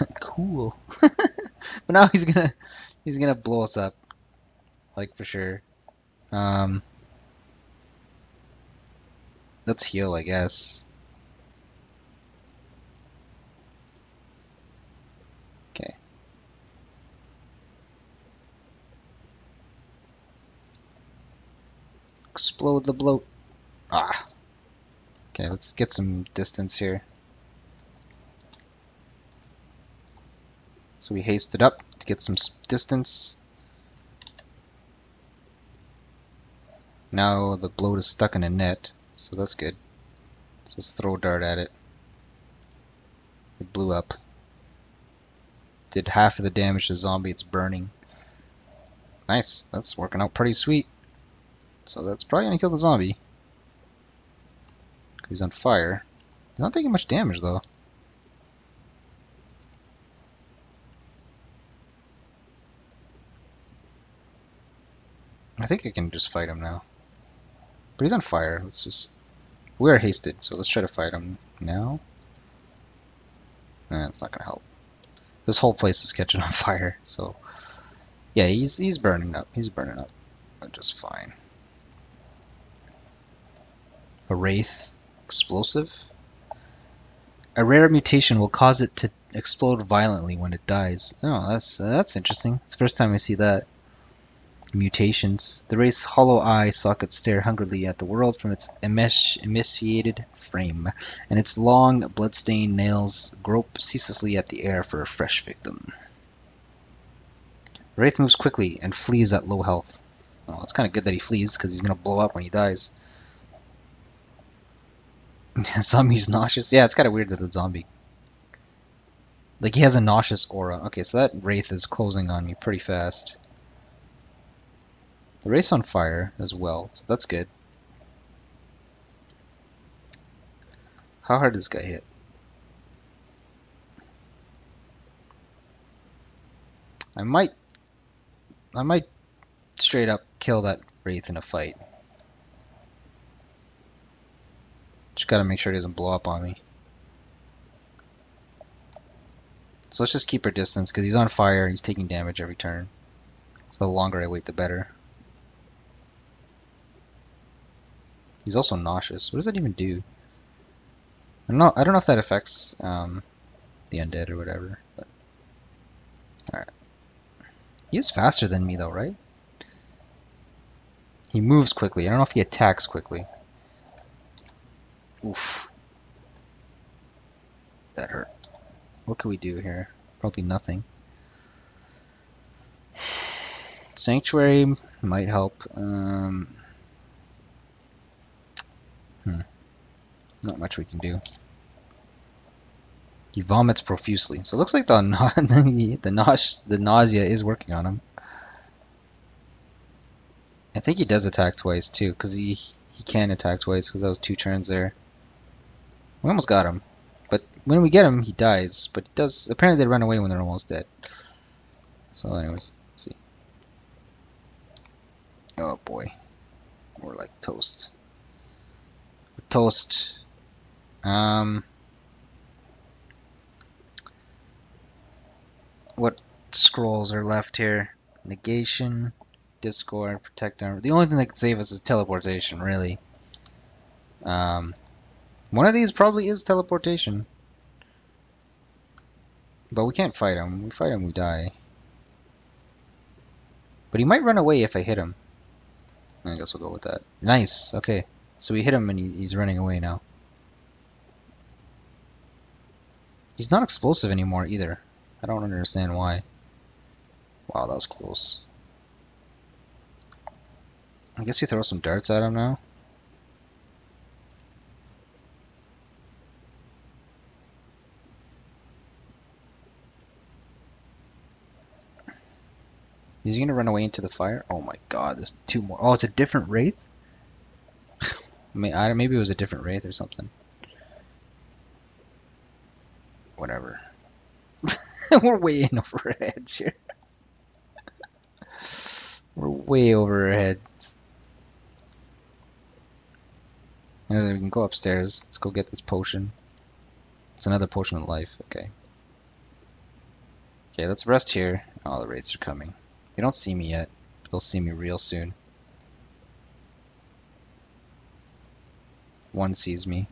(laughs) cool. (laughs) but now he's gonna He's gonna blow us up. Like for sure. Um Let's heal, I guess. Okay. Explode the bloat. Ah. Okay, let's get some distance here. So we hasted up to get some distance. Now the bloat is stuck in a net, so that's good. Just throw a dart at it. It blew up. Did half of the damage to the zombie it's burning. Nice, that's working out pretty sweet. So that's probably gonna kill the zombie. He's on fire. He's not taking much damage though. I think I can just fight him now. But he's on fire. Let's just... We are hasted, so let's try to fight him now. Eh, it's not gonna help. This whole place is catching on fire, so yeah, he's he's burning up. He's burning up, just fine. A wraith, explosive. A rare mutation will cause it to explode violently when it dies. Oh, that's uh, that's interesting. It's the first time I see that. Mutations. The wraith's hollow eye sockets stare hungrily at the world from its emaciated frame, and its long, blood-stained nails grope ceaselessly at the air for a fresh victim. Wraith moves quickly and flees at low health. Well, it's kind of good that he flees, because he's going to blow up when he dies. (laughs) Zombie's nauseous. Yeah, it's kind of weird that the zombie... Like, he has a nauseous aura. Okay, so that Wraith is closing on me pretty fast. The race on fire as well, so that's good. How hard does this guy hit? I might I might straight up kill that Wraith in a fight. Just gotta make sure he doesn't blow up on me. So let's just keep our distance because he's on fire he's taking damage every turn. So the longer I wait the better. He's also nauseous. What does that even do? I don't know. I don't know if that affects um, the undead or whatever. But all right. He is faster than me though, right? He moves quickly. I don't know if he attacks quickly. Oof. That hurt. What can we do here? Probably nothing. Sanctuary might help. Um, Hmm. Not much we can do. He vomits profusely. So it looks like the (laughs) the the, the nausea is working on him. I think he does attack twice too, because he he can attack twice because that was two turns there. We almost got him, but when we get him, he dies. But he does apparently they run away when they're almost dead. So, anyways, let's see. Oh boy, we're like toast toast. Um, what scrolls are left here? Negation, Discord, Protect. The only thing that can save us is teleportation, really. Um, one of these probably is teleportation. But we can't fight him. We fight him, we die. But he might run away if I hit him. I guess we'll go with that. Nice, okay. So we hit him and he, he's running away now. He's not explosive anymore either. I don't understand why. Wow, that was close. I guess we throw some darts at him now. Is he gonna run away into the fire? Oh my god, there's two more. Oh, it's a different Wraith? (laughs) Maybe it was a different wraith or something. Whatever. (laughs) We're way in over our heads here. (laughs) We're way over our heads. we can go upstairs. Let's go get this potion. It's another potion of life. Okay. Okay, let's rest here. Oh, the wraiths are coming. They don't see me yet, but they'll see me real soon. One sees me.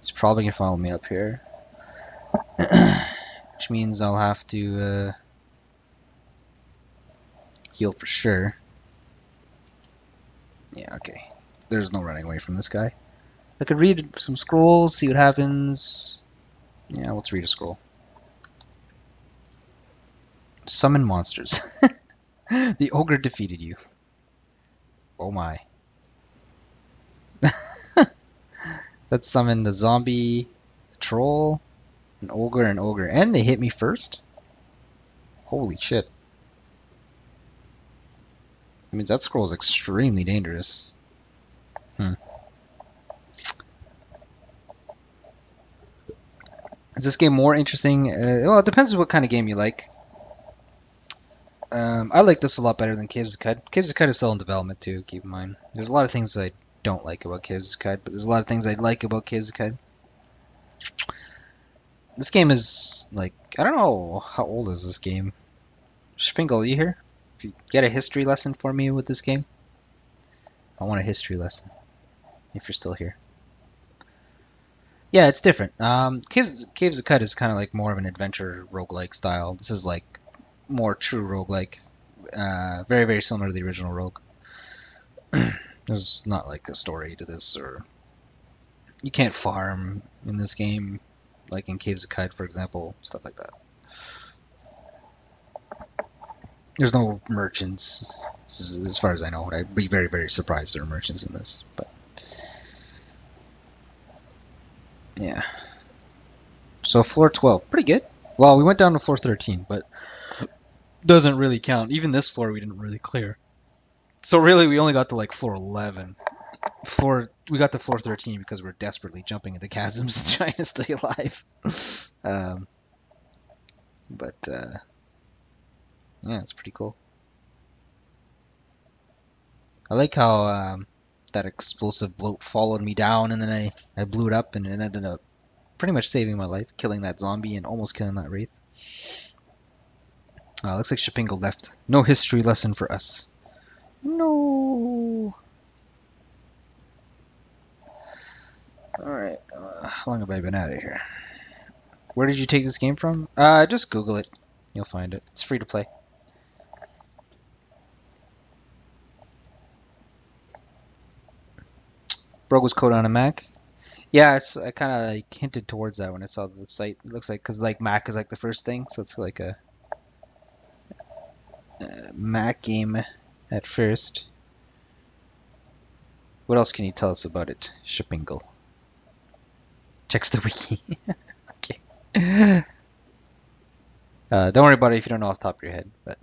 He's probably gonna follow me up here. (clears throat) Which means I'll have to uh, heal for sure. Yeah, okay. There's no running away from this guy. I could read some scrolls, see what happens. Yeah, let's read a scroll. Summon monsters. (laughs) the ogre defeated you. Oh my. (laughs) that summon the zombie, troll, an ogre, and ogre. And they hit me first? Holy shit. That means that scroll is extremely dangerous. Hmm. Is this game more interesting? Uh, well, it depends on what kind of game you like. Um, I like this a lot better than Caves of Qud. Caves of is still in development too, keep in mind. There's a lot of things I don't like about Caves of Qud, but there's a lot of things I like about Caves of Qud. This game is like I don't know how old is this game. Spingle, you here? If you get a history lesson for me with this game, I want a history lesson. If you're still here. Yeah, it's different. Um, Caves Caves of Qud is kind of like more of an adventure roguelike style. This is like more true roguelike. Uh, very very similar to the original Rogue. (clears throat) There's not like a story to this, or you can't farm in this game, like in Caves of Qud, for example, stuff like that. There's no merchants, as far as I know. I'd be very very surprised there are merchants in this, but yeah. So floor 12, pretty good. Well, we went down to floor 13, but doesn't really count. Even this floor we didn't really clear. So really, we only got to like floor 11. Floor we got to floor 13 because we're desperately jumping into chasms (laughs) trying to stay alive. (laughs) um, but uh, yeah, it's pretty cool. I like how um, that explosive bloat followed me down, and then I, I blew it up, and it ended up pretty much saving my life, killing that zombie and almost killing that wraith. Looks like Shipingle left. No history lesson for us. No. Alright, uh, how long have I been out of here? Where did you take this game from? Uh, just Google it. You'll find it. It's free to play. Rogue was code on a Mac. Yeah, it's, I kind of like hinted towards that when I saw the site. It looks like because like Mac is like the first thing, so it's like a, a Mac game at first. What else can you tell us about it, Shipingle? Checks the wiki. (laughs) okay. Uh, don't worry about it if you don't know off the top of your head, but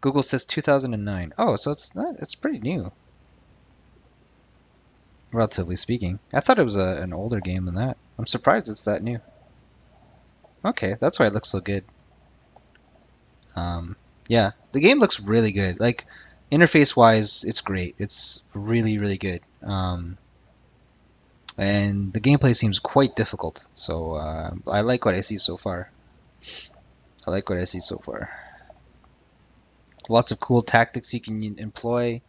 Google says 2009. Oh, so it's not, it's pretty new relatively speaking. I thought it was a, an older game than that. I'm surprised it's that new. Okay, that's why it looks so good. Um, yeah, the game looks really good. Like, interface-wise, it's great. It's really, really good. Um, and the gameplay seems quite difficult. So uh, I like what I see so far. I like what I see so far. Lots of cool tactics you can employ.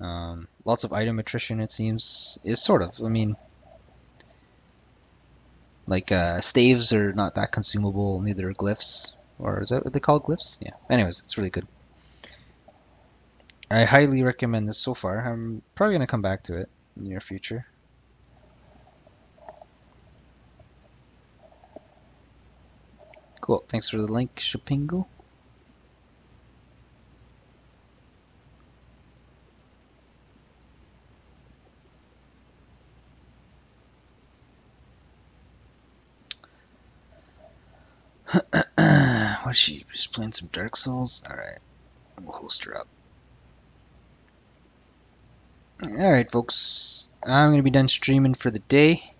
Um, lots of item attrition, it seems. Is sort of. I mean, like uh, staves are not that consumable. Neither are glyphs, or is that what they call glyphs? Yeah. Anyways, it's really good. I highly recommend this so far. I'm probably gonna come back to it in the near future. Cool. Thanks for the link, Shapingo. (clears throat) she just playing some Dark Souls? Alright. We'll host her up. Alright folks. I'm gonna be done streaming for the day.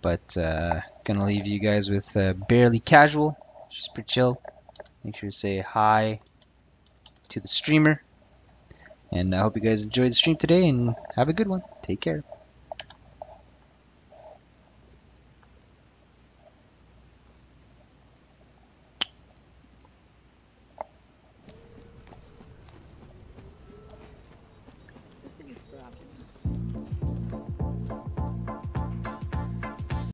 But uh gonna leave you guys with uh, barely casual. Just pretty chill. Make sure to say hi to the streamer. And I hope you guys enjoyed the stream today and have a good one. Take care.